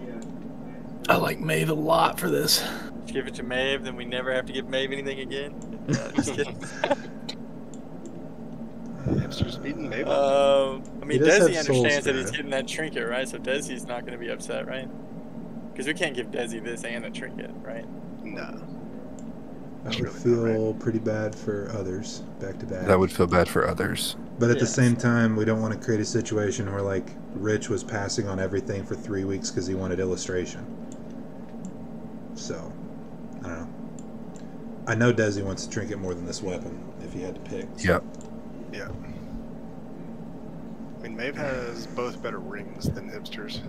I like Maeve a lot for this. Just give it to Maeve, then we never have to give Maeve anything again. Uh, just kidding. Hipsters beating Maven. Um, I mean, Desi understands that he's getting that trinket, right? So Desi's not going to be upset, right? Because we can't give Desi this and a trinket, right? No. That would feel pretty bad for others, back to back. That would feel bad for others. But at the same time, we don't want to create a situation where like Rich was passing on everything for three weeks because he wanted illustration. So, I don't know. I know Desi wants to trinket more than this weapon if he had to pick. Yep. Yeah. I mean, Maeve has both better rings than hipsters.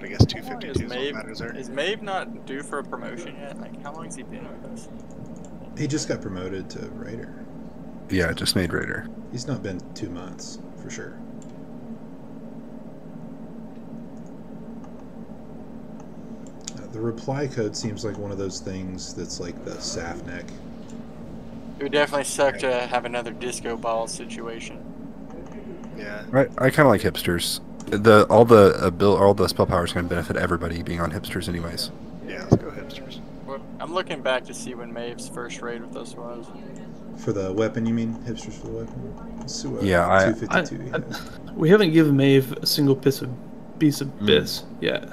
But I guess How 252 is is what Maeve, matters there. is Maeve not due for a promotion yet? Like, how long has he been with us? He just got promoted to Raider. Yeah, just made Raider. He's not been two months for sure. Uh, the reply code seems like one of those things that's like the SAF neck. It would definitely suck to have another disco ball situation. Yeah. I, I kind of like hipsters. The all the uh, bill, all the spell power is going to benefit everybody being on hipsters, anyways. Yeah, let's go hipsters. Well, I'm looking back to see when Maeve's first raid with us was. For the weapon, you mean? Hipsters for the weapon? Let's see what Yeah, I- 252 he I- We haven't given Maeve a single piece of piece of bis yet.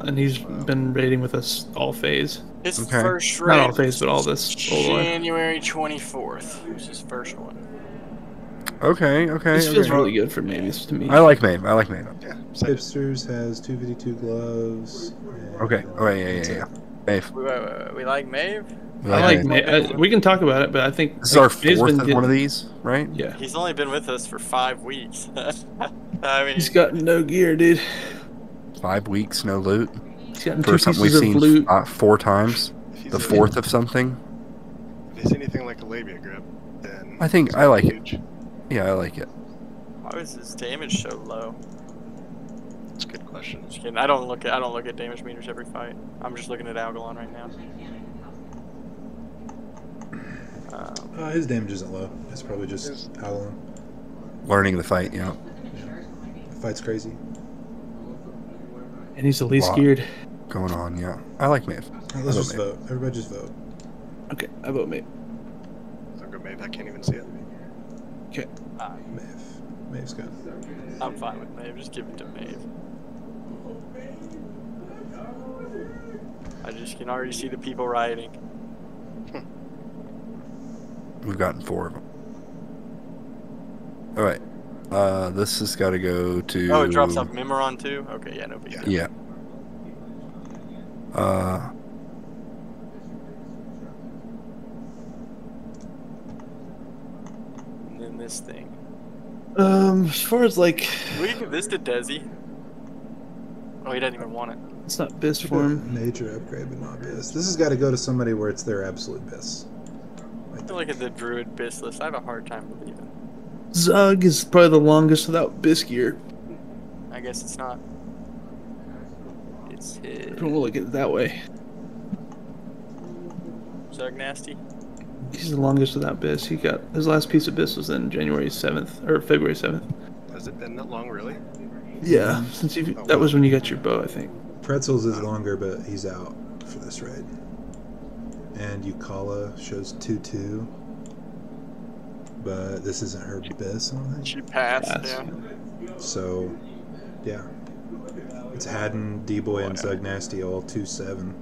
and he's been raiding with us all phase. His Okay. first Not all phase, but all this. January 24th was his first one. Okay, okay. This feels really good for Mavis to me. I like Maeve. I like Maeve. Yeah. Hipsters has 252 gloves. Okay. Oh yeah, yeah, yeah. yeah. Maeve. We, wait, wait, wait, we like Maeve? We I like. Maeve. Ma- uh, we can talk about it, but I think This is our fourth been getting- one of these, right? Yeah. He's only been with us for five weeks. I mean, He's got no gear, dude. Five weeks, no loot. He's gotten For two something we've of seen loot. uh, four times. The fourth of something. If he's anything like a labia grip, then I think I like it. Yeah, I like it. why was his damage so low? That's a good question. Just kidding. I don't look at I don't look at damage meters every fight. I'm just looking at Algalon right now. Um, Uh, his damage isn't low. It's probably just Algalon. Learning the fight, yeah. The fight's crazy. And he's the least geared. Going on, yeah. I like Maeve. Uh, let's just Maeve. vote. Everybody just vote. Okay, I vote Maeve. So go Maeve, I can't even see it. Okay. Maeve. Maeve's good. I'm fine with Maeve. Just give it to Maeve. I just can already see the people rioting. We've gotten four of them. All right. Uh, this has got to go to. Oh, it drops off Mimiron too. Okay, yeah, no big deal. Yeah. Uh, And then this thing. Um, as far as like, We can give this to Desi. Oh, he doesn't even want it. it's not bis Should for him. Major upgrade, but not bis. This has got to go to somebody where it's their absolute bis. I feel like at the Druid Bis list, I have a hard time believing. Zug is probably the longest without bis gear. I guess it's not. It's his. Don't look at it that way. Zug Nasty. He's the longest without bis. He got his last piece of bis was in January seventh or February seventh. Has it been that long, really? Yeah, since you oh, that was when you got your bow, I think. Pretzels is longer, but he's out for this raid. And Yukala shows 2 2. But this isn't her bis, I don't think. She passed, Pass. yeah. So, yeah. It's Haddon, D Boy, and Zug Nasty all 2 7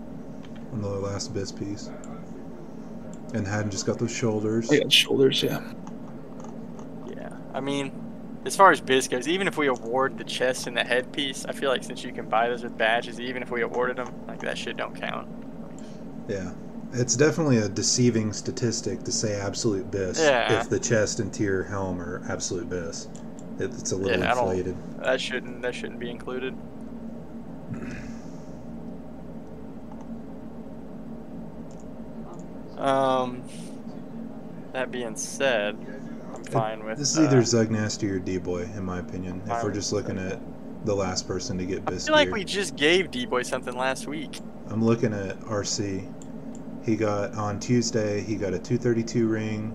on the last bis piece. And Haddon just got those shoulders. I got shoulders, yeah. Yeah. I mean, as far as bis goes, even if we award the chest and the headpiece, I feel like since you can buy those with badges, even if we awarded them, like that shit don't count. Yeah. It's definitely a deceiving statistic to say absolute bis Yeah. if the chest and tier helm are absolute bis. It, it's a little yeah, I inflated. That shouldn't. That shouldn't be included. Um. That being said, I'm fine with. This is uh, either Zug Nasty or D Boy, in my opinion. If we're just looking at the last person to get I feel like we just gave D Boy something last week. I'm looking at RC. He got on Tuesday. He got a 232 ring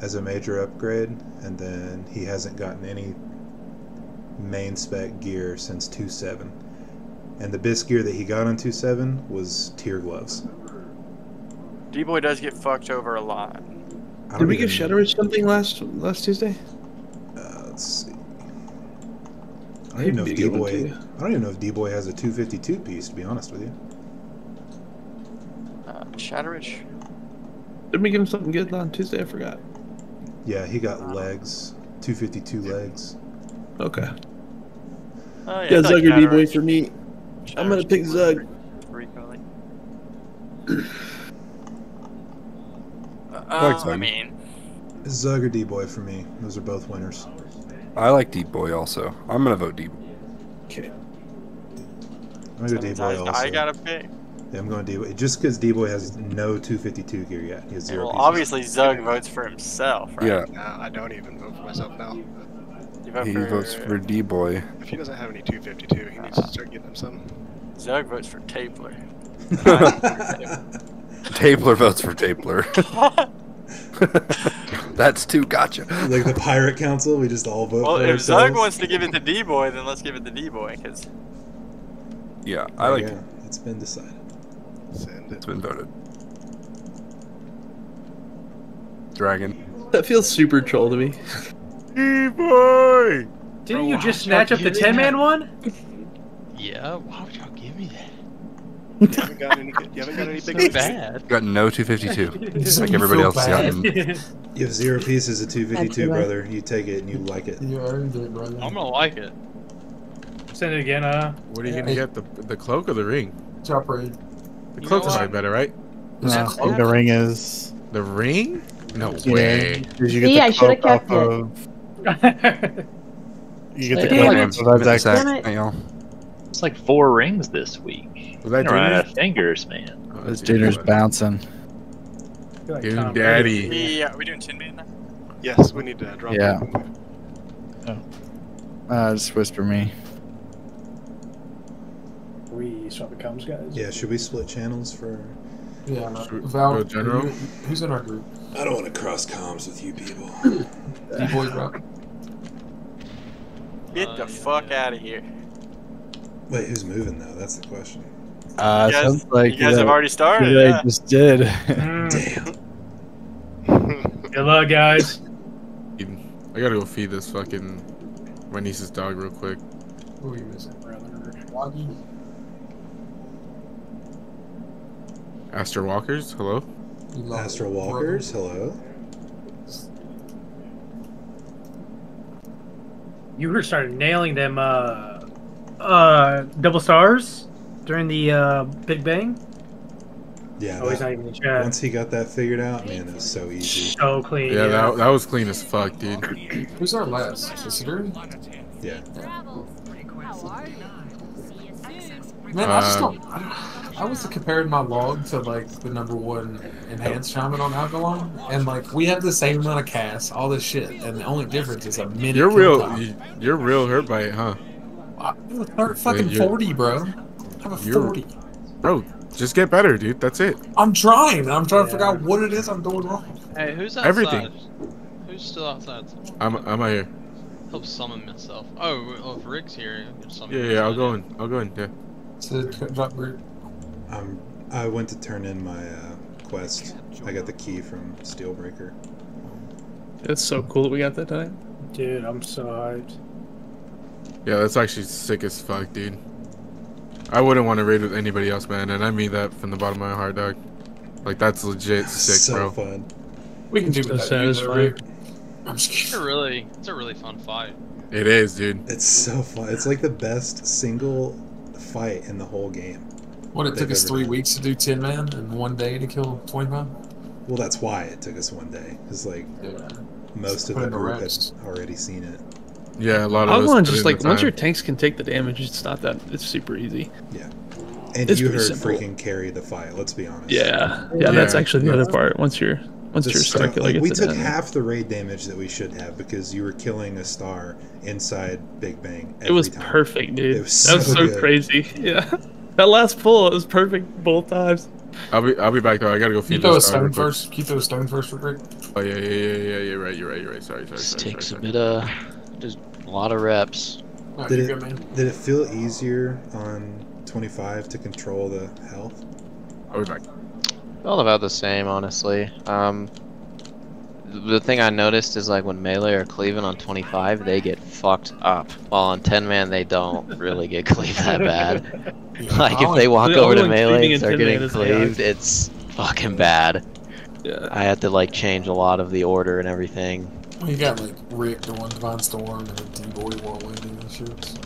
as a major upgrade, and then he hasn't gotten any main spec gear since 2.7. And the bis gear that he got on 2.7 was tier gloves. D Boy does get fucked over a lot. Did we give even- Shadow Ridge something last last Tuesday? Uh, let's see. I don't even know if D-Boy. I don't even know if D Boy has a 252 piece. To be honest with you. Uh, Shatterage. Did we give him something good on Tuesday? I forgot. Yeah, he got legs. 252 legs. Okay. Oh yeah. Yeah, I feel Zug or D boy for me. I'm gonna pick is Zug. frequently. I like Uh, I Zug. mean, Zug or D Boy for me. Those are both winners. I like Deep Boy also. I'm gonna vote Deep. Okay. I'm gonna go D Boy I, also. I gotta pick. Yeah, I'm going D Boy. Just because D Boy has no 252 gear yet. He has zero. Well, pieces. obviously Zug votes for himself, right? Yeah, No, I don't even vote for myself now. You vote he for, votes for D Boy. If he doesn't have any 252, he needs to start getting him some. Zug votes for Tapler. Tapler votes for Tapler. That's two gotcha. like the Pirate Council, we just all vote well, for if Zug wants to give it to D Boy, then let's give it to D Boy, because Yeah, I like you it. It's been decided. Send it. It's been voted. Dragon. That feels super troll to me. D boy. Didn't you just snatch up the 10 man one? Yeah, why would y'all give me that? You haven't got any. You haven't got any So big bad. Got no 252. Just like everybody else gotten. You have zero pieces of 252, brother. You take it and you like it. You earned it, brother. I'm gonna like it. Send it again. Uh, What are you gonna get? The the cloak or the ring? Chop raid. The cloak know is what? probably better, right? No, I think the ring is. The ring? No Yeah, way. 'cause you See, get I the should've cloak kept off it. of. You get the Damn cloak it. off of Zach, Zach. Damn it. It's like four rings this week. Was that running out Junior's? of fingers, man. Oh, This that's Junior's bouncing. like Dude, daddy. Brady. Yeah, are we doing tin man now? Yes, we need to drop. Yeah. it. Uh, just whisper me. We swap the comms, guys. Yeah, should we split channels for. Yeah, no. Val, general? who- who's in our group? I don't want to cross comms with you people. D-boy, bro. Get Uh, the yeah, fuck yeah. out of here. Wait, who's moving though? That's the question. Uh, You guys- sounds like you guys have already started, They yeah. just did. Mm. Good luck, guys. I gotta go feed this fucking my niece's dog real quick. Who are you missing, brother? Waggy? Astral Walkers, hello. You love Astral it, brother. Walkers, hello. You were started nailing them. Uh, uh, double stars during the uh Big Bang. Yeah. Oh, he's that- not even in chat. once he got that figured out, man, it was so easy. So clean. Yeah, that, that was clean as fuck, dude. Who's our last? Considering? Yeah. Man, I just don't. I, I was comparing my log to like the number one enhanced shaman on Algalon, and like we have the same amount of cast, all this shit, and the only difference is a minute. You're real. time. you- You're real hurt by it, huh? I'm a third fucking you're- forty, bro. I'm a You're- forty. Bro, just get better, dude. That's it. I'm trying. I'm trying to figure out what it is I'm doing wrong. Hey, who's outside? Everything. Who's still outside? I'm I'm out here. Help summon myself. Oh, oh if Rick's here, summon Yeah, yeah. I'll go in. I'll go in. Yeah. To drop group. Um, I went to turn in my uh, quest. I got the key from Steelbreaker. It's so cool that we got that time. Dude, I'm so hyped. Yeah, that's actually sick as fuck, dude. I wouldn't want to raid with anybody else, man, and I mean that from the bottom of my heart, dog. Like that's legit sick, so bro. fun. We can do So that. dude, satisfying. Rick. I'm just It's kidding. a really, it's a really fun fight. It is, dude. It's so fun. It's like the best single fight in the whole game. What it took us three done. weeks to do ten man and one day to kill twenty five. Well, that's why it took us one day. Because like Yeah. most of the in the group had already seen it. Yeah, a lot of I us want just like once your tanks can take the damage, it's not that it's super easy. Yeah, and It's you heard simple. freaking carry the fight. Let's be honest. Yeah, yeah, that's actually the other part. Once you're once The your star- star like gets we took in. half the raid damage that we should have because you were killing a star inside Big Bang. It was time. perfect, dude. It was that was so so good. crazy. Yeah, that last pull it was perfect both times. I'll be I'll be back though. I gotta go Keep feed those this stone first. Keep those stone first, for Rick. Oh yeah, yeah, yeah, yeah, yeah. You're right. You're right. You're right. Sorry, sorry, This sorry. takes a sorry, bit of, just a lot of reps. Alright, Did it good, did it feel easier on 25 to control the health? sorry. I'll be back. Felt about the same, honestly. Um, the thing I noticed is like when melee or cleaving on 25, they get fucked up. While on 10 man, they don't really get cleaved that bad. like if they walk The over to only cleaving melee in and start getting cleaved, it's fucking bad. Yeah. I had to like change a lot of the order and everything. Well, you got like Rick doing Divine Storm and then D Boy Whirlwinding and shit. So.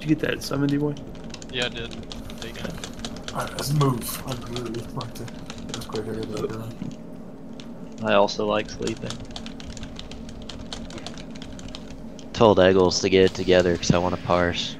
Did you get that summon, D boy? Yeah, I did. Take it. Alright, let's move. I'd really like to get this quick area that. I also like sleeping. Told Eggles to get it together because I want to parse.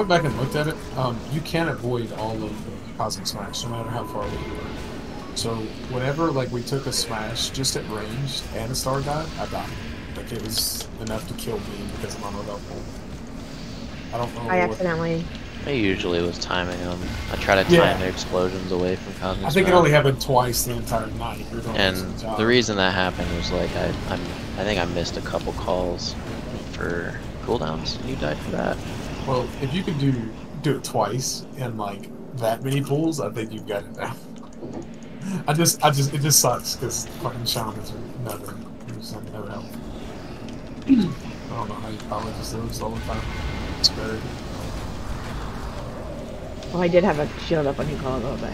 Went back and looked at it. Um, you can avoid all of the cosmic smash, no matter how far away you are. So whenever like we took a smash just at range and a star died, I died. Like it was enough to kill me because I'm on a double. I don't know. I what- accidentally I usually was timing them. I try to time Yeah. their explosions away from Cosmic. I think it only happened twice the entire night. You're doing an And excellent job. the reason that happened was like I, I'm, I think I missed a couple calls for cooldowns. You died for that. Well, if you could do do it twice in like that many pools, I think you've got it down. I just, I just, it just sucks because fucking shamans are never, you just have no help. I don't know how you probably just lose all the time. It's good. Well, I did have a shield up on you call a little bit,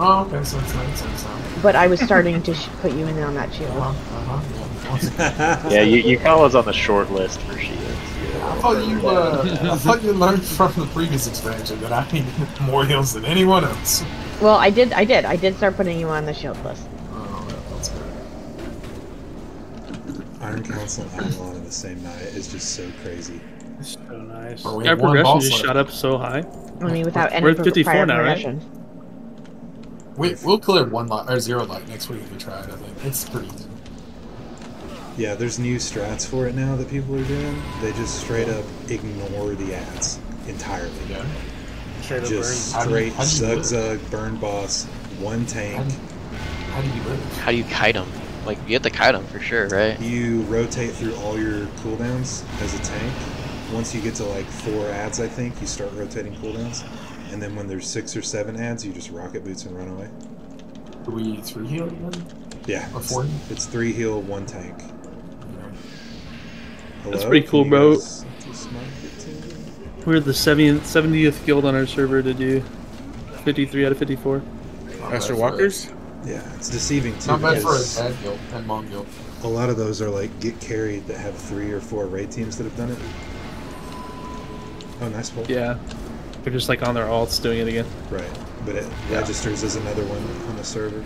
Oh, okay, so it's not, so it's not. but I was starting to sh- put you in on that shield. Uh-huh, yeah, you, you call us on the short list for shields. I thought you, uh, I thought you learned from the previous expansion that I need more heals than anyone else. Well, I did. I did. I did start putting you on the shield list. Oh, that's good. Iron Council and Algalon in the same night is just so crazy. So nice. Our progression boss just shot up so high. I mean, without any We're at 54 prior now, right? We, we'll clear one light or zero light next week if we try it. I think it's pretty easy. Yeah, there's new strats for it now that people are doing. They just straight up ignore the ads entirely. Yeah. Straight up Just burn. How do you- straight how do you do zug it? zug, burn boss, one tank. How do you live? How do you kite them? Like you have to kite them for sure, right? You rotate through all your cooldowns as a tank. Once you get to like four ads, I think, you start rotating cooldowns. And then when there's six or seven ads, you just rocket boots and run away. Do we three heal again? Yeah. Or It's, four? it's three heal, one tank. That's pretty cool, bro. We're the 70th, 70th guild on our server to do 53 out of 54. Astral Walkers? Yeah, it's deceiving too. Not bad for a because bad guild and mom guild. A lot of those are like get carried that have three or four raid teams that have done it. Oh, nice pull. Yeah. They're just like on their alts doing it again. Right, but it Yeah. registers as another one on the server.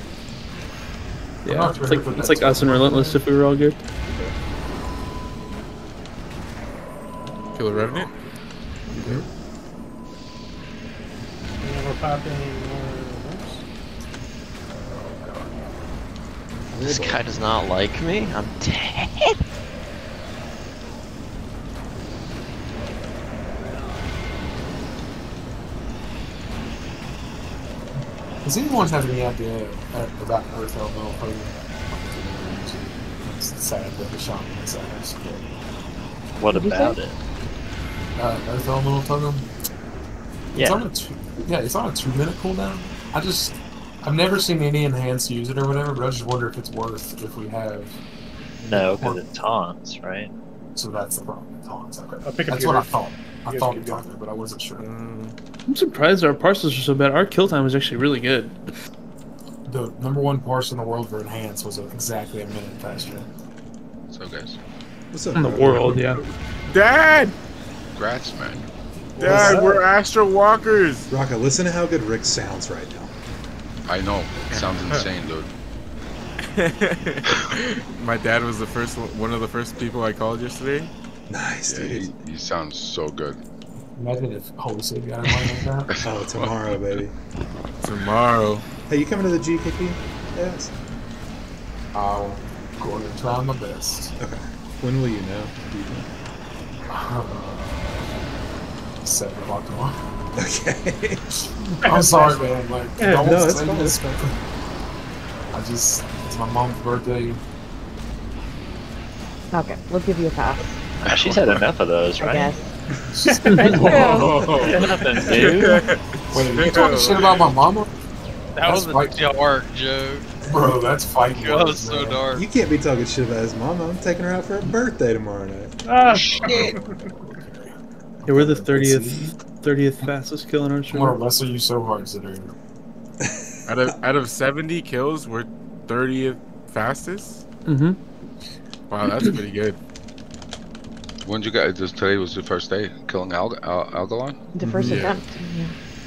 Yeah, it's like, it's like us and Relentless if we were all good. Killer Revenant? Yeah, we're popping more. This guy does not like me. I'm dead. Does anyone have any idea about Earth Elemental Program? It's sad that the shaman is out. What about it? Uh, Earth Elemental Program? It's Yeah. on a two, yeah, it's on a two minute cooldown. I just, I've never seen any enhanced use it or whatever, but I just wonder if it's worth if we have. No, because it taunts, right? So that's the problem. Taunts. Okay. I'll pick That's your what I thought. I thought keep it was there, but I wasn't sure. I'm surprised our parcels are so bad. Our kill time was actually really good. The number one parse in the world for enhance was exactly a minute faster. So guys, What's up? In the world, yeah. Dad! Congrats, man. Dad, we're Astral Walkers! Rocka, listen to how good Rick sounds right now. I know. It sounds insane, dude. My dad was the first one one of the first people I called yesterday. Nice, Yeah, dude. he, he sounds so good. Imagine if Holy City got in line like that. Oh, tomorrow, baby. Tomorrow. Hey, you coming to the GKP? Yes. I'll go and try my best. Okay. When will you know? Do you think? Uh, Seven o'clock tomorrow. Okay. I'm sorry, man. Like, Yeah, don't no, it's say this, it's. I just, it's my mom's birthday. Okay, we'll give you a pass. Ah, she's had enough of those, I right? guess. That's Nothing, dude. Wait, are you talking shit about my mama? That was a fight- dark joke. Bro, that's fighting. That was so man. dark. You can't be talking shit about his mama. I'm taking her out for her birthday tomorrow night. Oh shit! Yeah, we're the 30th 30th fastest kill in our I'm gonna server. wrestle you so hard, Zidane. Out of out of 70 kills, we're 30th fastest? Mm-hmm. Wow, that's pretty good. When did you guys? Just today was the first day killing Al- Al- Algalon. The first Yeah. attempt. Yeah.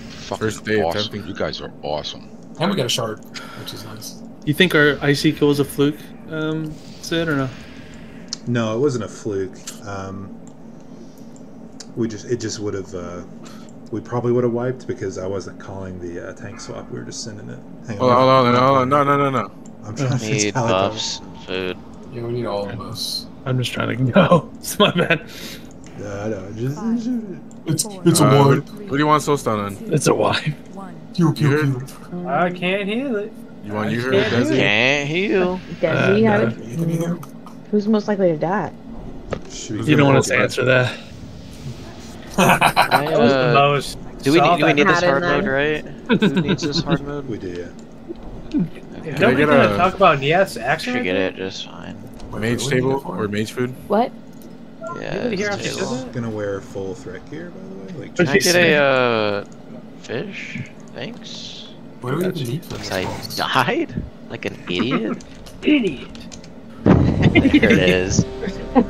Fucking First day awesome. attempting. You guys are awesome. And we got a shard, which is nice. You think our IC kill was a fluke, um, Sid, or no? No, it wasn't a fluke. Um, we just it just would have uh, we probably would have wiped because I wasn't calling the uh, tank swap. We were just sending it. Hang Hold on, hold on, hold on. No, no, no, no. I'm trying to Need buffs and food. Yeah, we need all of us. I'm just trying to go. It's my bad. No, no, just It's it's a Uh, one. What do you want soul stone on? It's a wife. Kill, You kill, heard? I can't heal it. You want I you heard can't Desi? Can't heal. Desi, Uh, no. did- who's most likely to die? You don't want us to answer that. I, That the uh, most. do we need, do we need this Had in hard mode, right? Who needs this hard mode? We do, yeah. If I nobody's get gonna a- talk about Yes action. Should get it just fine. Mage table or mage food? What? Yeah. Anybody here it's after table. says that? Gonna wear full threat gear, by the way. Like, Can I get a uh, fish? Thanks. What do we even need for Because this? I died like an idiot. Idiot. there it is.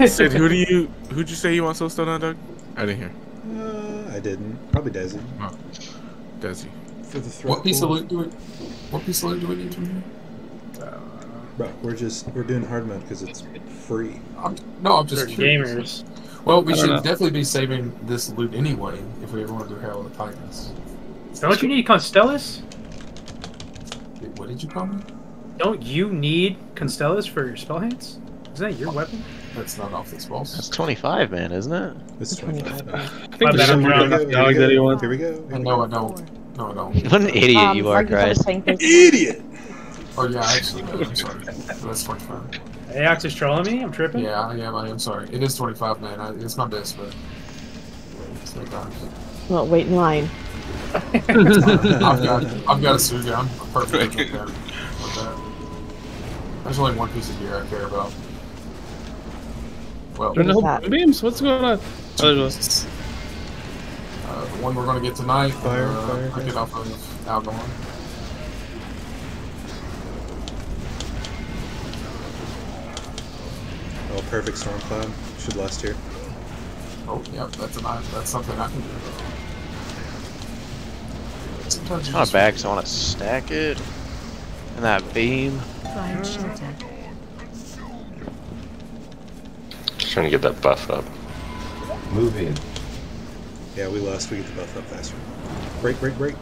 Sid, who do you who'd you say you want soul stone on, Doug? I didn't hear. Uh, I didn't. Probably Desi. Desi. For the threat What piece of loot do we? What piece of loot do we need from here? Bro, we're just we're doing hard mode because it's free. I'm, no, I'm just curious. gamers. Well, we should know. definitely be saving this loot anyway if we ever want to do Herald of the Titans. Don't you need Constellus? Wait, What did you call me? Don't you need Constellus for your spell hands? Isn't that your weapon? That's not off this boss. That's 25, man, isn't it? This 25. I My think bad, there's I'm some wrong. random dog that he wants. Here we go. Here we No, go. I don't. No, I don't. What an idiot Um, you are, Marcus, Christ. Idiot! Oh yeah, actually, I'm sorry. That's 25. Ajax is trolling me. I'm tripping. Yeah, I am. I am sorry. It is 25, man. I, it's my best, but it's like. Well, wait in line. I've got, I've got a Suga. I'm perfect with. With that. There's only one piece of gear I care about. Well, Don't know. Beams, what's going on? two Oh, pieces. Uh, the one we're gonna get tonight. Fire, uh, fire, I get off of Algorn. Oh, perfect storm cloud. Should last here. Oh, yep, that's an that's something I can do. Sometimes It's you not just- bad because I want to stack it. And that beam. Fire shelter. Just trying to get that buff up. Move in. Yeah, we lost. We get the buff up faster. Break, break, break.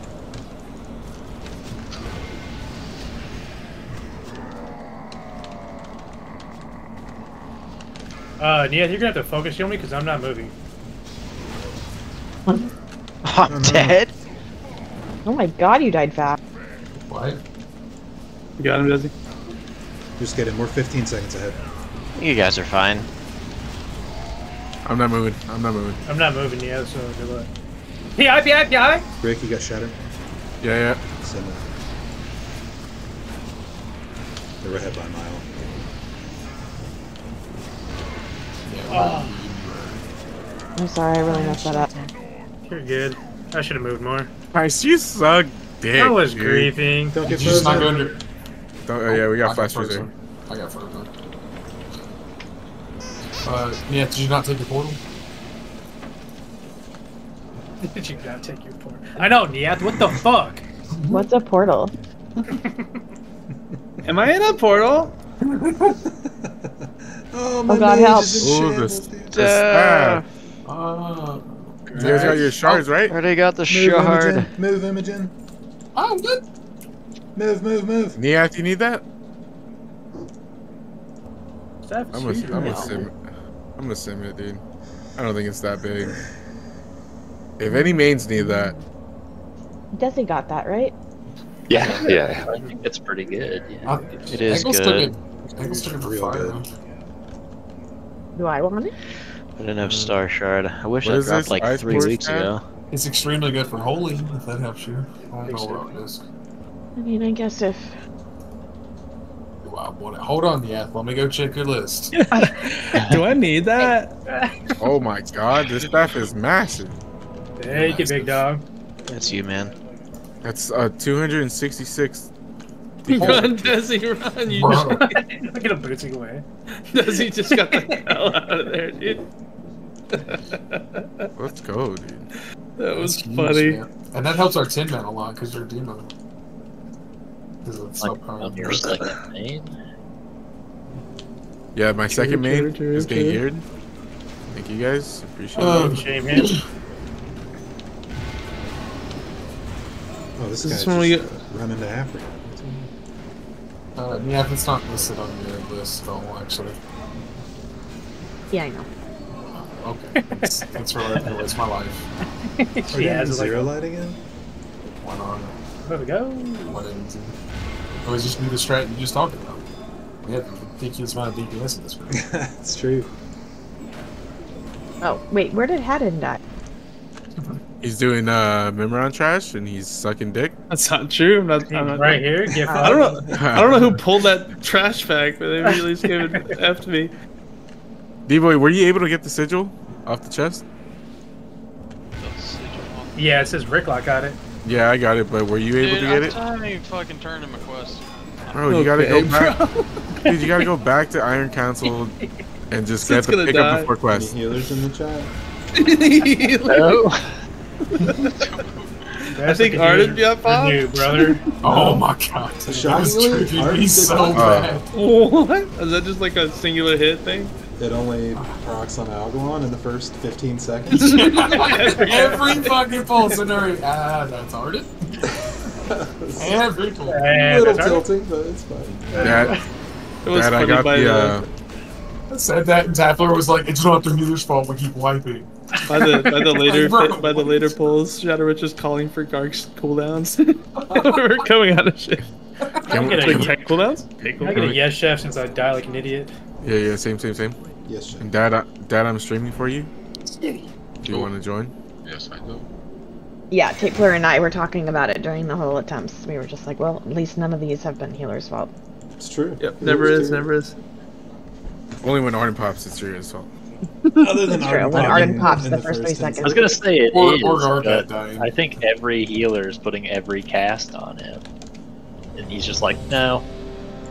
Uh, Niath, you're gonna have to focus on me because I'm not moving. I'm dead. Oh my god, you died fast. What? You got him, Desi? Just get him. We're 15 seconds ahead. You guys are fine. I'm not moving. I'm not moving. I'm not moving yet, so good luck. PI, PI, PI! Rick, you got shattered? Yeah, yeah. Send it. They're ahead by a mile. Oh, I'm sorry, I really messed that up. you're good. I should have moved more. Christ, you suck dick. I was dude. griefing. Don't get you not go frozen. Don't, oh yeah, we got I flash frozen. freezer. I got frozen. Uh, yeah, did you not take your portal? Did you not take your portal? I know, Niath. What the fuck? What's a portal? Am I in a portal? Oh, Oh god, help. Ooh, the, the Uh, staff. Uh, You guys got your shards, right? already got the Move, shard. Imogen. Move, Imogen. I'm good. Move, move, move. Niath, you need that? Staff I'm is gonna, I'm huge. gonna sim. I'm gonna sim it, dude. I don't think it's that big. If any mains need that, Desi got that, right? Yeah, yeah. I think it's pretty good. Yeah. I, It is Engels good. Took it, Engels took it Real fire. good. Do I want it? I didn't have mm. Star Shard. I wish What I is dropped this? like Ice three weeks tab? ago. It's extremely good for holy, if that helps you. I don't know where it is. I mean, I guess if. Wow, boy. Hold on, the yeah. Let me go check your list. Do I need that? oh my god, this staff is massive. Thank you, big dog. That's you, man. That's uh 266. Run, Desi, run! You Bro. Look at him booting away. Desi just got the hell out of there, dude. Let's go, dude. That was That's funny. man. And that helps our tin man a lot because they're demon. Because it's Like on your second main. Yeah, my True, second main true, true, is getting true. geared. Thank you guys. Appreciate Uh, it. Shame him. Oh, this This is when we just running to Africa. Uh, yeah, it's not listed on your list at all, actually. Yeah, I know. Okay, thanks, thanks for letting me waste my life. Are She you has in like zero light again? One on. There we go. What didn't you? It was just new the strat you just talked about. We had a ridiculous amount of DPS in this group. That's true. Oh, wait, where did Haddon die? He's doing uh Mimiron trash and he's sucking dick. That's not true. I'm not, I'm not Right here, get I don't know. I don't know who pulled that trash bag, but they really just gave it F me. D boy, were you able to get the sigil off the chest? Yeah, it says Ricklock got it. Yeah, I got it, but were you able Dude, to get I, it? I haven't fucking turned in my quest. Bro, you gotta Okay, go back. Dude, you gotta go back to Iron Council and just get It's the gonna pickup die. before Any quest. healers in the chat? No. I think Ardent got popped. New brother. Oh my god. That was Shockingly, triggering Ardent me so not- bad. What? Is that just like a singular hit thing? It only procs on Algalon in the first 15 seconds. Every fucking pull scenario. Ah, that's Ardent. Every pull. a little that's Ardent. tilting, but it's fine. Dad, It was Dad, I got the. the, Uh, I said that, and Tapler was like, "It's not the healer's fault. We keep wiping." by the by the later Bro. by the later polls. Shadow Rich is calling for Gark's cooldowns. We're coming out of shit. Can we- Like ten cooldowns? Take I get a yes chef since I die like an idiot. yeah, yeah, same, same, same. Yes, Chef. And Dad, I, Dad, I'm streaming for you. Do you want to join? Yes, I do. Yeah, Tickler and I were talking about it during the whole attempts. We were just like, well, at least none of these have been healer's fault. It's true. Yep, never is, never is. Only when Ardent pops, it's your fault. Other than It's. Ardent When Ardent pops in the first three 10 seconds. I was gonna say it Or- is, or but. I think every healer is putting every cast on him, and he's just like, no,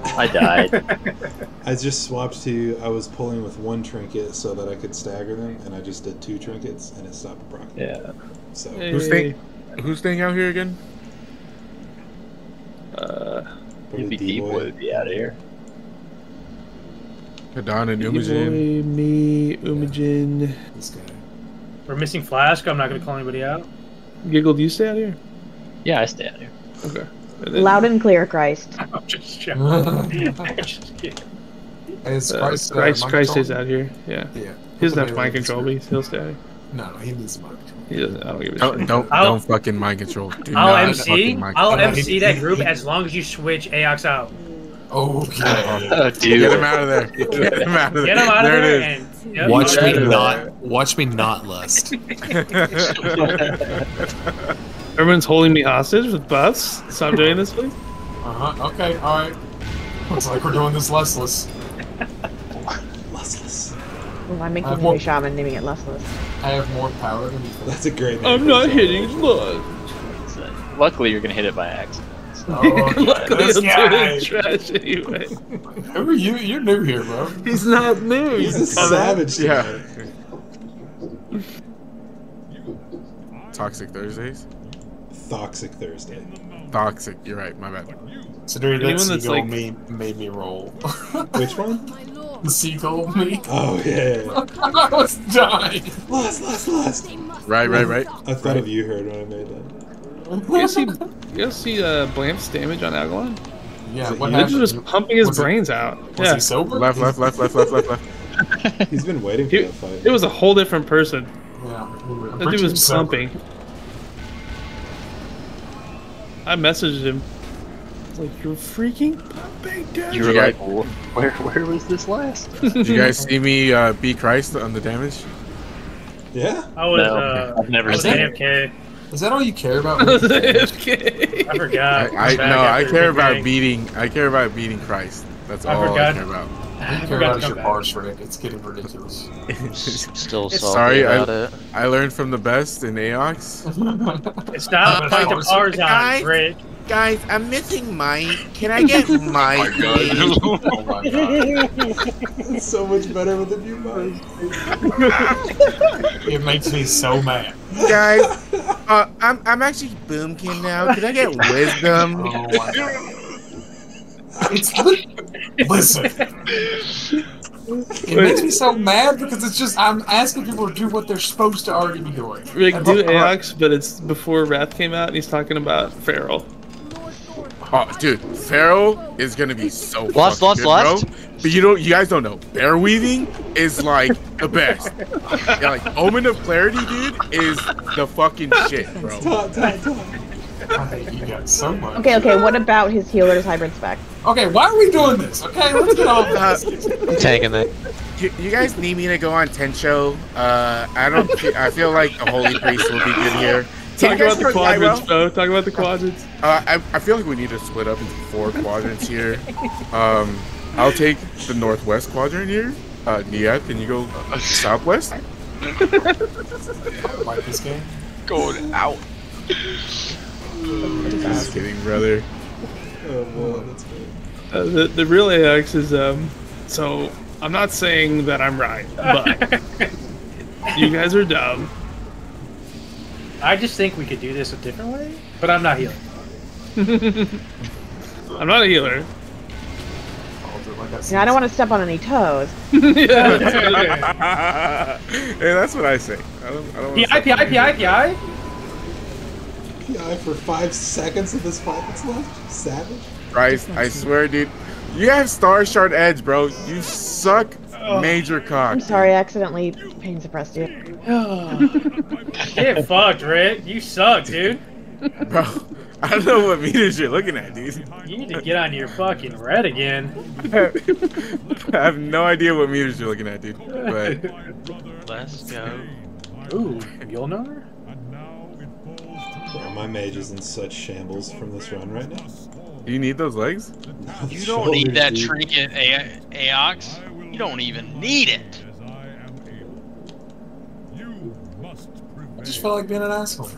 I died. I just swapped to. I was pulling with one trinket so that I could stagger them, and I just did two trinkets, and it stopped proc. yeah. So Who's staying? Who's staying out here again? Uh, probably You'd be D-boy. D-boy would be out of here. Kadan and D-Boy, Imogen. me, Umajin. This guy. We're missing Flask. I'm not going to call anybody out. Giggle, do you stay out here? Yeah, I stay out here. Okay. And then, Loud and clear, Christ. I'm just joking. I'm just kidding. It's uh, Christ. uh, Christ, mind Christ control? out here. Yeah. Yeah. He doesn't have Put mind the control, but he'll stay. No, no, he needs mind control. He doesn't. I don't give a Don't shit. don't, I'll- don't fucking mind control. Do I'll not MC. fucking mind I'll. MC that group as long as you switch Aox out. Okay. Oh, dude. Get him out of there. Get him out of there. Get him out there of there it is. and yep, Watch me not. Watch me not lust. Everyone's holding me hostage with buffs. Stop doing this, please. Uh huh. Okay. All right. Looks like we're doing this lessless. Lustless. Well, I'm making him well- a shaman, naming it Lustless. I have more power than you. That's a great. name I'm not hitting song. blood. Luckily, you're gonna hit it by accident. Oh, okay. Luckily, this I'm guy. doing trash anyway. Who are you? You're new here, bro. He's not new. He's a savage. Yeah. Toxic Thursdays. Toxic Thursday. Toxic. You're right. My bad. Considering that Anyone that's seagull like- made, made me roll. Which one? the seagull me. Oh yeah. I was dying. Lust, lust, lust. Right, right, right. I thought of you heard when I made that. You guys see, you guys see uh, Blamp's damage on Algalon? Yeah, Is it what you? Ninja happened? was pumping his Was it- brains out. Was yeah, he sober? Left, left, left, left, left, left, left. He's been waiting for He- that fight. it was a whole different person. Yeah. I'm That dude pretty was sober. pumping. I messaged him. Like, you're freaking pumping, dude. You were like, where, where was this last? Did you guys see me uh, beat Christ on the damage? Yeah. I was, No, uh, I've never was seen it. AFK. Is that all you care about? I was AFK. I forgot. I, I I'm no, I care about beating. I care about beating Christ. That's I all I care about. All I you care forgot about to is come your bars, Rick. It's getting ridiculous. Still Sorry, I, it. I learned from the best in Aox. It's not fight the bars on, Rick. Guys, I'm missing Mike. Can I get Mike? oh my god. so much better with the new mic. It makes me so mad. Guys, uh, I'm I'm actually Boomkin now. Can I get wisdom? Oh my god. It's li- listen. It makes me so mad because it's just I'm asking people to do what they're supposed to already be doing. Rick, And do look, I'm like, Aox, but it's before Wrath came out, and he's talking about Feral. Oh, dude, Feral is gonna be so Lost, lost, good, lost. bro. But you don't, you guys don't know. Bear weaving is like the best. yeah, like Omen of Clarity, dude, is the fucking shit, bro. You got so much. Okay, okay. What about his healer's hybrid spec? Okay, why are we doing this? Okay, let's get off this. I'm taking it. You, you guys need me to go on Tencho. Uh, I don't. I feel like the Holy Priest will be good here. Talk about the quadrants, Gyro? bro. Talk about the quadrants. Uh, I, I feel like we need to split up into four quadrants here. Um, I'll take the northwest quadrant here. Uh, Nia, can you go southwest? Like this game? Going out. Just kidding, brother. Oh, boy, that's good. Uh, the the real AX is um. So I'm not saying that I'm right, but you guys are dumb. I just think we could do this a different way, but I'm not healing. I'm not a healer. Yeah, I don't want to step on any toes. hey, that's what I say. I don't, I don't wanna PI, step PI, on PI, anything. PI. PI for five seconds of this fight that's left? Savage? Christ, I swear, dude. You have Star Shard Edge, bro. You suck major cock. I'm sorry, I accidentally pain suppressed you. Get fucked, Rick. You suck, dude. Bro, I don't know what meters you're looking at, dude. You need to get on your fucking red again. I have no idea what meters you're looking at, dude. But Let's go. Ooh, you'll Mjolnir? Bro, my mage is in such shambles from this run right now. do you need those legs? You don't need that trinket, A- Aox. You don't even need it. I just felt like being an asshole.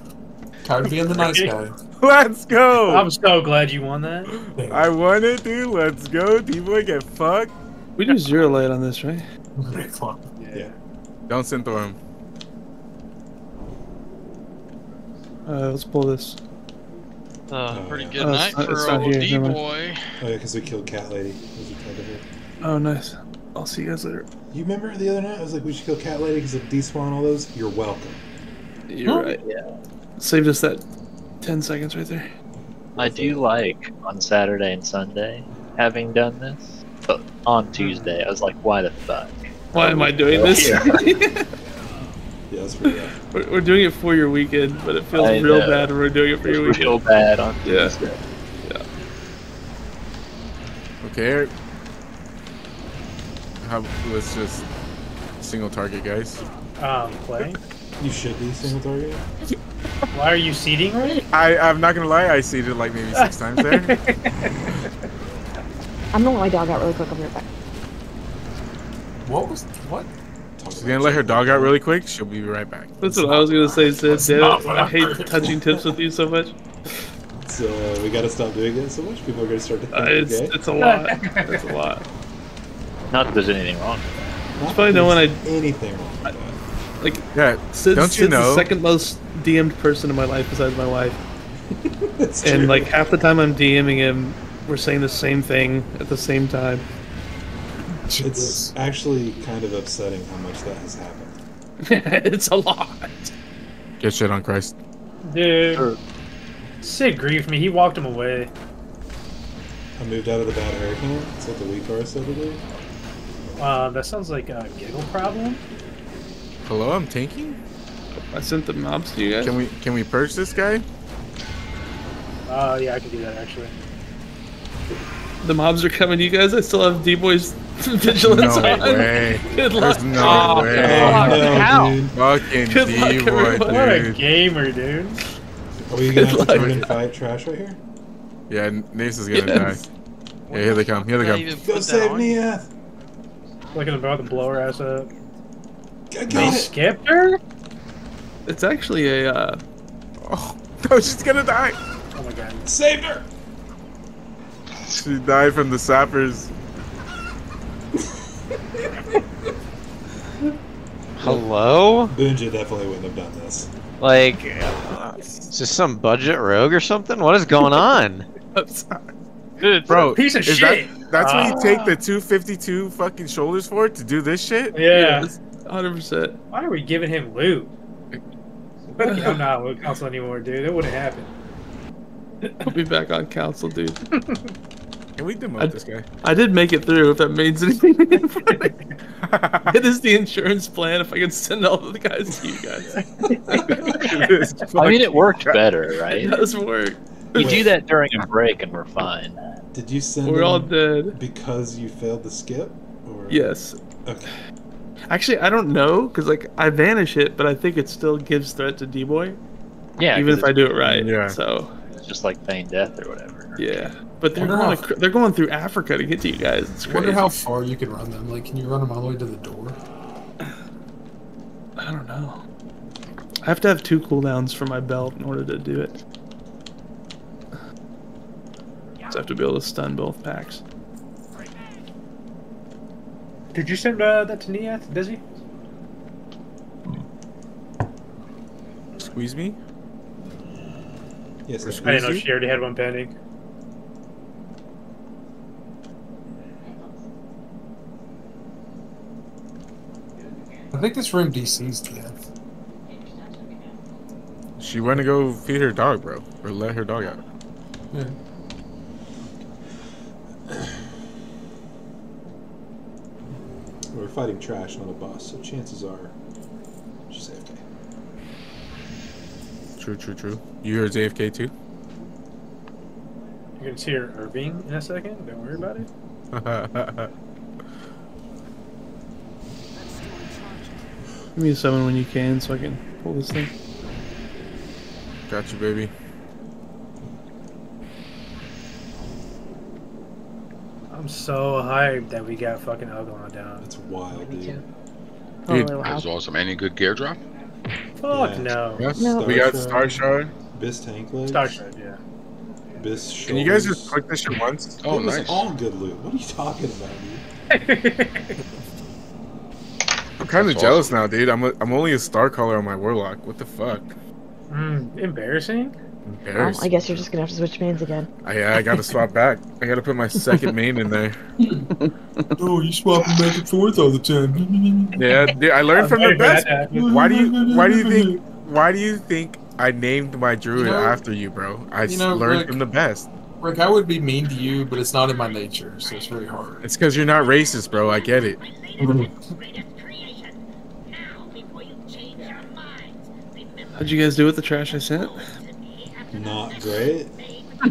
Tired of being the nice guy. Let's go. I'm so glad you won that. I won it, dude. Let's go. D-boy get fucked. We do zero light on this, right? Yeah. Don't Synthor him. Uh, let's pull this. Uh, pretty good Oh, it's night not- for it's old here, D boy. Oh, yeah, because we killed Cat Lady. There's a tag of her. Oh, nice. I'll see you guys later. You remember the other night? I was like, we should kill Cat Lady because of despawn all those? You're welcome. You're right. Yeah. Saved us that 10 seconds right there. I do like on Saturday and Sunday having done this, but on Tuesday I was like, why the fuck? Why am I doing this? Yeah. Yeah, that's pretty rough. we're, we're doing it for your weekend, but it feels I real know. bad when we're doing it for your It's weekend. real bad on Yeah. Tuesday. Okay. How, let's just single target, guys. Um, play. You should be single target. Why are you seating right? I, I'm not gonna lie, I seeded like maybe six times there. I'm gonna let my dog out really quick. I'll be right back. What was what? She's gonna let her dog out really quick. She'll be right back. That's what I was gonna say, Sid. That's Damn it. I I hate touching tips with you so much. So uh, we gotta stop doing it so much. People are gonna start to think Uh, it's, gay. it's a lot. It's a lot. Not that there's anything wrong. Not It's probably no one I anything wrong with that. like. Yeah, Sid's, don't you Sid's know? the second most DM'd person in my life besides my wife. That's And true. like half the time I'm DMing him, we're saying the same thing at the same time. It's actually kind of upsetting how much that has happened. it's a lot. Get shit on Christ. Dude. Sid grieved me. He walked him away. I moved out of the bad hurricane. It's what the weak are said to do. Uh, that sounds like a giggle problem. Hello, I'm tanking. I sent the mobs to you guys. Can we can we purge this guy? Uh, yeah, I can do that actually. The mobs are coming to you guys. I still have D Boy's vigilance No on. way. Good luck. There's no Oh, way. no, How? dude. Fucking Good luck, D-boy, everyone. What a dude. gamer, dude. Are we gonna have to turn and fight trash right here? Yeah, Nace is gonna Yes. die. Yeah, here they come. Here they come. Go save on. Nia! Look at him about to blow her ass up. I They it! skipped her? It's actually a. Uh, Oh no, she's gonna die. Oh my god. Saved her! She died from the sappers. Hello? Boonja definitely wouldn't have done this. Like, uh, is this some budget rogue or something? What is going on? Dude, Bro, piece of is shit. That, that's what you take Ah. the 252 fucking shoulders for to do this shit? Yeah. Hundred percent. Why are we giving him loot? I'm not loot council anymore, dude. It wouldn't happen. I'll be back on council, dude. Can we demote I, this guy? I did make it through. If that means anything. it is the insurance plan. If I can send all of the guys to you guys. I mean, it worked better, right? It does work. You do that during a break, and we're fine. Did you send We're all dead. because you failed the skip? Or... Yes. Okay. Actually, I don't know because like I vanish it, but I think it still gives threat to D boy. Yeah, Even if I do it right. Yeah. So It's just like feign death or whatever. yeah, but they're going. how- ac- They're going through Africa to get to you guys. It's I crazy. wonder how far you can run them. Like, can you run them all the way to the door? I don't know. I have to have two cooldowns for my belt in order to do it. So I have to be able to stun both packs. Did you send uh, that to Niath, Desi? Squeeze me? Yes, Or I- I didn't know she already had one pending. I think this room DC's death. She went to go feed her dog, bro. Or let her dog out. Yeah. We're fighting trash, not a boss, so chances are she's AFK. True, true, true. You heard AFK too? You're gonna see her Irving in a second. Don't worry about it. Give me a summon when you can, so I can pull this thing. Got you, baby. I'm so hyped that we got fucking Algalon down. That's wild, dude. Oh, dude, That was awesome. Any good gear drop? Fuck Yeah. no. Yes, No. we got Star Star Shard. Bis tank legs. Star Shard, yeah. Bis Can you guys just click this shit once? Oh, it was nice. all good loot. What are you talking about, dude? I'm kind of That's jealous now, dude. I'm a, I'm only a star color on my warlock. What the fuck? Mm, embarrassing. Well, I guess you're just gonna have to switch mains again. I yeah, I gotta swap back. I gotta put my second main in there. Oh, you swap them back and forth all the time. Yeah, dude, I learned from the waiting for that best. Why do you Why do you think Why do you think I named my druid You know- after you, bro? I you know, learned Rick- from the best. Rick, I would be mean to you, but it's not in my nature, so it's very hard. It's because you're not racist, bro. I get it. How'd you guys do with the trash I sent? Not great.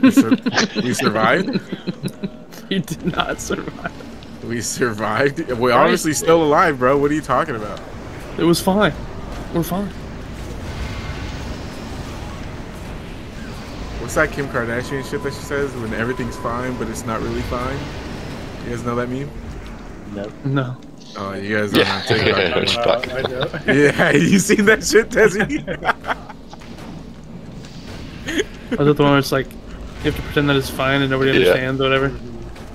We, sur- we survived. You did not survive. We survived. We're obviously still alive, bro. What are you talking about? It was fine. We're fine. What's that Kim Kardashian shit that she says when everything's fine, but it's not really fine? You guys know that meme? Nope. No. Oh, you guys are on TikTok. Uh, I know. yeah, you seen that shit, Desi? Was it the one where it's like you have to pretend that it's fine and nobody Yeah. understands or whatever?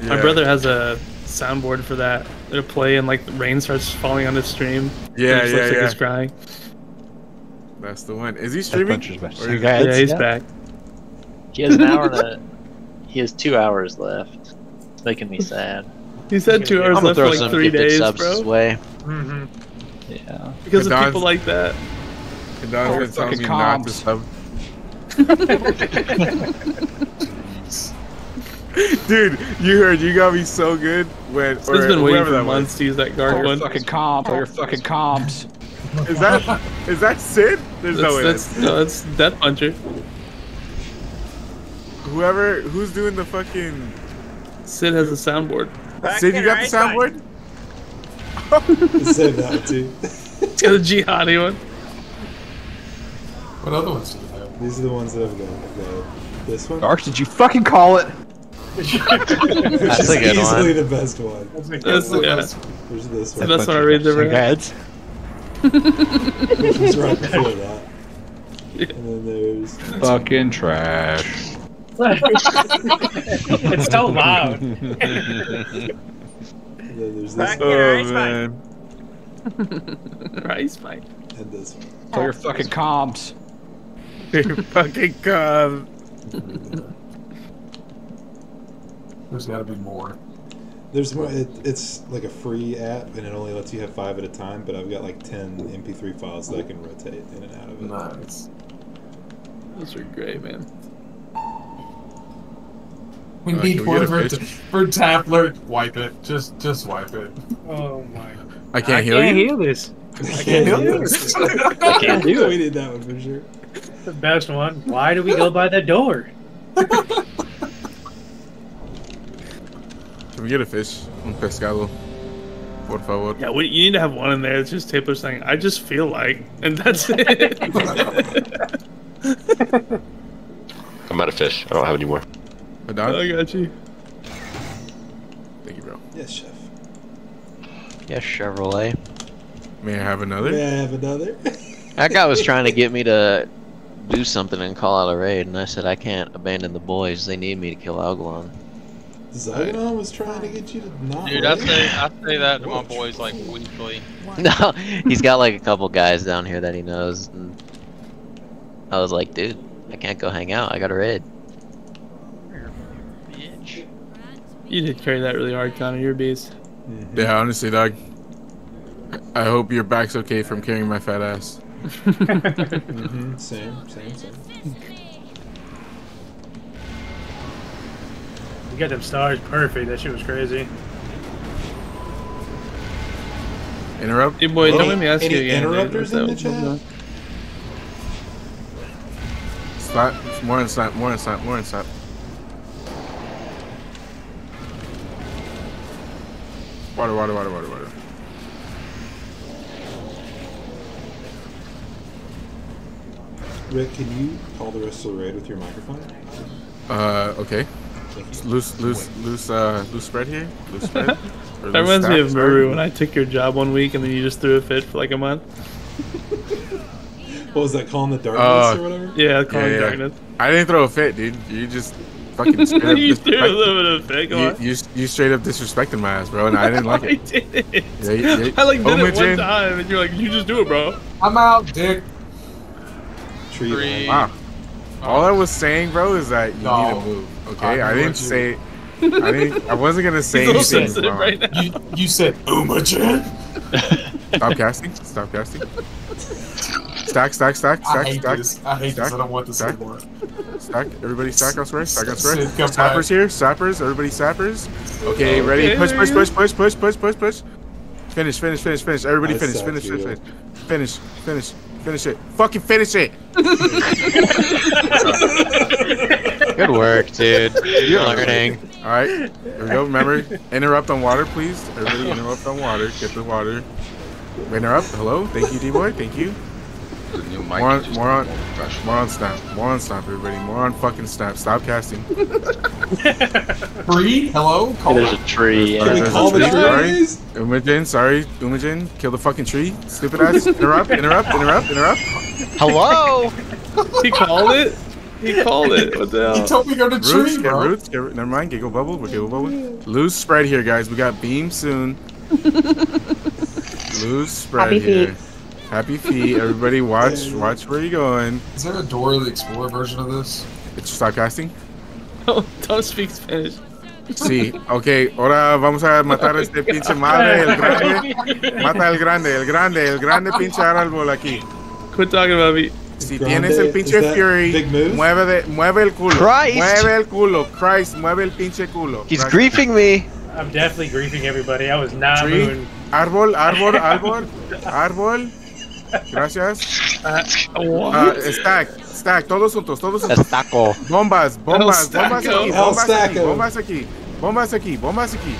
My brother has a soundboard for that. It'll play and like the rain starts falling on his stream. Yeah, and he just yeah, looks like yeah. he's crying. That's the one. Is he streaming? Or So is- you guys- Yeah, he's yeah. back. He has an hour and a. He has two hours left. It's making me sad. He's had two I'm hours left for like some three days, subs bro. his way. Mm-hmm. Yeah. Because of people like that. And Don's Or been telling fucking me not to comps. sub. Dude, you heard you got me so good when He's or been waiting whoever for that months to use that guard Or one. fucking comp. Or fucking comps. Is that is that Sid? There's That's, no way. that's, That's, no, that's Death Puncher. whoever who's doing the fucking Sid has a soundboard. Sid, you got the soundboard? Save that too. He's got jihadi one. What other ones do you have? These are the ones that I've got. I've got this one. Darks, did you fucking call it? Which That's is a good easily one. the best one. That's, yeah. There's this And one. that's when I read the Big rest. Which was right before that. And then there's Fucking trash. it's so loud. and there's this Back one here, Oh ice man. Rice fight. and this one. Tell your fucking comps. You fucking come. There's got to be more. There's more. It, it's like a free app, and it only lets you have five at a time. But I've got like ten MP3 files that I can rotate in and out of it. Nice. Those are great, man. We Uh, need can we get a for, for Tapler. Wipe it. Just just wipe it. Oh my. I can't I heal can't you. heal this. I can't can't heal heal this. this. I can't do it. We did that one for sure. The best one. Why do we go by the door? Can we get a fish? Un pescado. Por favor. Yeah, we, you need to have one in there. It's just Tapler saying, "I just feel like," and that's it. I'm out of fish. I don't have any more. A dog? I got you. Thank you, bro. Yes, chef. Yes, Chevrolet. May I have another? May I have another? That guy was trying to get me to do something and call out a raid, and I said I can't abandon the boys. They need me to kill Algalon. Zygonon was trying to get you to not. Dude, I say I say that to my boys like weekly. No, he's got like a couple guys down here that he knows, and I was like, dude, I can't go hang out. I got a raid. You did carry that really hard, Connor. You're a beast. Yeah, honestly, dog. I hope your back's okay from carrying my fat ass. mm -hmm. Same, same, same. You got them stars perfect. That shit was crazy. Interrupt? Hey, boy, don't Any- let me ask you any again. dude. interrupters in the What's up? Slap. More than slap. More than slap. More than slap. Water, water, water, water, water. Rick, can you call the rest of the raid with your microphone? Uh, okay. Loose, loose, loose, uh, loose spread here. Loose spread. Or That reminds me of sorry. M'uru when I took your job one week and then you just threw a fit for like a month. What was that? Calling the darkness Uh, or whatever? Yeah, calling darkness. I didn't throw a fit, dude. You just fucking straight up You threw a disrespect- little bit of a fit, You, you, you straight up disrespected my ass, bro, and I didn't like it. I it. did it. Yeah, yeah, yeah. I like did it one Omogen. time and you're like, you just do it, bro. I'm out, dick. Tree Three. Wow. All I was saying, bro, is that you No. need to move. Okay, I I, didn't you- say. I didn't. I wasn't gonna say He's anything sensitive wrong. right now. You, you said Umagen. Stop casting. Stop casting. Stack, stack, stack, I stack, hate stack. this. I hate stack, this. I don't want this stack, anymore. Stack. Everybody stack elsewhere. Stack elsewhere. Sid, come Sappers here. Sappers. Everybody sappers. Okay, ready? Push, push, push, push, push, push, push, push. Finish, finish, finish, finish. Everybody I finish, finish, finish, finish, finish, finish, finish it. Fucking finish it. Good work, dude. You're learning. All right, here we go. Remember, interrupt on water, please. Everybody, interrupt on water. Get the water. Interrupt. Hello. Thank you, D-boy. Thank you. The new mic More on, just more on, won't more on snap. More on snap, everybody. More on fucking snap. Stop casting. Free? Hello? Call There's a tree. Can we There's a call the tree, sorry. trees? Imogen, sorry. Imogen, kill the fucking tree. Stupid ass. Interrupt, interrupt, interrupt, interrupt. Hello. He called it. He called it. What the hell? He hell? told me to go to Roots, tree, get bro. roots. Get, never mind. Giggle bubble. We're giggle bubble. Loose spread here, guys. We got beam soon. Loose spread Happy here. feet. Happy feet. Everybody, watch, watch where you're going. Is there a Dora the Explorer version of this? It's stop casting. Don't, don't speak Spanish. Sí, ok, ahora vamos a matar a este oh pinche madre, el grande. Mata al grande, el grande, el grande pinche árbol aquí. Quit talking about me. Si Grande, tienes el is pinche that Fury, Big Moose? mueve, de, mueve el culo. Christ. Mueve el culo. Christ, mueve el pinche culo. He's Gracias. griefing me. I'm definitely griefing everybody. I was not Tree. moving. Árbol, árbol, árbol, árbol. Gracias. Uh, stack, stack, todos juntos, todos juntos. Estaco. Bombas, bombas, bombas aquí, bombas aquí, bombas aquí, bombas aquí, bombas aquí.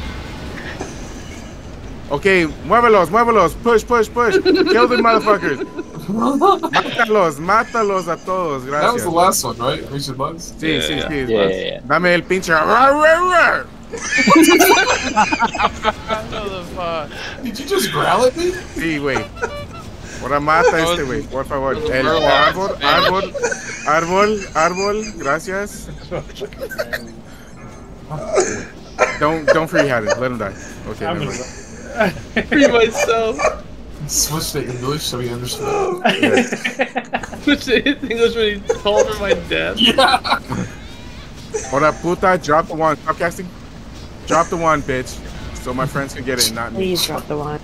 Ok, muévelos, muévelos, push, push, push. Kill the motherfuckers. Mátalos, mátalos a todos, That was gracias. the last one, right? Richard Bugs? Sí, sí, sí. Yeah, yeah, yeah. Dame el pinche. Did you just growl at me? Sí, güey. Ahora mata este güey, por favor. El árbol, árbol, árbol, árbol, gracias. Don't, don't free hat it. Let him die. Okay, I'm never gonna. Free myself. Switch to English so we understand. Which is English when he called for my death. Yeah. Ahora puta, drop the one. Stop casting. Drop the one, bitch. So my friends can get it not me. Please drop the one.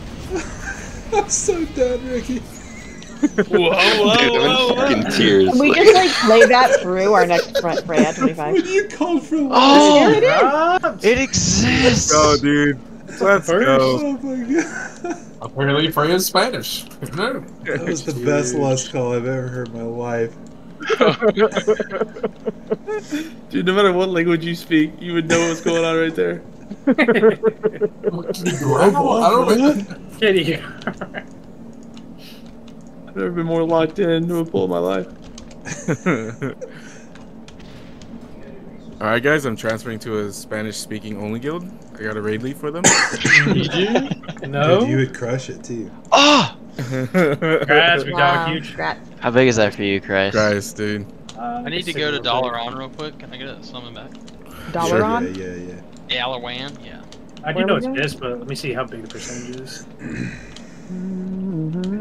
I'm so dead, Ricky. Whoa, whoa, Dude, I'm in fucking tears. Can we like- just like play that through our next front Freya 25? you called for oh, oh, there it is. it exists. Go, dude. Let's go. Oh my god. Apparently, Freya's Spanish. No. That was the best lust call I've ever heard in my life. Dude, no matter what language you speak, you would know what's going on right there. I don't Kitty. I've never been more locked in to a pull in my life. All right, guys, I'm transferring to a Spanish-speaking only guild. I got a raid lead for them. You do? No. Dude, you would crush it too. Oh! Congrats, we got Wow, huge. congrats. How big is that for you, Christ? Guys, dude. I need to go to Dollar On real quick. Can I get a summon back? Dollar Sure. on? Yeah, yeah, yeah. Dalaran? Yeah. I do know it's this, but let me see how big the percentage is.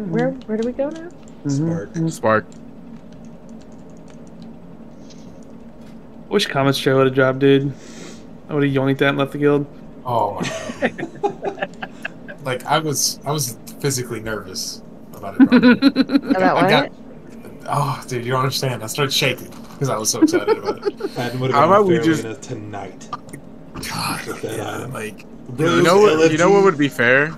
Where where do we go now? Spark. Mm-hmm. Spark. Wish Comet's trail would have dropped, dude. I would have yoinked that and left the guild. Oh my god. like I was, I was physically nervous about it. dropping. About I what? got- oh, dude, you don't understand. I started shaking because I was so excited about it. Patton would How have about we just- tonight. God, yeah, item. Like You know what? You know what would be fair?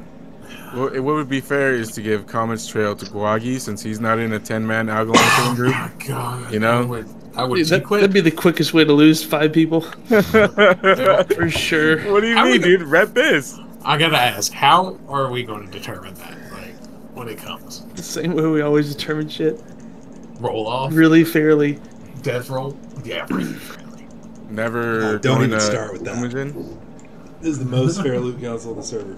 What, what would be fair is to give Comet's trail to Guagi since he's not in a ten-man Algalon killing oh group. Oh God, You know? I would, I would Dude, that, quit. that'd be the quickest way to lose five people. For sure. What do you How mean, we dude? Rep this. I gotta ask, how are we going to determine that? Like when it comes, The same way we always determine shit. roll off, Really fairly. death roll. Yeah, really friendly. Never. Oh, don't even to start with that. Imogen? This is the most fair loot council on the server.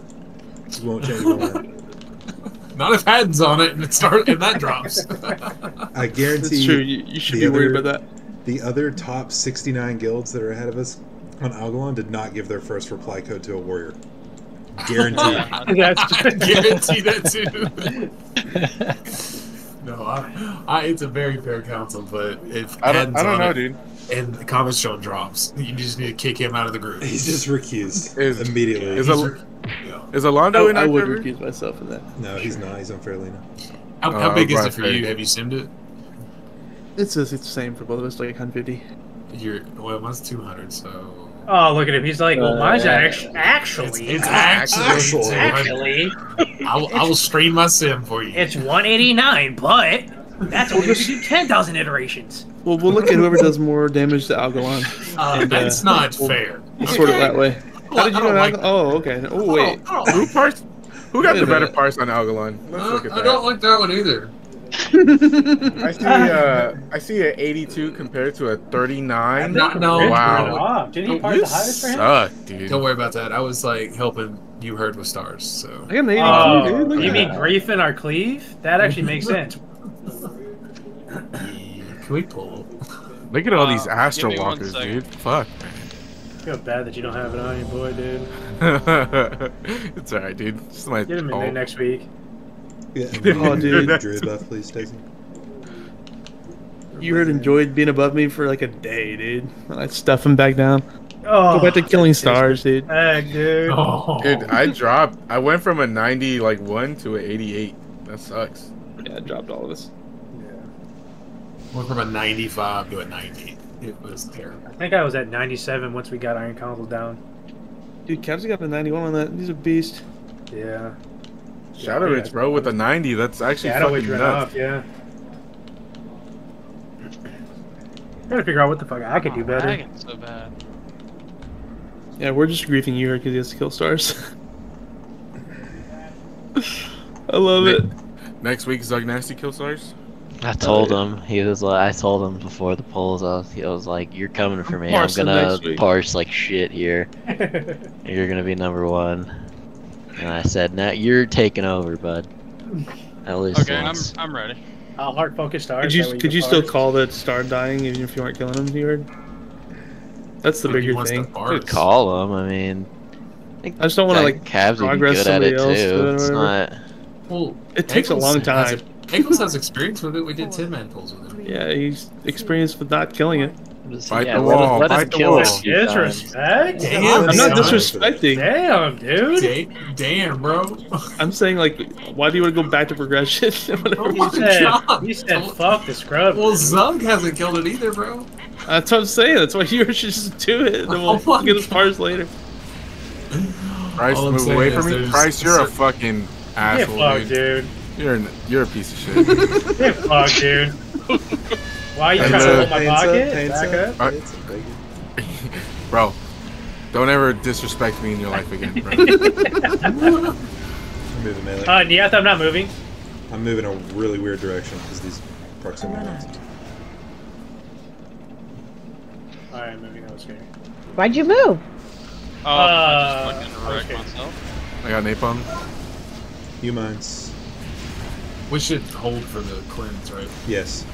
Just won't change one. Not if Haddon's on it and it start and that drops. I guarantee That's true. You, you should the be worried about that. The other top 69 guilds that are ahead of us on Algalon did not give their first reply code to a warrior. Guaranteed. That's guarantee that too. no, I, I, it's a very fair council, but if I don't- I don't know, it dude. And the comment show drops, you just need to kick him out of the group. He's just recused Is- immediately. Is, He's a, re- yeah. is Alondo I, in I our would server? recuse myself in that. no, he's not. He's on Faerlina. How, how Uh, big is it for you? Have you simmed it? It's, it's the same for both of us, like 150. You're well, mine's two hundred, so Oh, look at him. He's like, well, mine's Uh, actu- actually. it's actually Actually, I will, I will stream my sim for you. it's 189, but that's only if you do 10,000 iterations. Well, we'll look at whoever does more damage to Algalon. Uh, and, that's uh, not we'll- fair. We'll sort it that way. How did you know don't like Algalon? Oh, okay. Oh, wait. I don't, I Who don't, parts? Who got Wait the better minute. parts on Algalon? Let's look at I don't like that one either. I see. Uh, I see a 82 compared to a 39. Not- no. Wow. went off. Didn't he part You the highest for him? suck, dude. Don't worry about that. I was like helping you heard with stars, so I got an 82, Oh, dude. Look you mean that. grief in our cleave? That actually makes sense. can we pull? Look at all Uh, these give Astral Walkers, dude. Fuck, I feel bad that you don't have it on you, boy, dude. it's alright, dude. Just my Get him in there next week. Yeah, Oh, dude. Drew buff, please, Stacy. You heard enjoyed being above me for like a day, dude. I stuff him back down. Oh, Go back to oh, killing stars, dude. Heck, dude. Oh, Dude, I dropped. I went from a 90 like one to an 88. That sucks. Yeah, I dropped all of us. Yeah. Went from a ninety-five to a ninety. It was terrible. I think I was at 97 once we got Iron Council down. Dude, Cavs got a 91 on that. He's a beast. Yeah. Shadow Yeah, Ridge, bro, with a 90. That's actually Shadow Witch fucking ran nuts. off, yeah. Gotta figure out what the fuck I could do oh, better. Lagging so bad. Yeah, we're just griefing you here because he has to kill stars. I love Ne- it. Next week, Zug Nasty kill stars. I told him he was like I told him before the polls. I was, he was like, "You're coming for me. I'm parsing gonna parse like shit here. You're gonna be number one." And I said, "Now you're taking over, bud. At least Okay, I'm. I'm ready. I'll heart focus stars. Could that you could you still call that star dying even if you aren't killing him, you? That's the bigger thing. Could call him. I mean, I just don't want to like Cavs would be progress good at somebody it else. too. It's not. Well, It takes a long time. a- Ankles has experience with it. We did ten man pulls with him. Yeah, he's experienced with not killing it. Fight yeah, the let us- wall. let us Fight the kill wall. us a few times. Disrespect? Damn, I'm not disrespecting. Damn, dude. Da- Damn, bro. I'm saying like, why do you want to go back to progression? Whatever. Oh You said, you said fuck the scrub. Well, Zug hasn't killed it either, bro. That's what I'm saying. That's why you should just do it. And then we'll Oh my get as far as later. Price, All move away from me. there's Price, you're a fucking Get asshole, fucked, dude. dude. You're an, you're a piece of shit. Get fucked, dude. Why are you And, trying to uh, hold my pocket? paints Back up, up. up, bro, don't ever disrespect me in your life again, bro. I'm moving melee. Uh, Neath, I'm not moving. I'm moving a really weird direction because these proximity ones. Alright, I'm moving. That was scary. Why'd you move? Oh, Uh, I just fucking wrecked okay. myself. I got napalm. You mines. We should hold for the cleanse, right? Yes.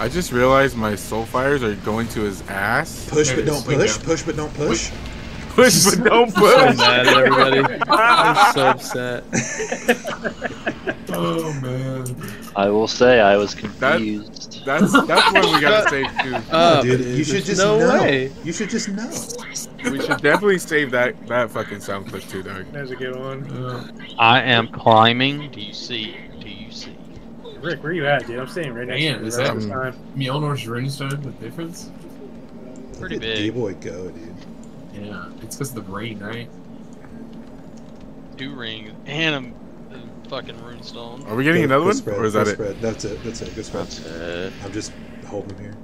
I just realized my soul fires are going to his ass. Push but don't push. Push but don't push. Push but don't push. I'm So mad at everybody. I'm so upset. Oh man. I will say I was That- confused. That's that's one we gotta save too. Uh, Dude, you should just no know. way. You should just know. We should definitely save that that fucking sound clip too, dog. That's a good one. Uh, I am climbing. Do you see? Do you see? Rick, where you at, dude? I'm staying right next man, to you. is the that rest of the time. Mjolnir's runestone the difference? Pretty Look at big. D-boy go, dude. Yeah, it's because of the brain, right? Two rings and a, a fucking runestone. Are we getting Go- another go one, Spread, or is go that it? spread. That's it. That's it. Good spread. That's it. I'm just holding him here.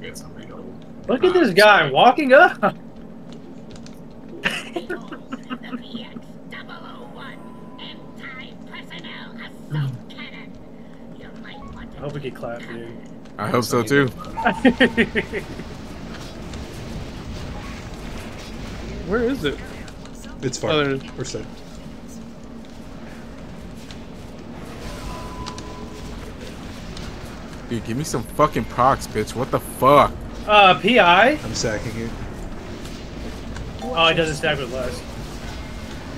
We got somebody to hold. Look at this guy walking up. hope we get clapped, dude. I hope so too. Where is it? It's far. Oh, there. We're set. Dude, give me some fucking procs, bitch. What the fuck? uh, PI. I'm sacking you. Oh, it doesn't stack with less.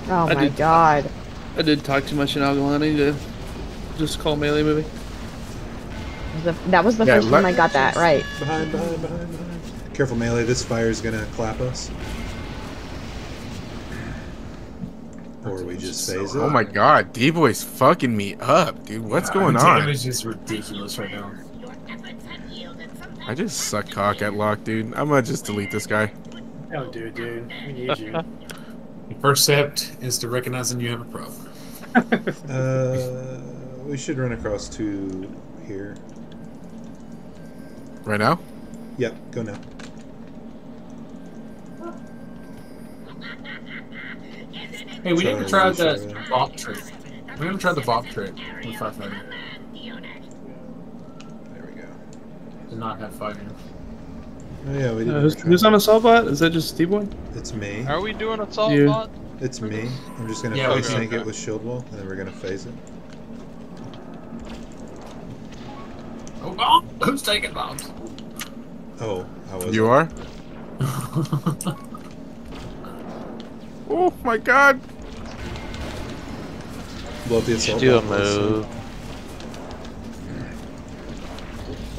Oh I my did- god. I did talk too much in Algalani to just call melee movie. The- That was the Yeah, first time I got that right. Behind, behind, behind, behind. Careful, melee. This fire is gonna clap us. Or we just phase it. Oh my god, D boy's fucking me up, dude. What's Yeah, going on? Damage is ridiculous right now. I just suck cock at lock, dude. I'm gonna just delete this guy. Don't do it, dude. We need you. The first step is to recognizing you have a problem. Uh, we should run across to here. Right now? Yep, go now. Hey, we Sorry, never try sorry. that bop trick. We never tried the bop trick with firefighter. There we go. Did not have fighting. Oh yeah, we Uh, didn't. who's, try who's that. on assault bot? Is that just D-Boy? It's me. Are we doing assault You. bot? It's me. I'm just gonna Yeah, face okay, sync okay. it with shield wall, and then we're gonna phase it. Oh, bomb! Who's taking bombs? Oh, I was. You are? Oh my god! Blow up the You assault. do a bot first, son. move.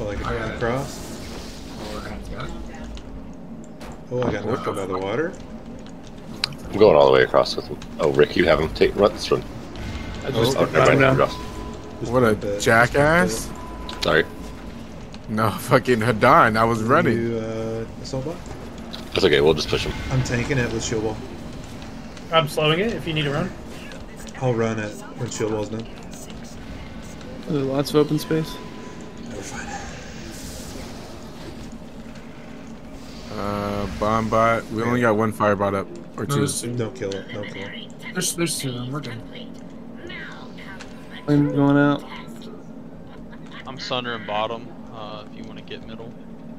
Well, I can I got it. cross. Oh, I got it. Oh, knocked out by the water. I'm going all the way across with him. Oh, Rick, you have him. Take run this one. I just Oh, oh got never mind. Cross. What a jackass! Sorry. No, fucking Hadan, I was running. You, uh, assault bot? That's okay. We'll just push him. I'm tanking it with shield wall. I'm slowing it if you need to run. I'll run it when shield wall's done. There's lots of open space. We're fine. Uh, bomb bot. We only got one fire bot up. Or No, two. there's two. Don't kill it. Don't kill it. There's, there's two. I'm working. Flame going out. I'm sundering bottom. Uh, if you want to get middle.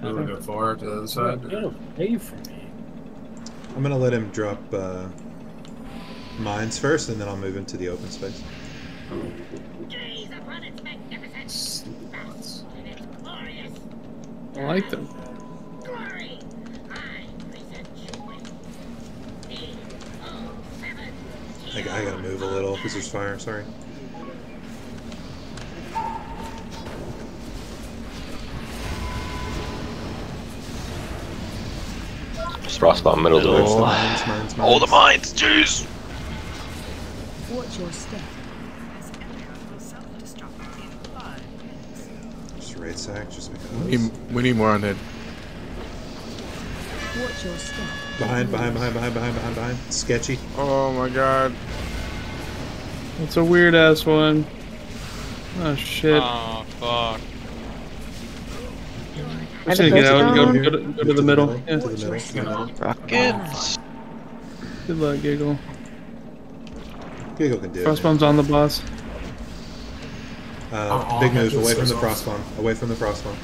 Do to go far to the other side? Get away from me. I'm gonna let him drop uh, mines first, and then I'll move into the open space. I like them. I, I gotta move a little because there's fire. Sorry. Frostbomb middle There's the door. mines, mines, All the mines. mines, jeez. Watch your step. Just raid sack, just because. We need, we need more on head. Watch your step. Behind, behind, behind, behind, behind, behind, behind. Sketchy. Oh my god. It's a weird ass one. Oh shit. Oh fuck. I'm just gonna get out and go, go, to, go to the middle. Yeah. To the middle. Rockets. Good luck, Giggle. Giggle can do it. Frostbomb's on the boss. Uh, Oh, big oh, move that away from the off. frost bomb. Away from the frost bomb.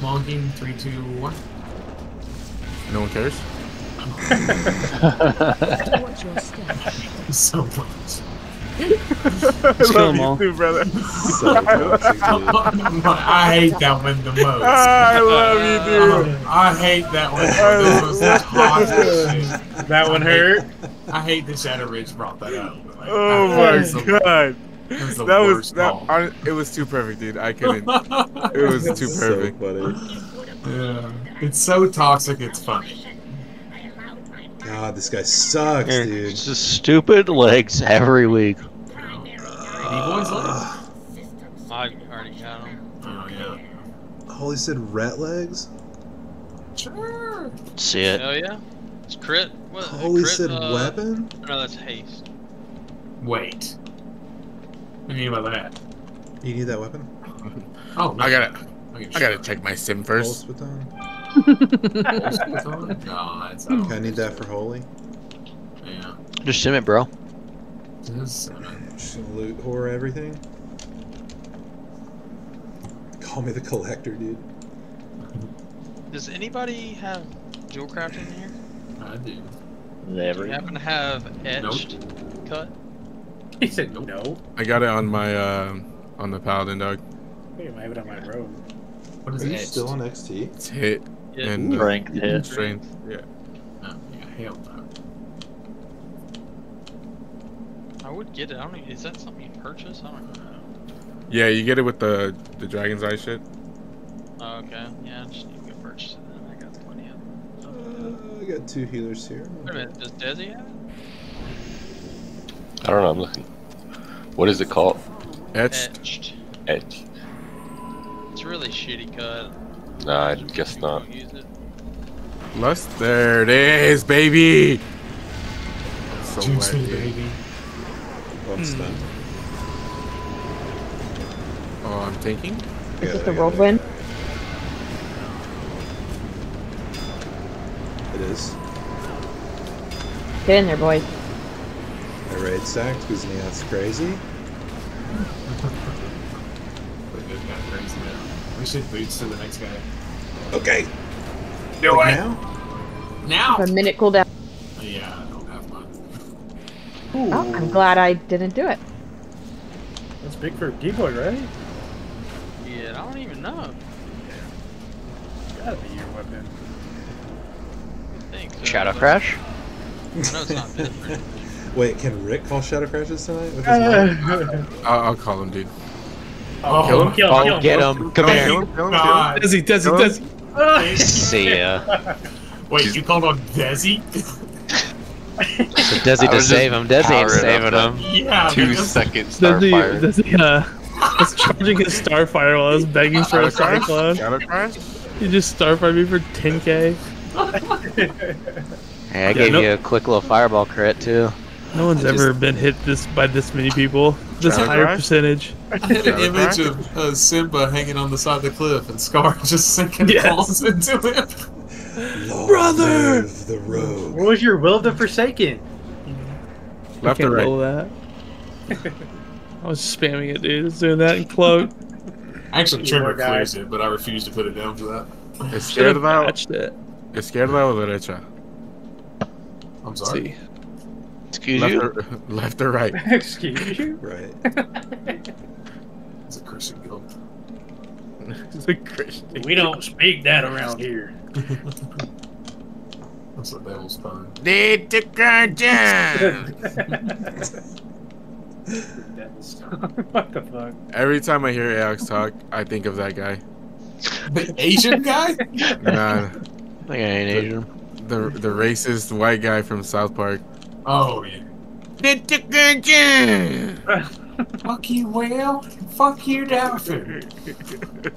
Monking, three, two, one. No one cares. Watch your step. so much. I kill love 'em you all. too, brother. So. I hate that one the most. Ah, I love you, dude. Um, I hate that one. That was the toxic shit. That one hurt. I hate that Shadow Ridge brought that up. Like, Oh I- my that the- god. That was That was worst that. call. hon- It was too perfect, dude. I couldn't. It was too so perfect. funny. Yeah, it's so toxic. It's funny. God, this guy sucks, dude. It's just stupid legs every week. D-boys left. I already got him. Oh yeah. Holy said rat legs? Sure. See it. Hell yeah. It's crit. What? Holy crit, said uh, weapon? No, that's haste. Wait. What do you mean by that? You need that weapon? Oh, no. I got it. I gotta check my sim Pulse first. baton? no, that's I don't Okay, I need that for holy. Yeah. Just sim it, bro. Just, uh, Just gonna loot whore everything. Call me the collector, dude. Does anybody have jewel craft in here? I do. Do Never. you happen to have etched cut? He said no. I got it on my uh, on the paladin dog. I think I have it on my road. What is Are you it? still on XT? It's hit Yeah. and uh, Strength hit. Strength. Yeah. Oh, yeah, hell no. I would get it. I don't know. Is that something you purchase? I don't know. Yeah, you get it with the the dragon's eye shit. Oh, okay. Yeah, I just need to go purchase it. then. I got plenty of it. Uh, I got two healers here. Wait a minute. Does Desi have it? I don't know. I'm looking. What is it called? Etched. Etched. Edge. It's really shitty cut. Nah, I guess not. Don't use it. Lust. There it is, baby. So Juice wet, me, baby. Oh, I'm stunned. Oh, I'm tanking. Is this the whirlwind? It is. Get in there, boys. I raid sacked because Neoth's crazy. But it got crazy now. We should boots to the next guy. Okay. Do Like it. now? Now. A minute cooldown. Yeah, I don't have mine. Oh, I'm glad I didn't do it. That's big for a D-boy, right? Yeah, I don't even know. Gotta be your weapon. I think so, Shadow Crash? I know it's not different. Wait, can Rick call Shadow Crashes tonight? With his uh, mic? I'll, I'll call him, dude. Oh, Kill him? Kill him, kill him. get him. Come Kill here. him, kill him, Desi, Desi, Desi. See ya. Wait, you called on Desi? So Desi I to save just him. Desi ain't powering up saving him. yeah, Two because- second Desi, starfire. Desi, uh, was charging his Starfire while I was begging for a Shadow Cyclone. Shadow You just Starfire me for 10k. Hey, I Yeah, gave no- you a quick little fireball crit too. No one's just- ever been hit this by this many people. This Shadow higher Crash? percentage. I had an Shadow image Crash? of uh, Simba hanging on the side of the cliff and Scar just sinking Yes. balls into him. Long Brother! the rogue. What was your will of the Forsaken? Left I or right? that. I was spamming it, dude. I was doing that in cloak. Actually, You Trimmer poor clears it, but I refuse to put it down for that. Izquierda, Patched it. izquierda o derecha? I'm sorry. See. Excuse Left you. or, left or right? Excuse you? Right. It's a Christian guild. It's a Christian. We don't speak that around here. That's the devil's pun. Need to go down. what the fuck? Every time I hear Alex talk, I think of that guy. The Asian guy? Nah, I think I ain't Asian. the the racist white guy from South Park. Oh yeah. Fuck you, Will. Fuck you, Dolphin.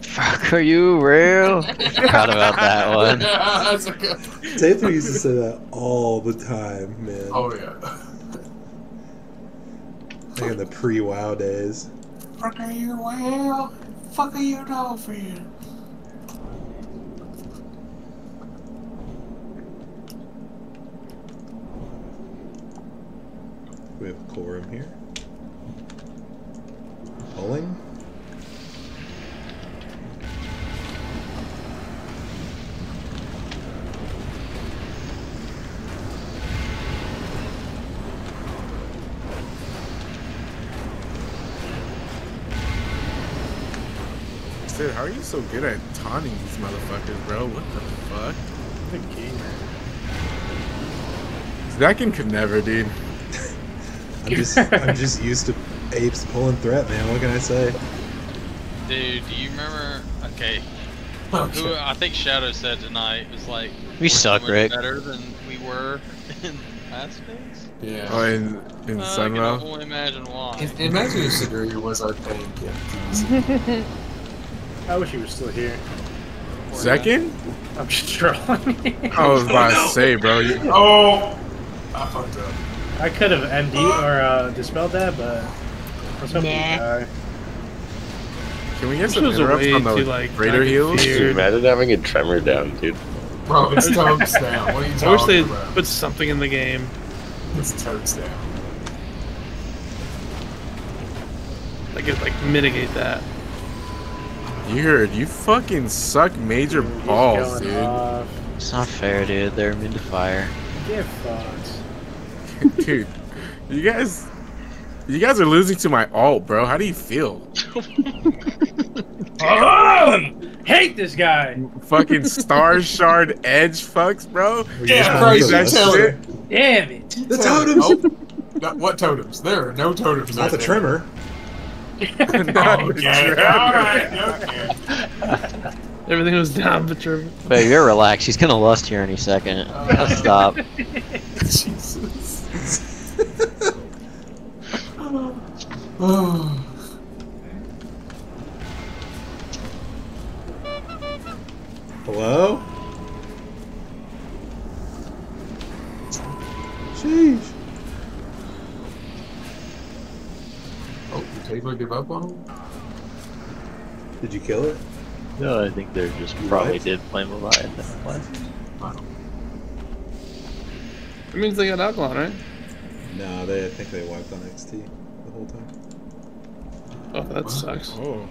Fuck, are you real? Forgot about that one. That's a good. Taylor used to say that all the time, man. Oh yeah. Like in the pre-WoW days. Fuck are you, Will? Fuck are you, Dolphin? We have a quorum here. Pulling. Dude, how are you so good at taunting these motherfuckers, bro? What the fuck? The gamer. Zakin could never, dude. I'm just I'm just used to apes pulling threat, man. What can I say? Dude, do you remember? Okay. Oh, Who shit. I think Shadow said tonight was like. We suck, doing Rick. Better than we were in last days. Yeah. Oh, in in Uh, I can Sunwell. only imagine why. I- Imagine if Siduri was our tank. I wish he was still here. Second? I'm just trolling. I was about to say, bro. You, Oh! I fucked up. I could have MD or uh, dispelled that, but I was hoping Nah. die. can we get This some was a interrupts way on the to, like, Raider not get heals? Dude, imagine having a tremor down, dude. Bro, it's toads down. What are you I wish they about? put something in the game. It's toads down. Like, it, like mitigate that. You heard, you fucking suck major He's balls, dude. off. It's not fair, dude. They're immune to fire. Get fucked. dude, you guys, you guys are losing to my alt, bro. How do you feel? Oh! Hate this guy. fucking star shard edge fucks, bro. Yeah, crazy. That shit. Damn it. The totems. Oh. Nope. No, what totems? There are no totems. Not the there. tremor. Not the Okay, tremor. alright, okay. Everything was down, but you're. But you're relaxed. He's gonna lust here any second. Stop. Jesus. Oh. Hello? Sheesh. Oh, did Taylor give up on him? Did you kill it? No, I think they're just You probably right? did play Leviathan last. It means they got Algalon, right? No, they I think they wiped on XT the whole time. Oh, that sucks. Oh,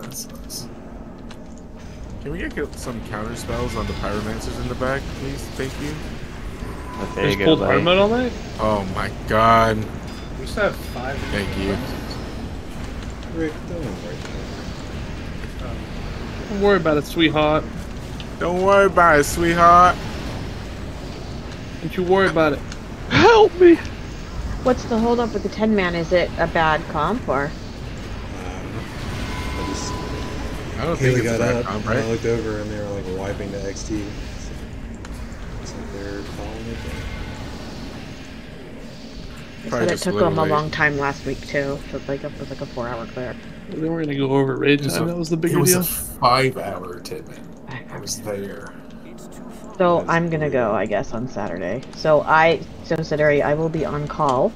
That sucks. can we get some counter spells on the pyromancers in the back, please? Thank you. There you Just go, pulled buddy. hard mode all night? Oh my god. We still have five. Thank you. Rick, don't worry. Don't worry about it, sweetheart. Don't worry about it, sweetheart. Don't you worry about it. Help me. What's the holdup with the 10 man? Is it a bad comp or? I don't think it's got up, comp, and I looked over, and they were like wiping the XT. So, looks like they're calling it. They Probably said it took them a long time last week too. So it's like it was like a four hour clear. Then we're gonna go over raid It was time. That was the It bigger was deal. a five-hour tidbit. I was there. So I'm gonna go, I guess, on Saturday. So I, so Siduri, I will be on call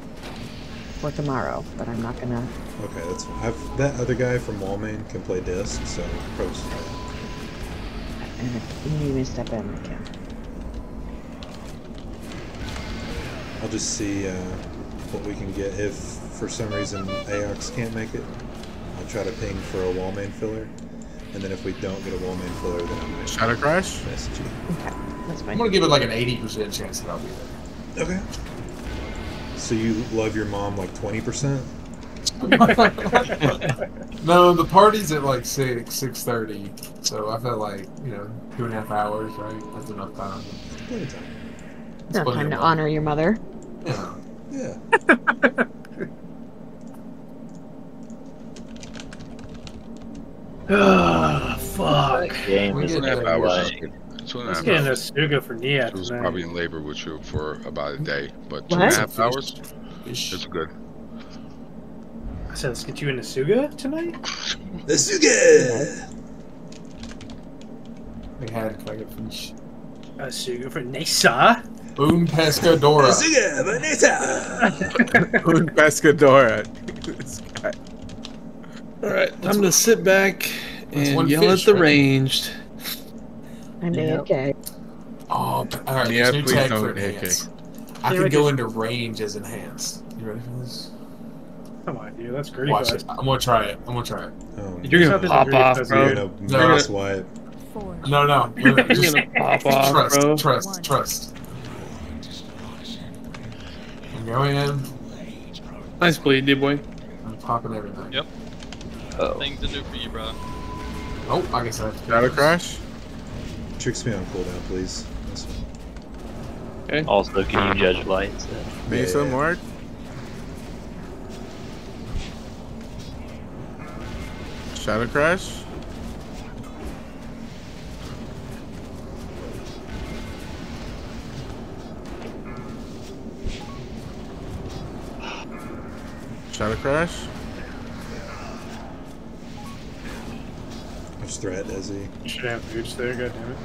for tomorrow, but I'm not gonna. Okay, that's fine. I've, that other guy from Whitemane can play disc, so post that. And if you need me to step in, I can. I'll just see uh, what we can get. If for some reason Aox can't make it, I'll try to ping for a Whitemane filler. And then if we don't get a Whitemane filler, then I'm gonna Shadow Crash? message you. Okay, that's fine. I'm gonna give it like an 80% chance that I'll be there. Okay. So you love your mom like 20%? no, the party's at like six, six thirty. So I felt like you know two and a half hours, right? That's enough time. Plenty of time. No plenty time of to time. honor your mother. Yeah. Yeah. Ah, Fuck. Game We is get Two and a half hours. way. is good. Two and a Let's half get in a hours. Suga for Nia She was tonight. probably in labor with you for about a day, but two and a half hours. It's good. I said, let's get you into Suga tonight. The Suga! We had if I could finish. A Suga for Nesa. Boom Pescadora. Suga, Vanessa! Un pescadora. This guy. All right, time to sit back and yell fish, at the right? ranged. I'm okay. Oh, p- all right. Yeah, there's new tag for hit enhanced. I can go into range as enhanced. You ready for this? Come on, dude. That's great. Watch it. I'm gonna try it. I'm gonna try it. Oh, You're gonna Something pop off, bro. You're gonna No. mass wipe. No, no. no, no, You're gonna pop off, trust, bro. trust, trust. I'm going in. Nice bleed, dude boy. I'm popping everything. Yep. Oh. Things to do for you, bro. Oh, I guess I have to do Shadow this. crash. Tricks me on cooldown, please. This one. Also, can you judge lights? Mesa, Yeah. Mark. Shadow crash. Shadow crash. Which threat is he? You should have boots there. God damn it.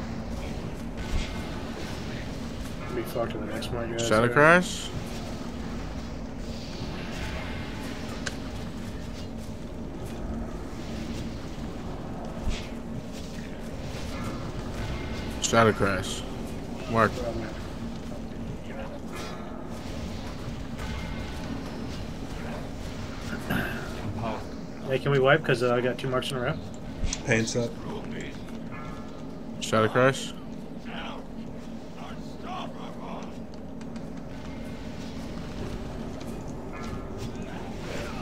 Be fucked in the next one, guys. Shadow crash. Shadow crash. Mark. Hey, can we wipe? Because uh, I got two marks in a row. Pain Supp. Shadow crash.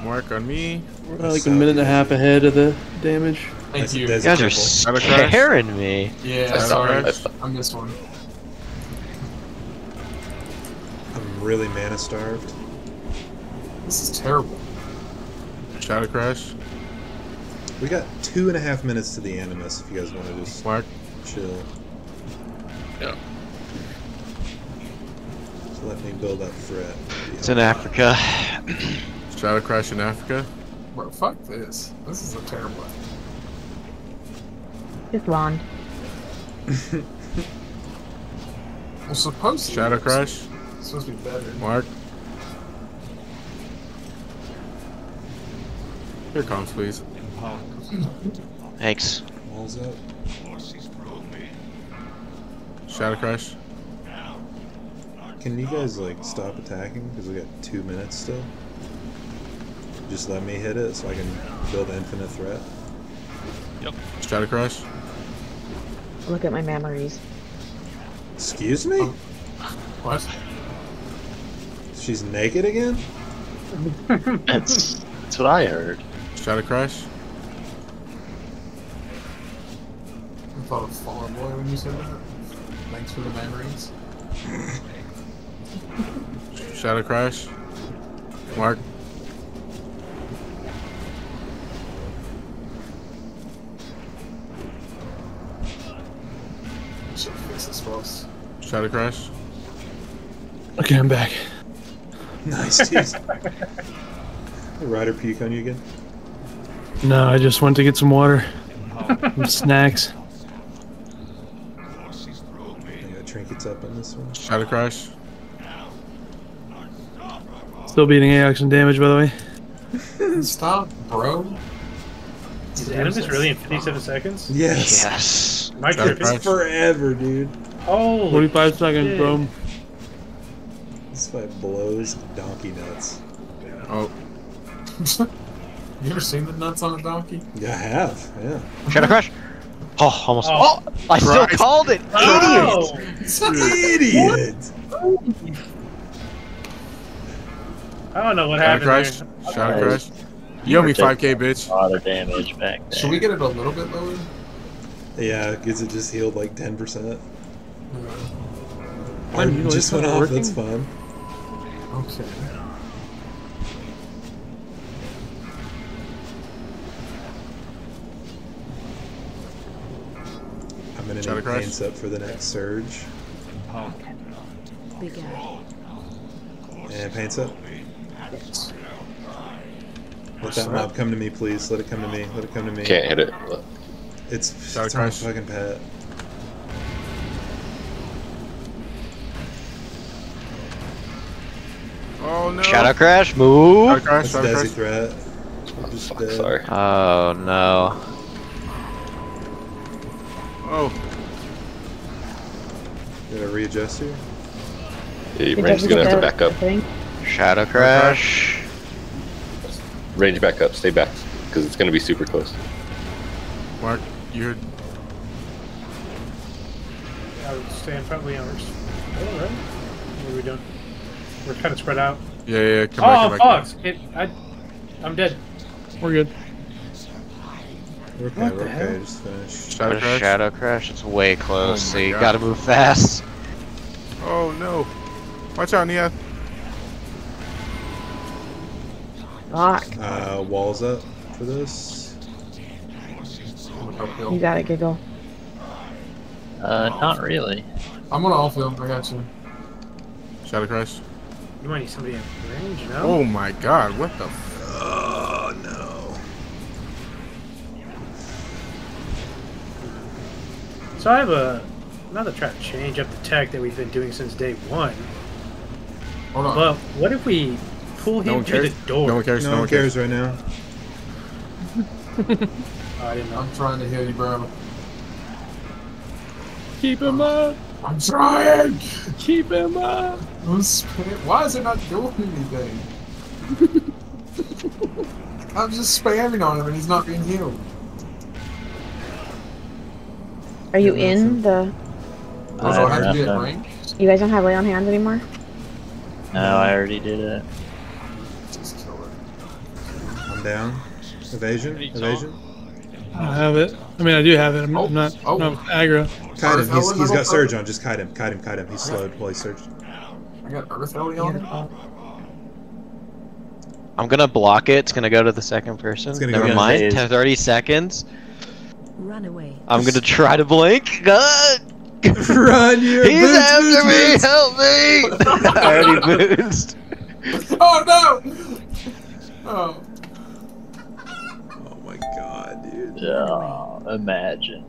Mark on me. We're like a minute and a half ahead of the damage. Thank you. You guys are scaring me. Yeah, Shadow sorry. crash. I missed one. I'm really mana starved. This is terrible. Shadow crash. We got two and a half minutes to the Animus if you guys want to just Mark. chill. Yeah. So let me build up threat. It's in Africa. Shadow crash in Africa. Bro, fuck this. This is a terrible. Just wand. Well, supposed to. Shadow be. crash. It's supposed to be better. Mark. Here comes, please. Thanks. Walls up. Shadow crash. Can you guys like stop attacking? Because we got two minutes still. Just let me hit it so I can build infinite threat. Yep. Shadow crash. Look at my memories. Excuse me? Uh, what? She's naked again? That's that's what I heard. Shadow crash. I thought of Fallen Boy when you said that. Thanks for the memories. Shadow crash. Mark. This for us. Shadow crash. Okay, I'm back. Nice, dude. Rider puke on you again? No, I just went to get some water, some snacks. I got trinkets up on this one. Shadow crash. Still beating Aox in damage, by the way. Stop, bro. Is Animus really in 57 seconds? Yes. Yes. My trip is. Forever, dude. Holy 45 seconds, shit. bro. This fight blows donkey nuts. Oh, You ever seen the nuts on a donkey? Yeah, I have. Yeah. Shadow crash. Oh, almost. Oh. Oh, I still Christ. called it. Oh! Idiot! I don't know what Shadow happened crash. there. Shadow crash. You owe me 5k, bitch. A lot of damage back there. Should we get it a little bit lower? Yeah, because it just healed like 10%. Mine Or heal just went off, working? that's fine. Okay. I'm gonna Shadow need Crash? Pain Supp for the next surge. Big eye. And Pain Supp. Let that mob come to me, please. Let it come to me. Let it come to me. Can't hit it. It's, Shadow it's on Crash. fucking pet. Oh no. Shadow Crash, move. Shadow Crash, That's Shadow Desi Crash. threat. I'm just dead. Sorry. Oh no. Oh. Did I readjust here? Yeah, Did range is gonna have to back up. Shadow Crash. Range back up. Stay back, because it's gonna be super close. Mark, you heard. I would stand probably ours. All right. What are we doing? We're kind of spread out. Yeah, yeah. Come oh, back, come fuck! It, I, I'm dead. We're good. We're okay, What we're the okay. hell? Just finish. Shadow Shadow Crash. Crash. Shadow Crash. It's way close. Oh so you God. gotta move fast. Oh no. Watch out, Nia. Fuck. Uh, walls up for this. You got it, Giggle. Uh, not really. I'm gonna off him. I got you. Shadow Crash. You might need somebody in range, no? Oh my god, what the f- Oh no. So I have a not to try to change up the tech that we've been doing since day one. Hold on. But what if we pull No him one through cares. the door? No one cares. No one cares right now. I didn't know. I'm trying to heal you, bro. Keep him up. I'm trying. Keep him up. I'm spam- Why is it not doing anything? I'm just spamming on him and he's not being healed. Are you in the? Oh, so I have to be at You guys don't have lay on hands anymore? No, I already did it. Just kill it. I'm down. Evasion? Evasion? I don't have it. I mean, I do have it. I'm, oh, I'm oh. not. Oh. I'm not aggro. Kite him. He's, Ellen, he's level got surge on. Just kite him. Kite him. Kite him. He's slowed while he surged. I got Earth Ellie on him. I'm gonna block it. It's gonna go to the second person. It's Never go- mind. Phase. 10, 30 seconds. Run away. I'm gonna try to blink. God, Run your he's boots, after me. boots, Help me! I already boozed. Oh no! Oh. Oh my god, dude. Yeah, imagine.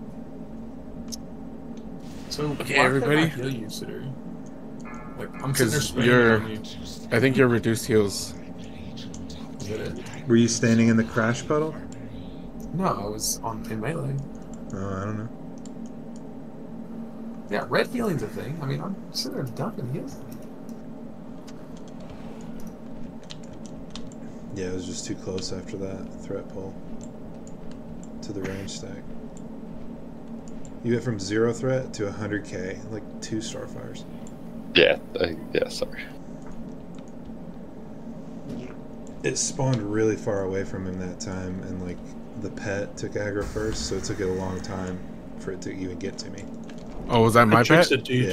So Okay, everybody. I heal you, Sitter? Like I'm Because you're. you. I think you're reduced heals. Is that it? Were you standing in the crash puddle? No, I was on in melee. Oh, I don't know. Yeah, red healing's a thing. I mean, I'm sitting there dumping heals. Yeah, it was just too close after that threat pull to the range stack. You went from zero threat to 100k, like two starfires. Yeah. I, yeah. Sorry. It spawned really far away from him that time, and like the pet took aggro first, so it took it a long time for it to even get to me. Oh, was that my pet? it to you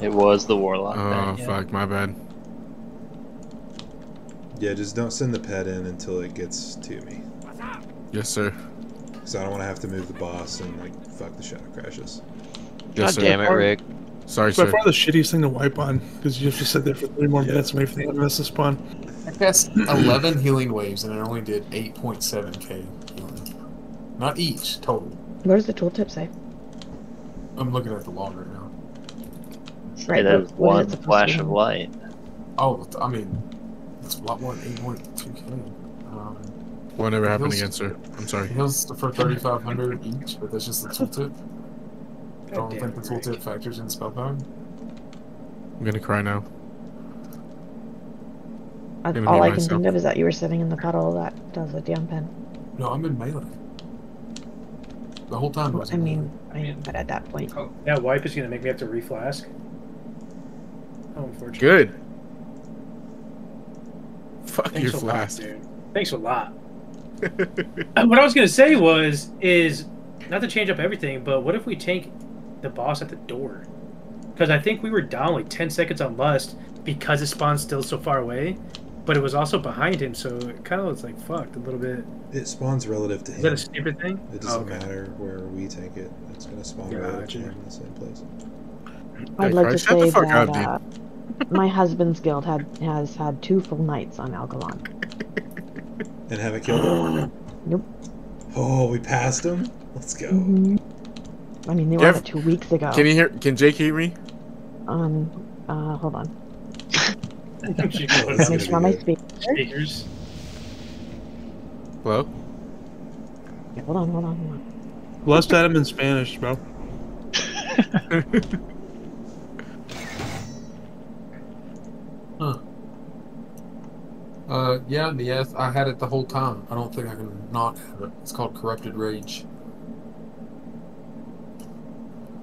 Yeah. It was the warlock. Oh pet, yeah. fuck, my bad. Yeah, just don't send the pet in until it gets to me. Yes, sir. Because I don't want to have to move the boss and like fuck the shadow crashes. Yes, God sir. damn it, Rick. Sorry, It's by far the shittiest thing to wipe on because you have to sit there for three more Yeah. minutes and wait for the MS to spawn. I cast 11 healing waves and it only did 8.7k healing. Not each, total. What does the tooltip say? I'm looking at the log right now. Right, it what- has what is one it supposed flash of light. Oh, I mean, it's a lot more than 8.2k. Whatever happened Heals- again, sir? I'm sorry. it heals for 3,500 each, but that's just the tooltip. I don't think the it, tooltip factors in spell power. I'm gonna cry now. Gonna All mute I can think of is that you were sitting in the puddle that does a damn pen. No, I'm in melee. The whole time I was I in mean, I am, but at that point. Oh, That wipe is gonna make me have to reflask. Oh, unfortunate. Good. Fuck Thanks your a lot, flask. dude. Thanks a lot. What I was gonna say was, is not to change up everything, but what if we tank the boss at the door? Because I think we were down like ten seconds on Lust because it spawned still so far away. but it was also behind him, so it kind of was like fucked a little bit. It spawns relative to Is him. that a stupid thing? It doesn't Oh, okay. matter where we take it. It's going to spawn relative Gotcha. to him in the same place. I'd Hey, like to Christ, shut the say fuck that up, uh, my husband's guild had has had two full nights on Algalon. And haven't killed him? Nope. Oh, we passed him? Let's go. hmm I mean, they were Jeff, two weeks ago. Can you hear? Can Jake hear me? Um, uh, hold on. She goes, Make sure my good. speaker. Speakers. Hello. Yeah, hold on, hold on, hold on. Blessed at him in Spanish, bro. Huh. Uh, yeah, yes, I had it the whole time. I don't think I can not have it. It's called Corrupted Rage.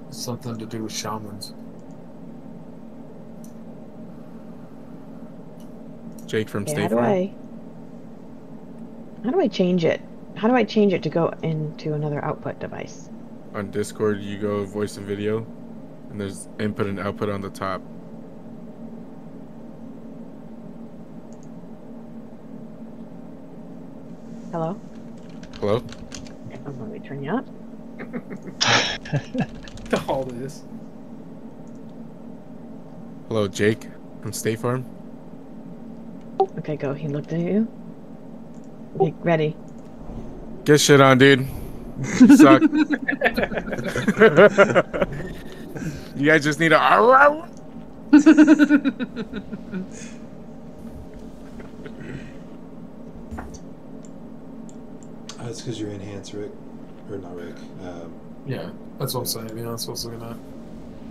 It's something to do with shamans. Jake from Okay, State how do Farm. I? How do I change it? How do I change it to go into another output device? On Discord, you go voice and video, and there's input and output on the top. Hello. Hello. Oh, let me turn you up. All is. Hello, Jake from State Farm. Okay, go. He looked at you. Okay, ready. Get shit on, dude. You suck. you guys just need a. It's because you're enhanced, Rick. Or not Rick. Um, Yeah, that's what I'm saying. Yeah, that's what I was looking at.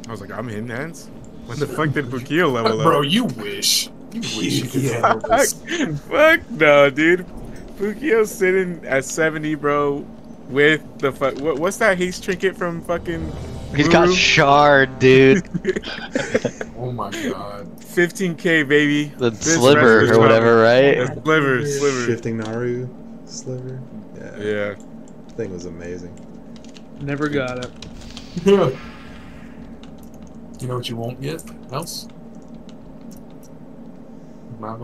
I was like, I'm in hands. When the fuck did Bukio level up? Bro, you wish. You wish you could Yeah. handle this. Fuck no, dude. Bukio's sitting at 70, bro, with the fuck. What, what's that haste trinket from fucking. He's got shard, dude. Oh my god. 15k, baby. The This sliver or whatever, right? The sliver, sliver. Shifting Naaru sliver. Yeah. Yeah. Thing was amazing. Never got it. Yeah. You know what you won't get else?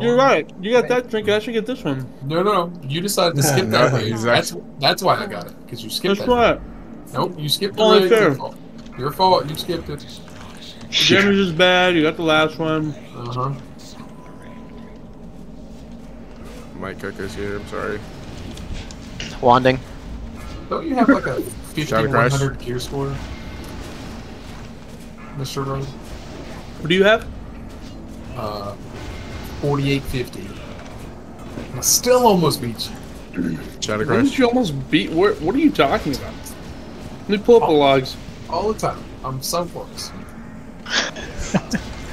You're right. You got that drink. I should get this one. No, no, no. You decided to skip that No, raid. That's that's why I got it. Because you skipped That's that. right. raid. Nope, you skipped the Only raid. fair. Your fault. Your fault. You skipped it. Damage is bad. You got the last one. Uh huh. Mike Cooker's here, I'm sorry. Wanding. Don't you have like a Shadow 5100 gear score, Mr. Rose? What do you have? Uh, 4850. I still almost beat you. Shadow When did you almost beat? Where, what are you talking about? Let me pull up the logs. All the time. I'm so close.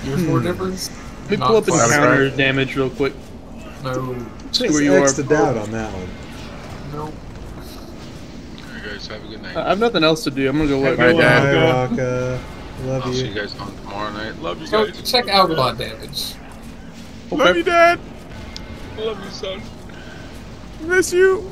Year score difference? Let me Not pull up close. encounter damage real quick. No. See where you are. X to doubt on that one. No. You guys have a good night. I have nothing else to do. I'm gonna go let Bye. Dad. Hi, go. Raka. Love I'll see you. you guys on tomorrow night. Love you So guys. check Algalon damage. Love you, Dad. Love you, son. Miss you.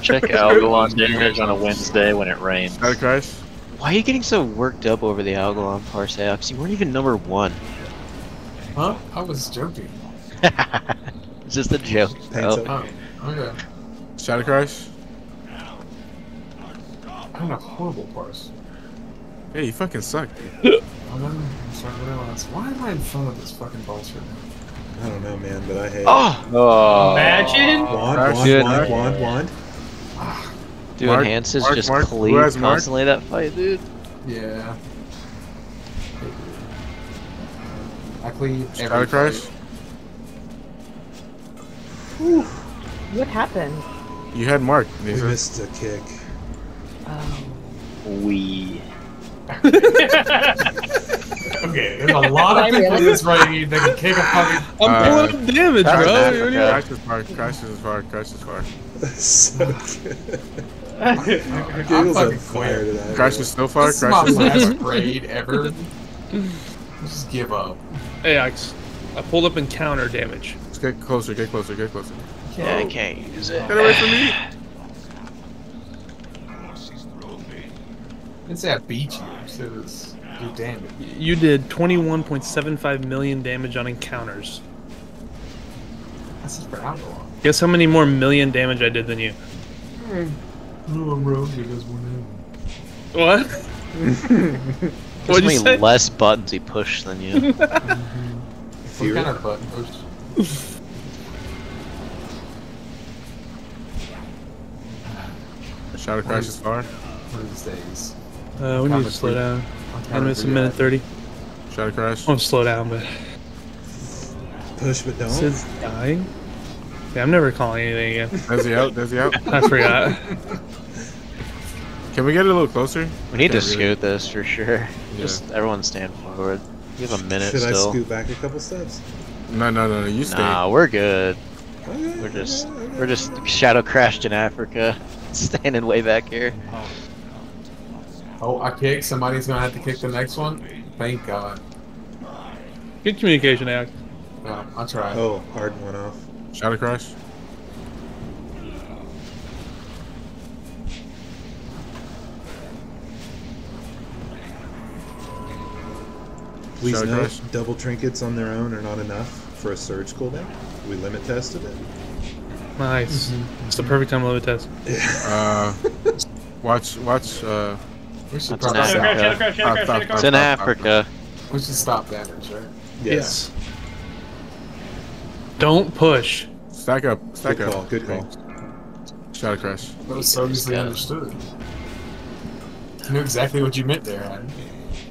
Check Algalon damage on a Wednesday when it rains. Shadow Crash. Why are you getting so worked up over the Algalon Parsecs? You weren't even number one. Huh? I was joking. It's just a joke. Paints bro. Oh, okay. Shadow Crash. I'm a horrible parse. Hey, you fucking suck, dude. I'm I'm starting to realize why am I in front of this fucking boss right now? I don't know, man, but I hate Oh! Oh. Imagine. Wand, Crash. wand, Good. wand, wand, wand. Dude, Mark- enhances Mark- just Mark- who cleave has Mark? constantly that fight, dude. Yeah. I cleave Shadow Crash. fight. What happened? You had Mark. We missed a kick. We. Okay, there's a lot of people in this raid that can kick a fucking. I'm Uh, pulling up damage, bro. Crash, You already- Crash is far. Crash is far. Crash is far. so good. I'm Giggles on fucking fire quit. tonight. Crash bro. is so far. This is my Crash is so last far. raid ever. Just give up. Hey, Axe. I pulled up encounter damage. Let's get closer. Get closer. Get closer. Yeah, I oh. can't use it. Get away from me. Didn't say I beat you. I said it's do damage. You did 21.75 million damage on encounters. This is for Algalon. Guess how many more million damage I did than you? Oh, I'm rogue because one What? How What'd you many say? less buttons he pushed than you? What kind of button push? Shadow Crash is far. One of these days. Uh, we need to slow down. Ten minutes, a minute thirty. Shadow Crash. I want to slow down, but Push but don't. Sid's dying. Yeah, I'm never calling anything again. Does he out? Does he out? I forgot. Can we get a little closer? We need to really. scoot this for sure. Yeah. Just everyone stand forward. You have a minute Should I scoot back a couple steps? No, no, no, no. You stay. Nah, we're good. We're just we're just shadow crashed in Africa, standing way back here. Oh, I kicked. Somebody's gonna have to kick the next one. Thank God. Good communication act. Yeah, I'll try. Oh, Ardent went off. Shadow Crash. Please Shadow note, double trinkets on their own are not enough for a surge cooldown. We limit tested it. Nice. It's the perfect time to load a test. Uh, watch, watch. Uh, We should in probably Africa. stop. Shadow crash, shadow Stop, crash, stop, It's in stop, stop. Africa. We should stop damage, right? Yes. Don't push. Stack up. Stack Good up. call, good call. Shadow Crash. That was so easily understood. I knew exactly what you meant there, Adam.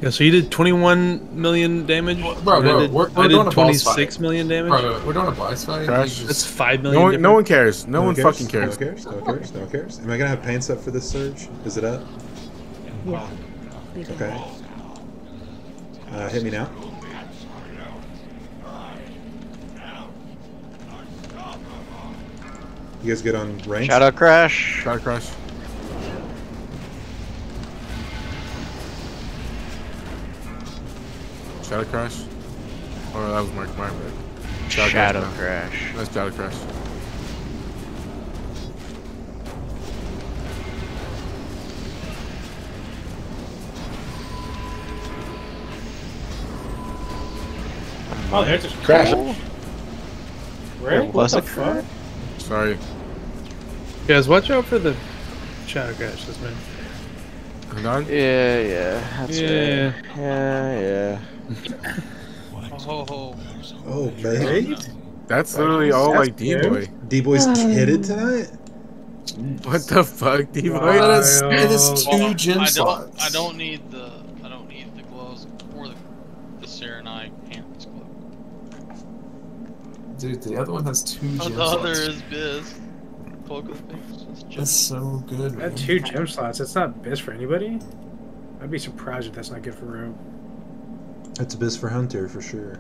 Yeah, so you did 21 million damage. Bro, and bro, I did, we're- we're I doing did 26 million damage. Bro, we're doing a boss fight. Crash. You That's just- five No one, no one cares. No, one fucking No cares. one cares. No one cares. No one cares. Am I gonna have Pain Supp for this surge? Is it up? Yeah. Okay. Uh, hit me now. You guys good on range? Shadow crash. Shadow Crash. Shadow Crash. Oh, that was Mark Mark. Shadow no. crash. That's Shadow Crash. Oh, there's a Crash. Where? There was what a the fuck? Sorry. Guys, watch out for the shadow crashes, man. I'm done? Yeah, yeah. That's Yeah. right. Yeah, yeah. Oh, Oh, baby. That's literally all That's like D boy. D boy's kidded tonight. What the fuck, D boy? That is, it is Well, two gem I slots. don't. I don't need the. I don't need the gloves or the the Serenite pants glove. Dude, the other one has two Oh, gem the other is Bis. Cloak of Things. That's so good, I man. two gem slots. That's not bis for anybody. I'd be surprised if that's not good for Rogue. That's a bis for Hunter for sure.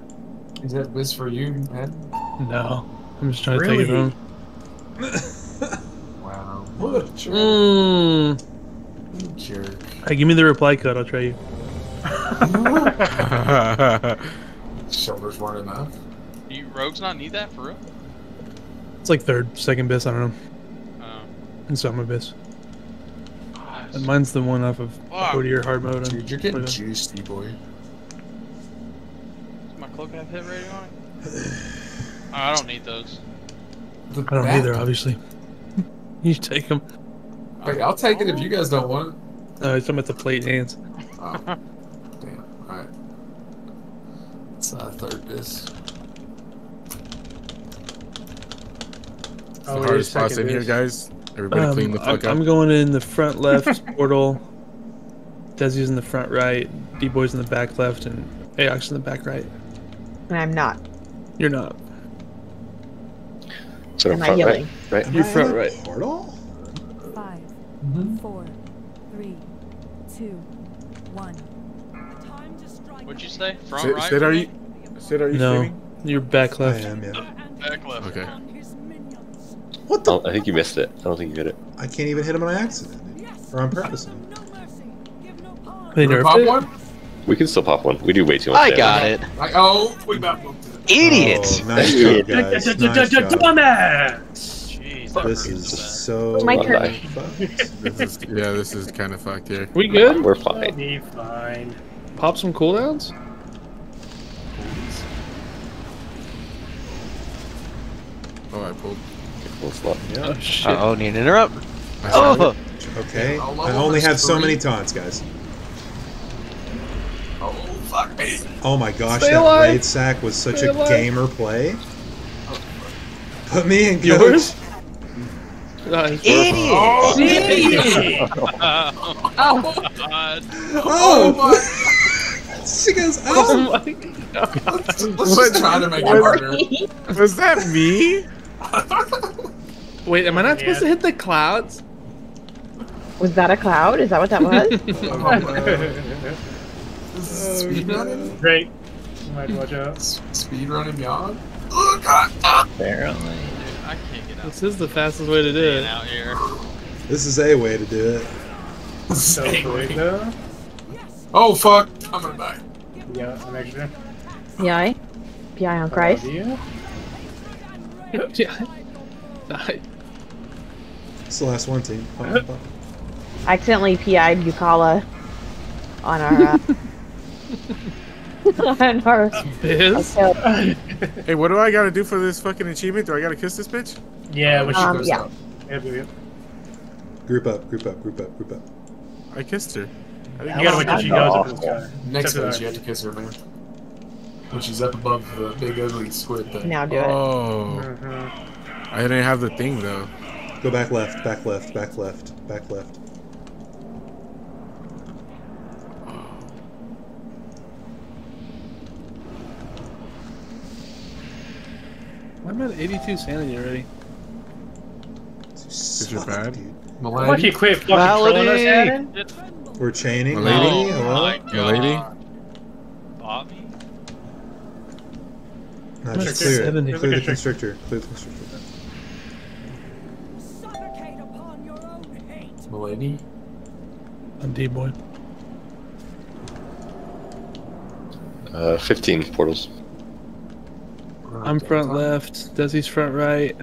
Is that bis for you, man? No, I'm just trying to take it Really? home. Wow. What a jerk. Mm. You jerk. Hey, give me the reply code. I'll try you. Shoulders weren't enough. Do you rogues not need that for real? It's like third, second bis. I don't know. Oh. And so I'm a bis. And mine's the one off of Fuck. Cody or hard mode. on- Dude, you're getting for the- juiced, boy. Does my cloak have hit rating on it? Oh, I don't need those. I don't back- either, obviously. you take them. Wait, I'll take it if you guys don't want it. Uh, I'm at the plate hands. Oh. Damn. Alright. It's uh, third bis. The Oh, hardest wait spots in here, guys. Everybody clean the Um, fuck I'm, up. I'm going in the front left portal. Desi's in the front right. D boy's in the back left, and Aox in the back right. And I'm not. You're not. So Am I front yelling? right, right. You're front right. Portal? 5 Mm-hmm. four, three, two, one. What'd you say? Front Sid, right? Sid, are you? Sid, are you No, streaming? you're back left. I left. am, yeah. Back left. Okay. What the? I think you missed it. I don't think you hit it. I can't even hit him on accident. dude. Or on purpose. They Wanna nerfed pop it? one? We can still pop one. We do way too much. I damage. got it. Like, oh, we about booked it. Idiot. Oh, nice job, guys. Nice job. Jeez, This is so so. My One turn. This is, yeah, this is kind of fucked here. We good? We're I'll fine. be fine. Pop some cooldowns? Oh, I pulled. Full slot. Oh shit. Uh oh, need an interrupt. Oh. Okay. I only have so many taunts, guys. Oh, fuck me. Oh my gosh, Stay that alive. raid sack was such Stay a alive. gamer play. Put me in, coach. Yours? Nice. Oh, Oh, God. Oh! she goes, Oh oh! my god. Let's, let's just try to make it harder. Was that me? Wait, am I not supposed to hit the clouds? was that a cloud? Is that what that was? Speed running? Great. You might watch out. Speed running yawn? Oh, God. Apparently. Dude, I can't get out. This is the fastest way to do it. out here. This is a way to do it. So quick though. Oh, fuck. I'm gonna die. Yeah, an extra. PI? PI on Christ? Yeah. yeah. Die. It's the last one, team. I accidentally PI'd Yukala on our. Uh, on our. Biz? Okay. Hey, what do I gotta do for this fucking achievement? Do I gotta kiss this bitch? Yeah, when she Um, goes yeah. up. Yep, yep, yep. Group up, group up, group up, group up. I kissed her. I You gotta wait till she goes up to the Awful. sky. Next Except for phase, you have to kiss her, man. When she's up above the big ugly squid thing. Now do it. Oh, Mhm. I didn't have the thing though. Go back left, back left, back left, back left. I'm at 82 sanity already. Is you're bad? Why don't you quit fucking trolling us, Malady! We're chaining. My lady? Lady, Oh hello? my My lady? Bobby? No, just Constrictor. clear it. Seventy. Clear the Constrictor. constrictor. Clear the constrictor. Malady? On D boy. Uh, 15 portals. I'm front left. Desi's front right.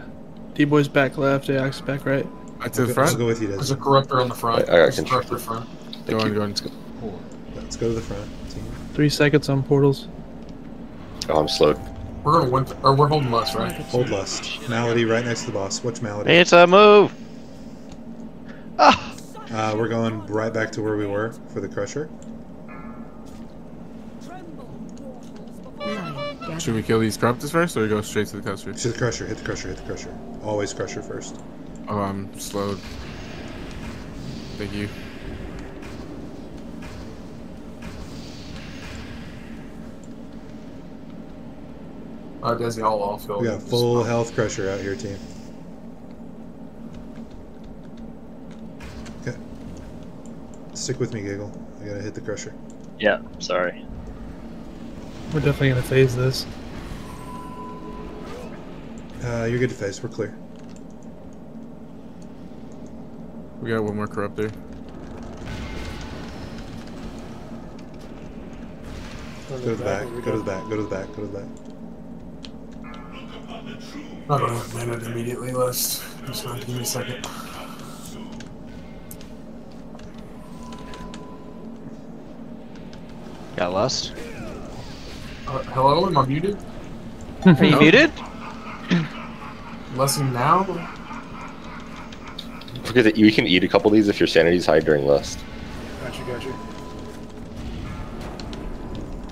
D boy's back left. Ajax back right. Right to the I'll front. go with you, There's a corruptor on the front. I- I got control. corruptor front. Go on, go on. Let's go to the front, team. Three seconds on portals. Oh, I'm slowed. We're gonna win, or we're holding less, right? Hold lust. Malady right next to the boss. Watch Malady. It's a move. Ah, Uh, we're going right back to where we were for the crusher. Should we kill these corruptors first, or go straight to the crusher? To the crusher. Hit the crusher. Hit the crusher. Always crusher first. Oh, I'm slowed. Thank you. Uh, Desi all off. We got full health crusher out here, team. Okay. Stick with me, Giggle. I gotta hit the crusher. Yeah, sorry. We're definitely gonna phase this. Uh, you're good to phase. We're clear. We got one more corruptor. Go to the back. Go to the back. Go to the back. Go to the back. I don't have mana immediately list. Just gonna give me a second. got lust. Uh, hello, am I muted? Are you muted? Lesson now? Forget that you can eat a couple of these if your sanity's high during lust. Gotcha, gotcha.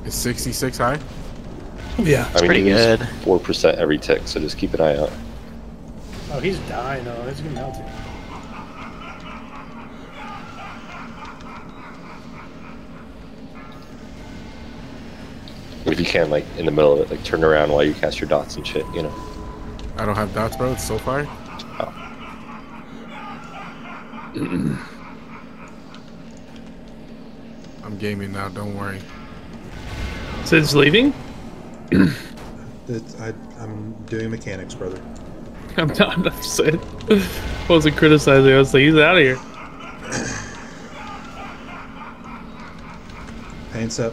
Is 66 high? Yeah. I mean, pretty good. 4% every tick, so just keep an eye out. Oh, he's dying. Oh, he's getting melted. If you can, like, in the middle of it, like, turn around while you cast your dots and shit, you know. I don't have dots, bro. It's so far. Oh. I'm gaming now. Don't worry. Sid's leaving? It's, I, I'm doing mechanics, brother. I'm not. I'm not saying. I wasn't criticizing. I was like, he's out of here. Paints up.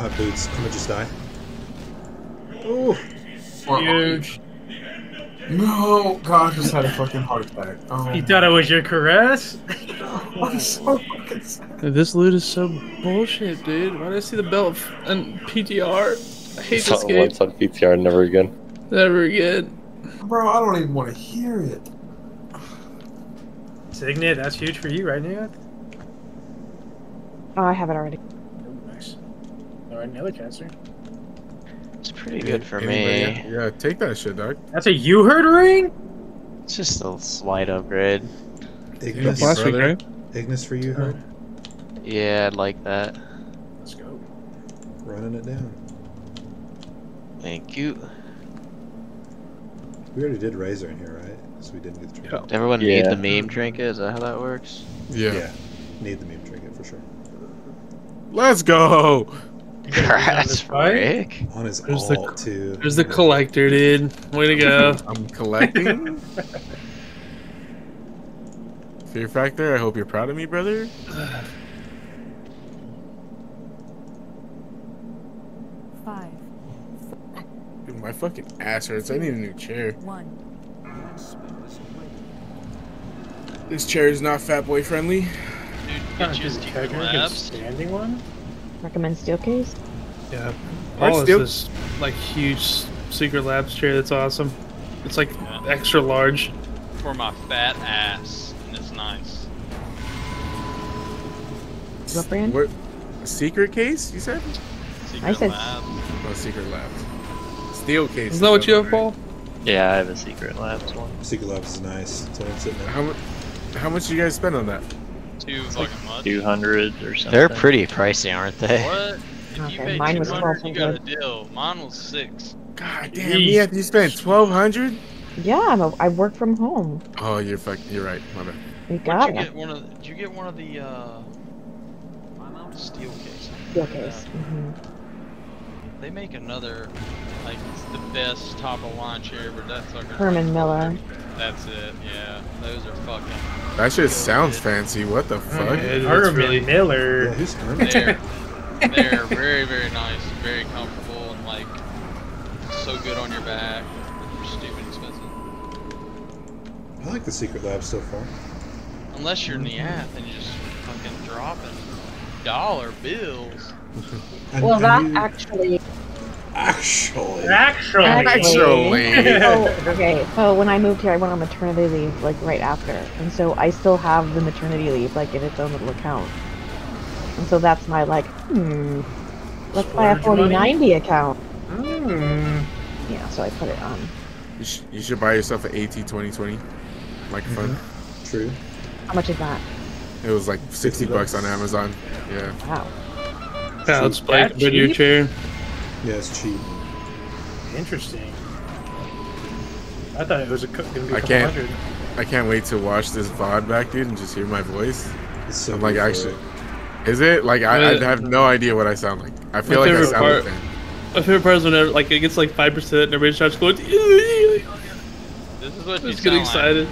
Oh, I don't have boots. I'm gonna just die. Ooh. Huge. No, God, I just had a fucking heart attack. Oh, You thought it was your caress? I'm so fucking sad. This loot is so bullshit, dude. Why did I see the belt f- and PTR? I hate So this game. once on PTR, never again. Never again. Bro, I don't even want to hear it. Signet, that's huge for you, right now? Oh, I have it already. Nice. Alright, another caster. It's pretty good for Anybody- me. Yeah, take that shit, dog. That's a you heard ring? It's just a slight upgrade. Ignis, last week, right? Ignis for you, Herd? Yeah, I'd like that. Let's go. Running it down. Thank you. We already did Razor in here, right? So we didn't get the trinket. Everyone Yeah. need the meme trinket? Is that how that works? Yeah. Yeah. Need the meme trinket for sure. Let's go. That's Rick. On his There's the- alt, too. There's the collector, dude. Way to go. I'm collecting. Fear Factor, I hope you're proud of me, brother. Five, Dude, my fucking ass hurts. I need a new chair. one. This chair is not fat boy friendly. Dude, get you a Just secret Kedrick standing one? Recommend Steelcase. Yeah. Paul has this like huge secret labs chair that's awesome. It's like extra large. For my fat ass. And it's nice. What brand? What? A secret case? You said? Secret I said- labs. No oh, secret labs. Steelcase. Isn't that what you have, Paul? Yeah, I have a secret labs one. Secret Labs is nice. That's what I'm sitting at. How much? How much you guys spend on that? Too fucking much. Two hundred or something. They're pretty pricey, aren't they? What? If you Okay, mine was 200, you got a deal. Mine was six. God damn, yeah, you spent twelve hundred. Yeah, I'm a, I work from home. Oh, you're fuck. You're right. My bad. You Did got you it. get one of? The, did you get one of the uh, steel cases? Steelcase. hmm They make another, like it's the best top of line chair, but that's like Herman Miller. That's it. Yeah, those are fucking. That shit sounds fancy. What the mm-hmm. fuck? Yeah, it's Herman really- Miller. Yeah, who's Herman? They're they're very very nice, very comfortable, and like so good on your back. They're stupid expensive. I like the Secret Lab so far. Unless you're in the app and you're just fucking dropping dollar bills. And- Well, and that you- actually. Actually. Actually. Actually. oh, okay. So when I moved here, I went on maternity leave like right after, and so I still have the maternity leave like in its own little account. And so that's my like, hmm, let's buy a Splurge money? 4090 account. Mm. Yeah, so I put it on. You, sh- you should buy yourself an AT 2020 microphone. True. How much is that? It was like 60 bucks on Amazon. Yeah. Wow. Yeah, let's play That compared your cheap? chair. Yeah, it's cheap. Interesting. I thought it was a cou- gonna be a I couple can't. hundred. I can't wait to watch this VOD back, dude, and just hear my voice. It's so I'm like, actually, it. is it? Like, I, I have no idea what I sound like. I feel My like I favorite sound part- like that. My favorite part is whenever like it gets like five percent and everybody starts going. This is what you Just getting excited.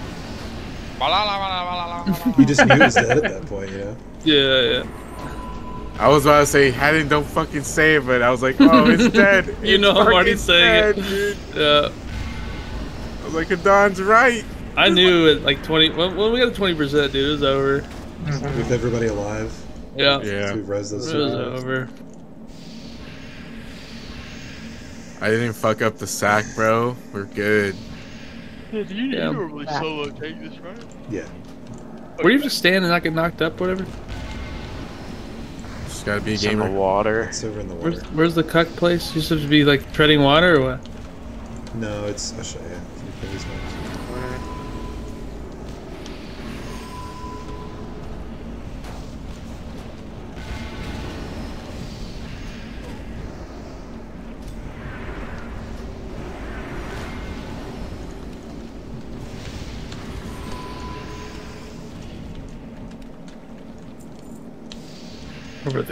like. You just knew it was dead at that point, you know? Yeah, yeah. I was about to say, Haddon, don't fucking say it, but I was like, oh, it's dead. You It's know I'm already saying dead, it. dude. Yeah. I was like, Adon's right. I knew it like twenty. When, when we got twenty percent, dude, it was over. With everybody alive. Yeah. Yeah. So we res It those was over. I didn't fuck up the sack, bro. We're good. Yeah, do you Yeah. normally solo take this, right? Yeah. Were you just standing and not get knocked up, whatever? Just gotta be a Some gamer. water. It's over in the water. Where's, where's the cuck place? You supposed to be like treading water or what? No, it's. I'll show you.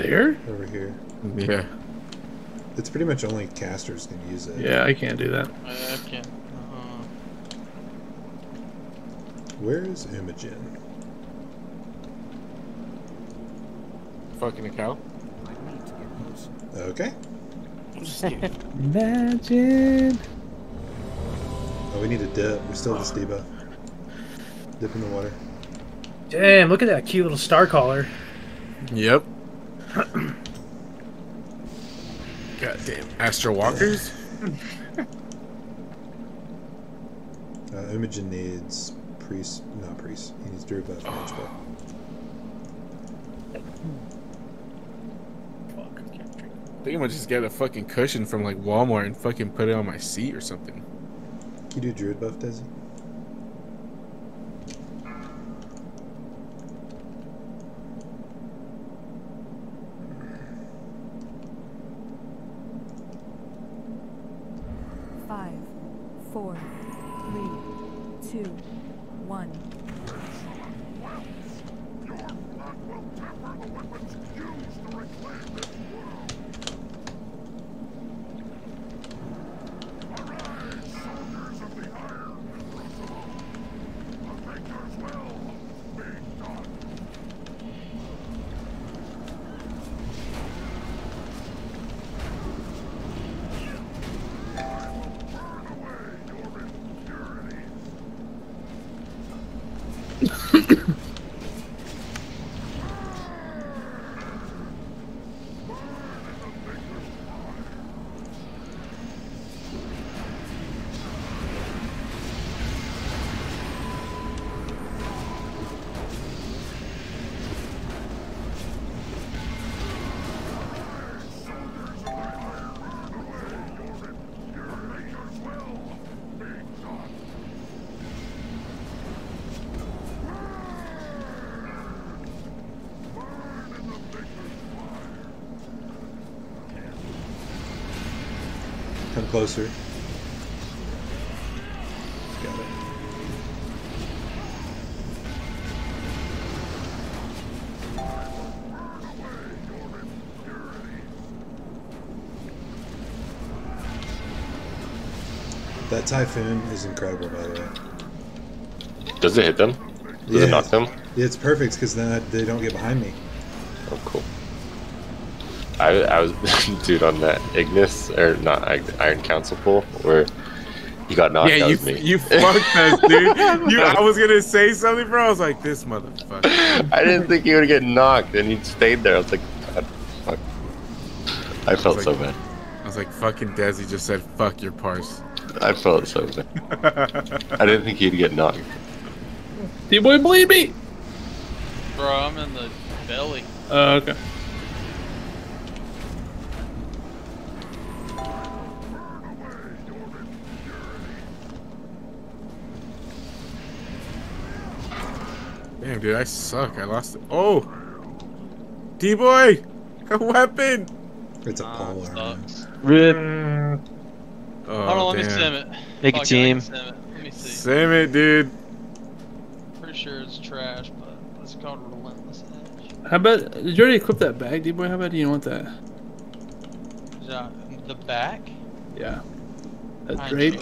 There? Over here. Yeah. It's pretty much only casters can use it. Yeah, I can't do that. I can't. Uh, Where is Imogen? Fucking a cow. Okay. Imagine. Oh, we we need to dip. We still have this debuff. Dip in the water. Damn, look at that cute little star collar. Yep. Goddamn Astral Walkers. Uh, Imogen needs priest, not priest. He needs druid buff. mage buff. I think I'm gonna just get a fucking cushion from like Walmart and fucking put it on my seat or something. Can you do druid buff, does Five, four, three, two, one. Closer. Got it. That typhoon is incredible, by the way. Does it hit them? Does it knock them? Yeah, it's perfect because then I, they don't get behind me. Oh, cool. I, I was, dude, on that Ignis, or not Iron Council pool, where you got knocked yeah, that you was me. you fucked us, dude. You, I was gonna say something, bro. I was like, this motherfucker. I didn't think you would get knocked, and you stayed there. I was like, God, fuck. I felt was so like- bad. I was like, fucking Desi just said, fuck your parse. I felt so bad. I didn't think you'd get knocked. D-boy, believe me! Bro, I'm in the belly. Uh, okay. Damn, dude, I suck. I lost it. Oh! D-boy! A weapon! It's a ah, pole armor. Rip. Oh, Hold on, let me damn. sim it. Make a Fuck it, team. can Sim it. Let me see. Sim it, dude. Pretty sure it's trash, but it's called Relentless Edge. How about, did you already equip that bag, D-boy? How about you want that? Is that the back? Yeah. That I drape? ain't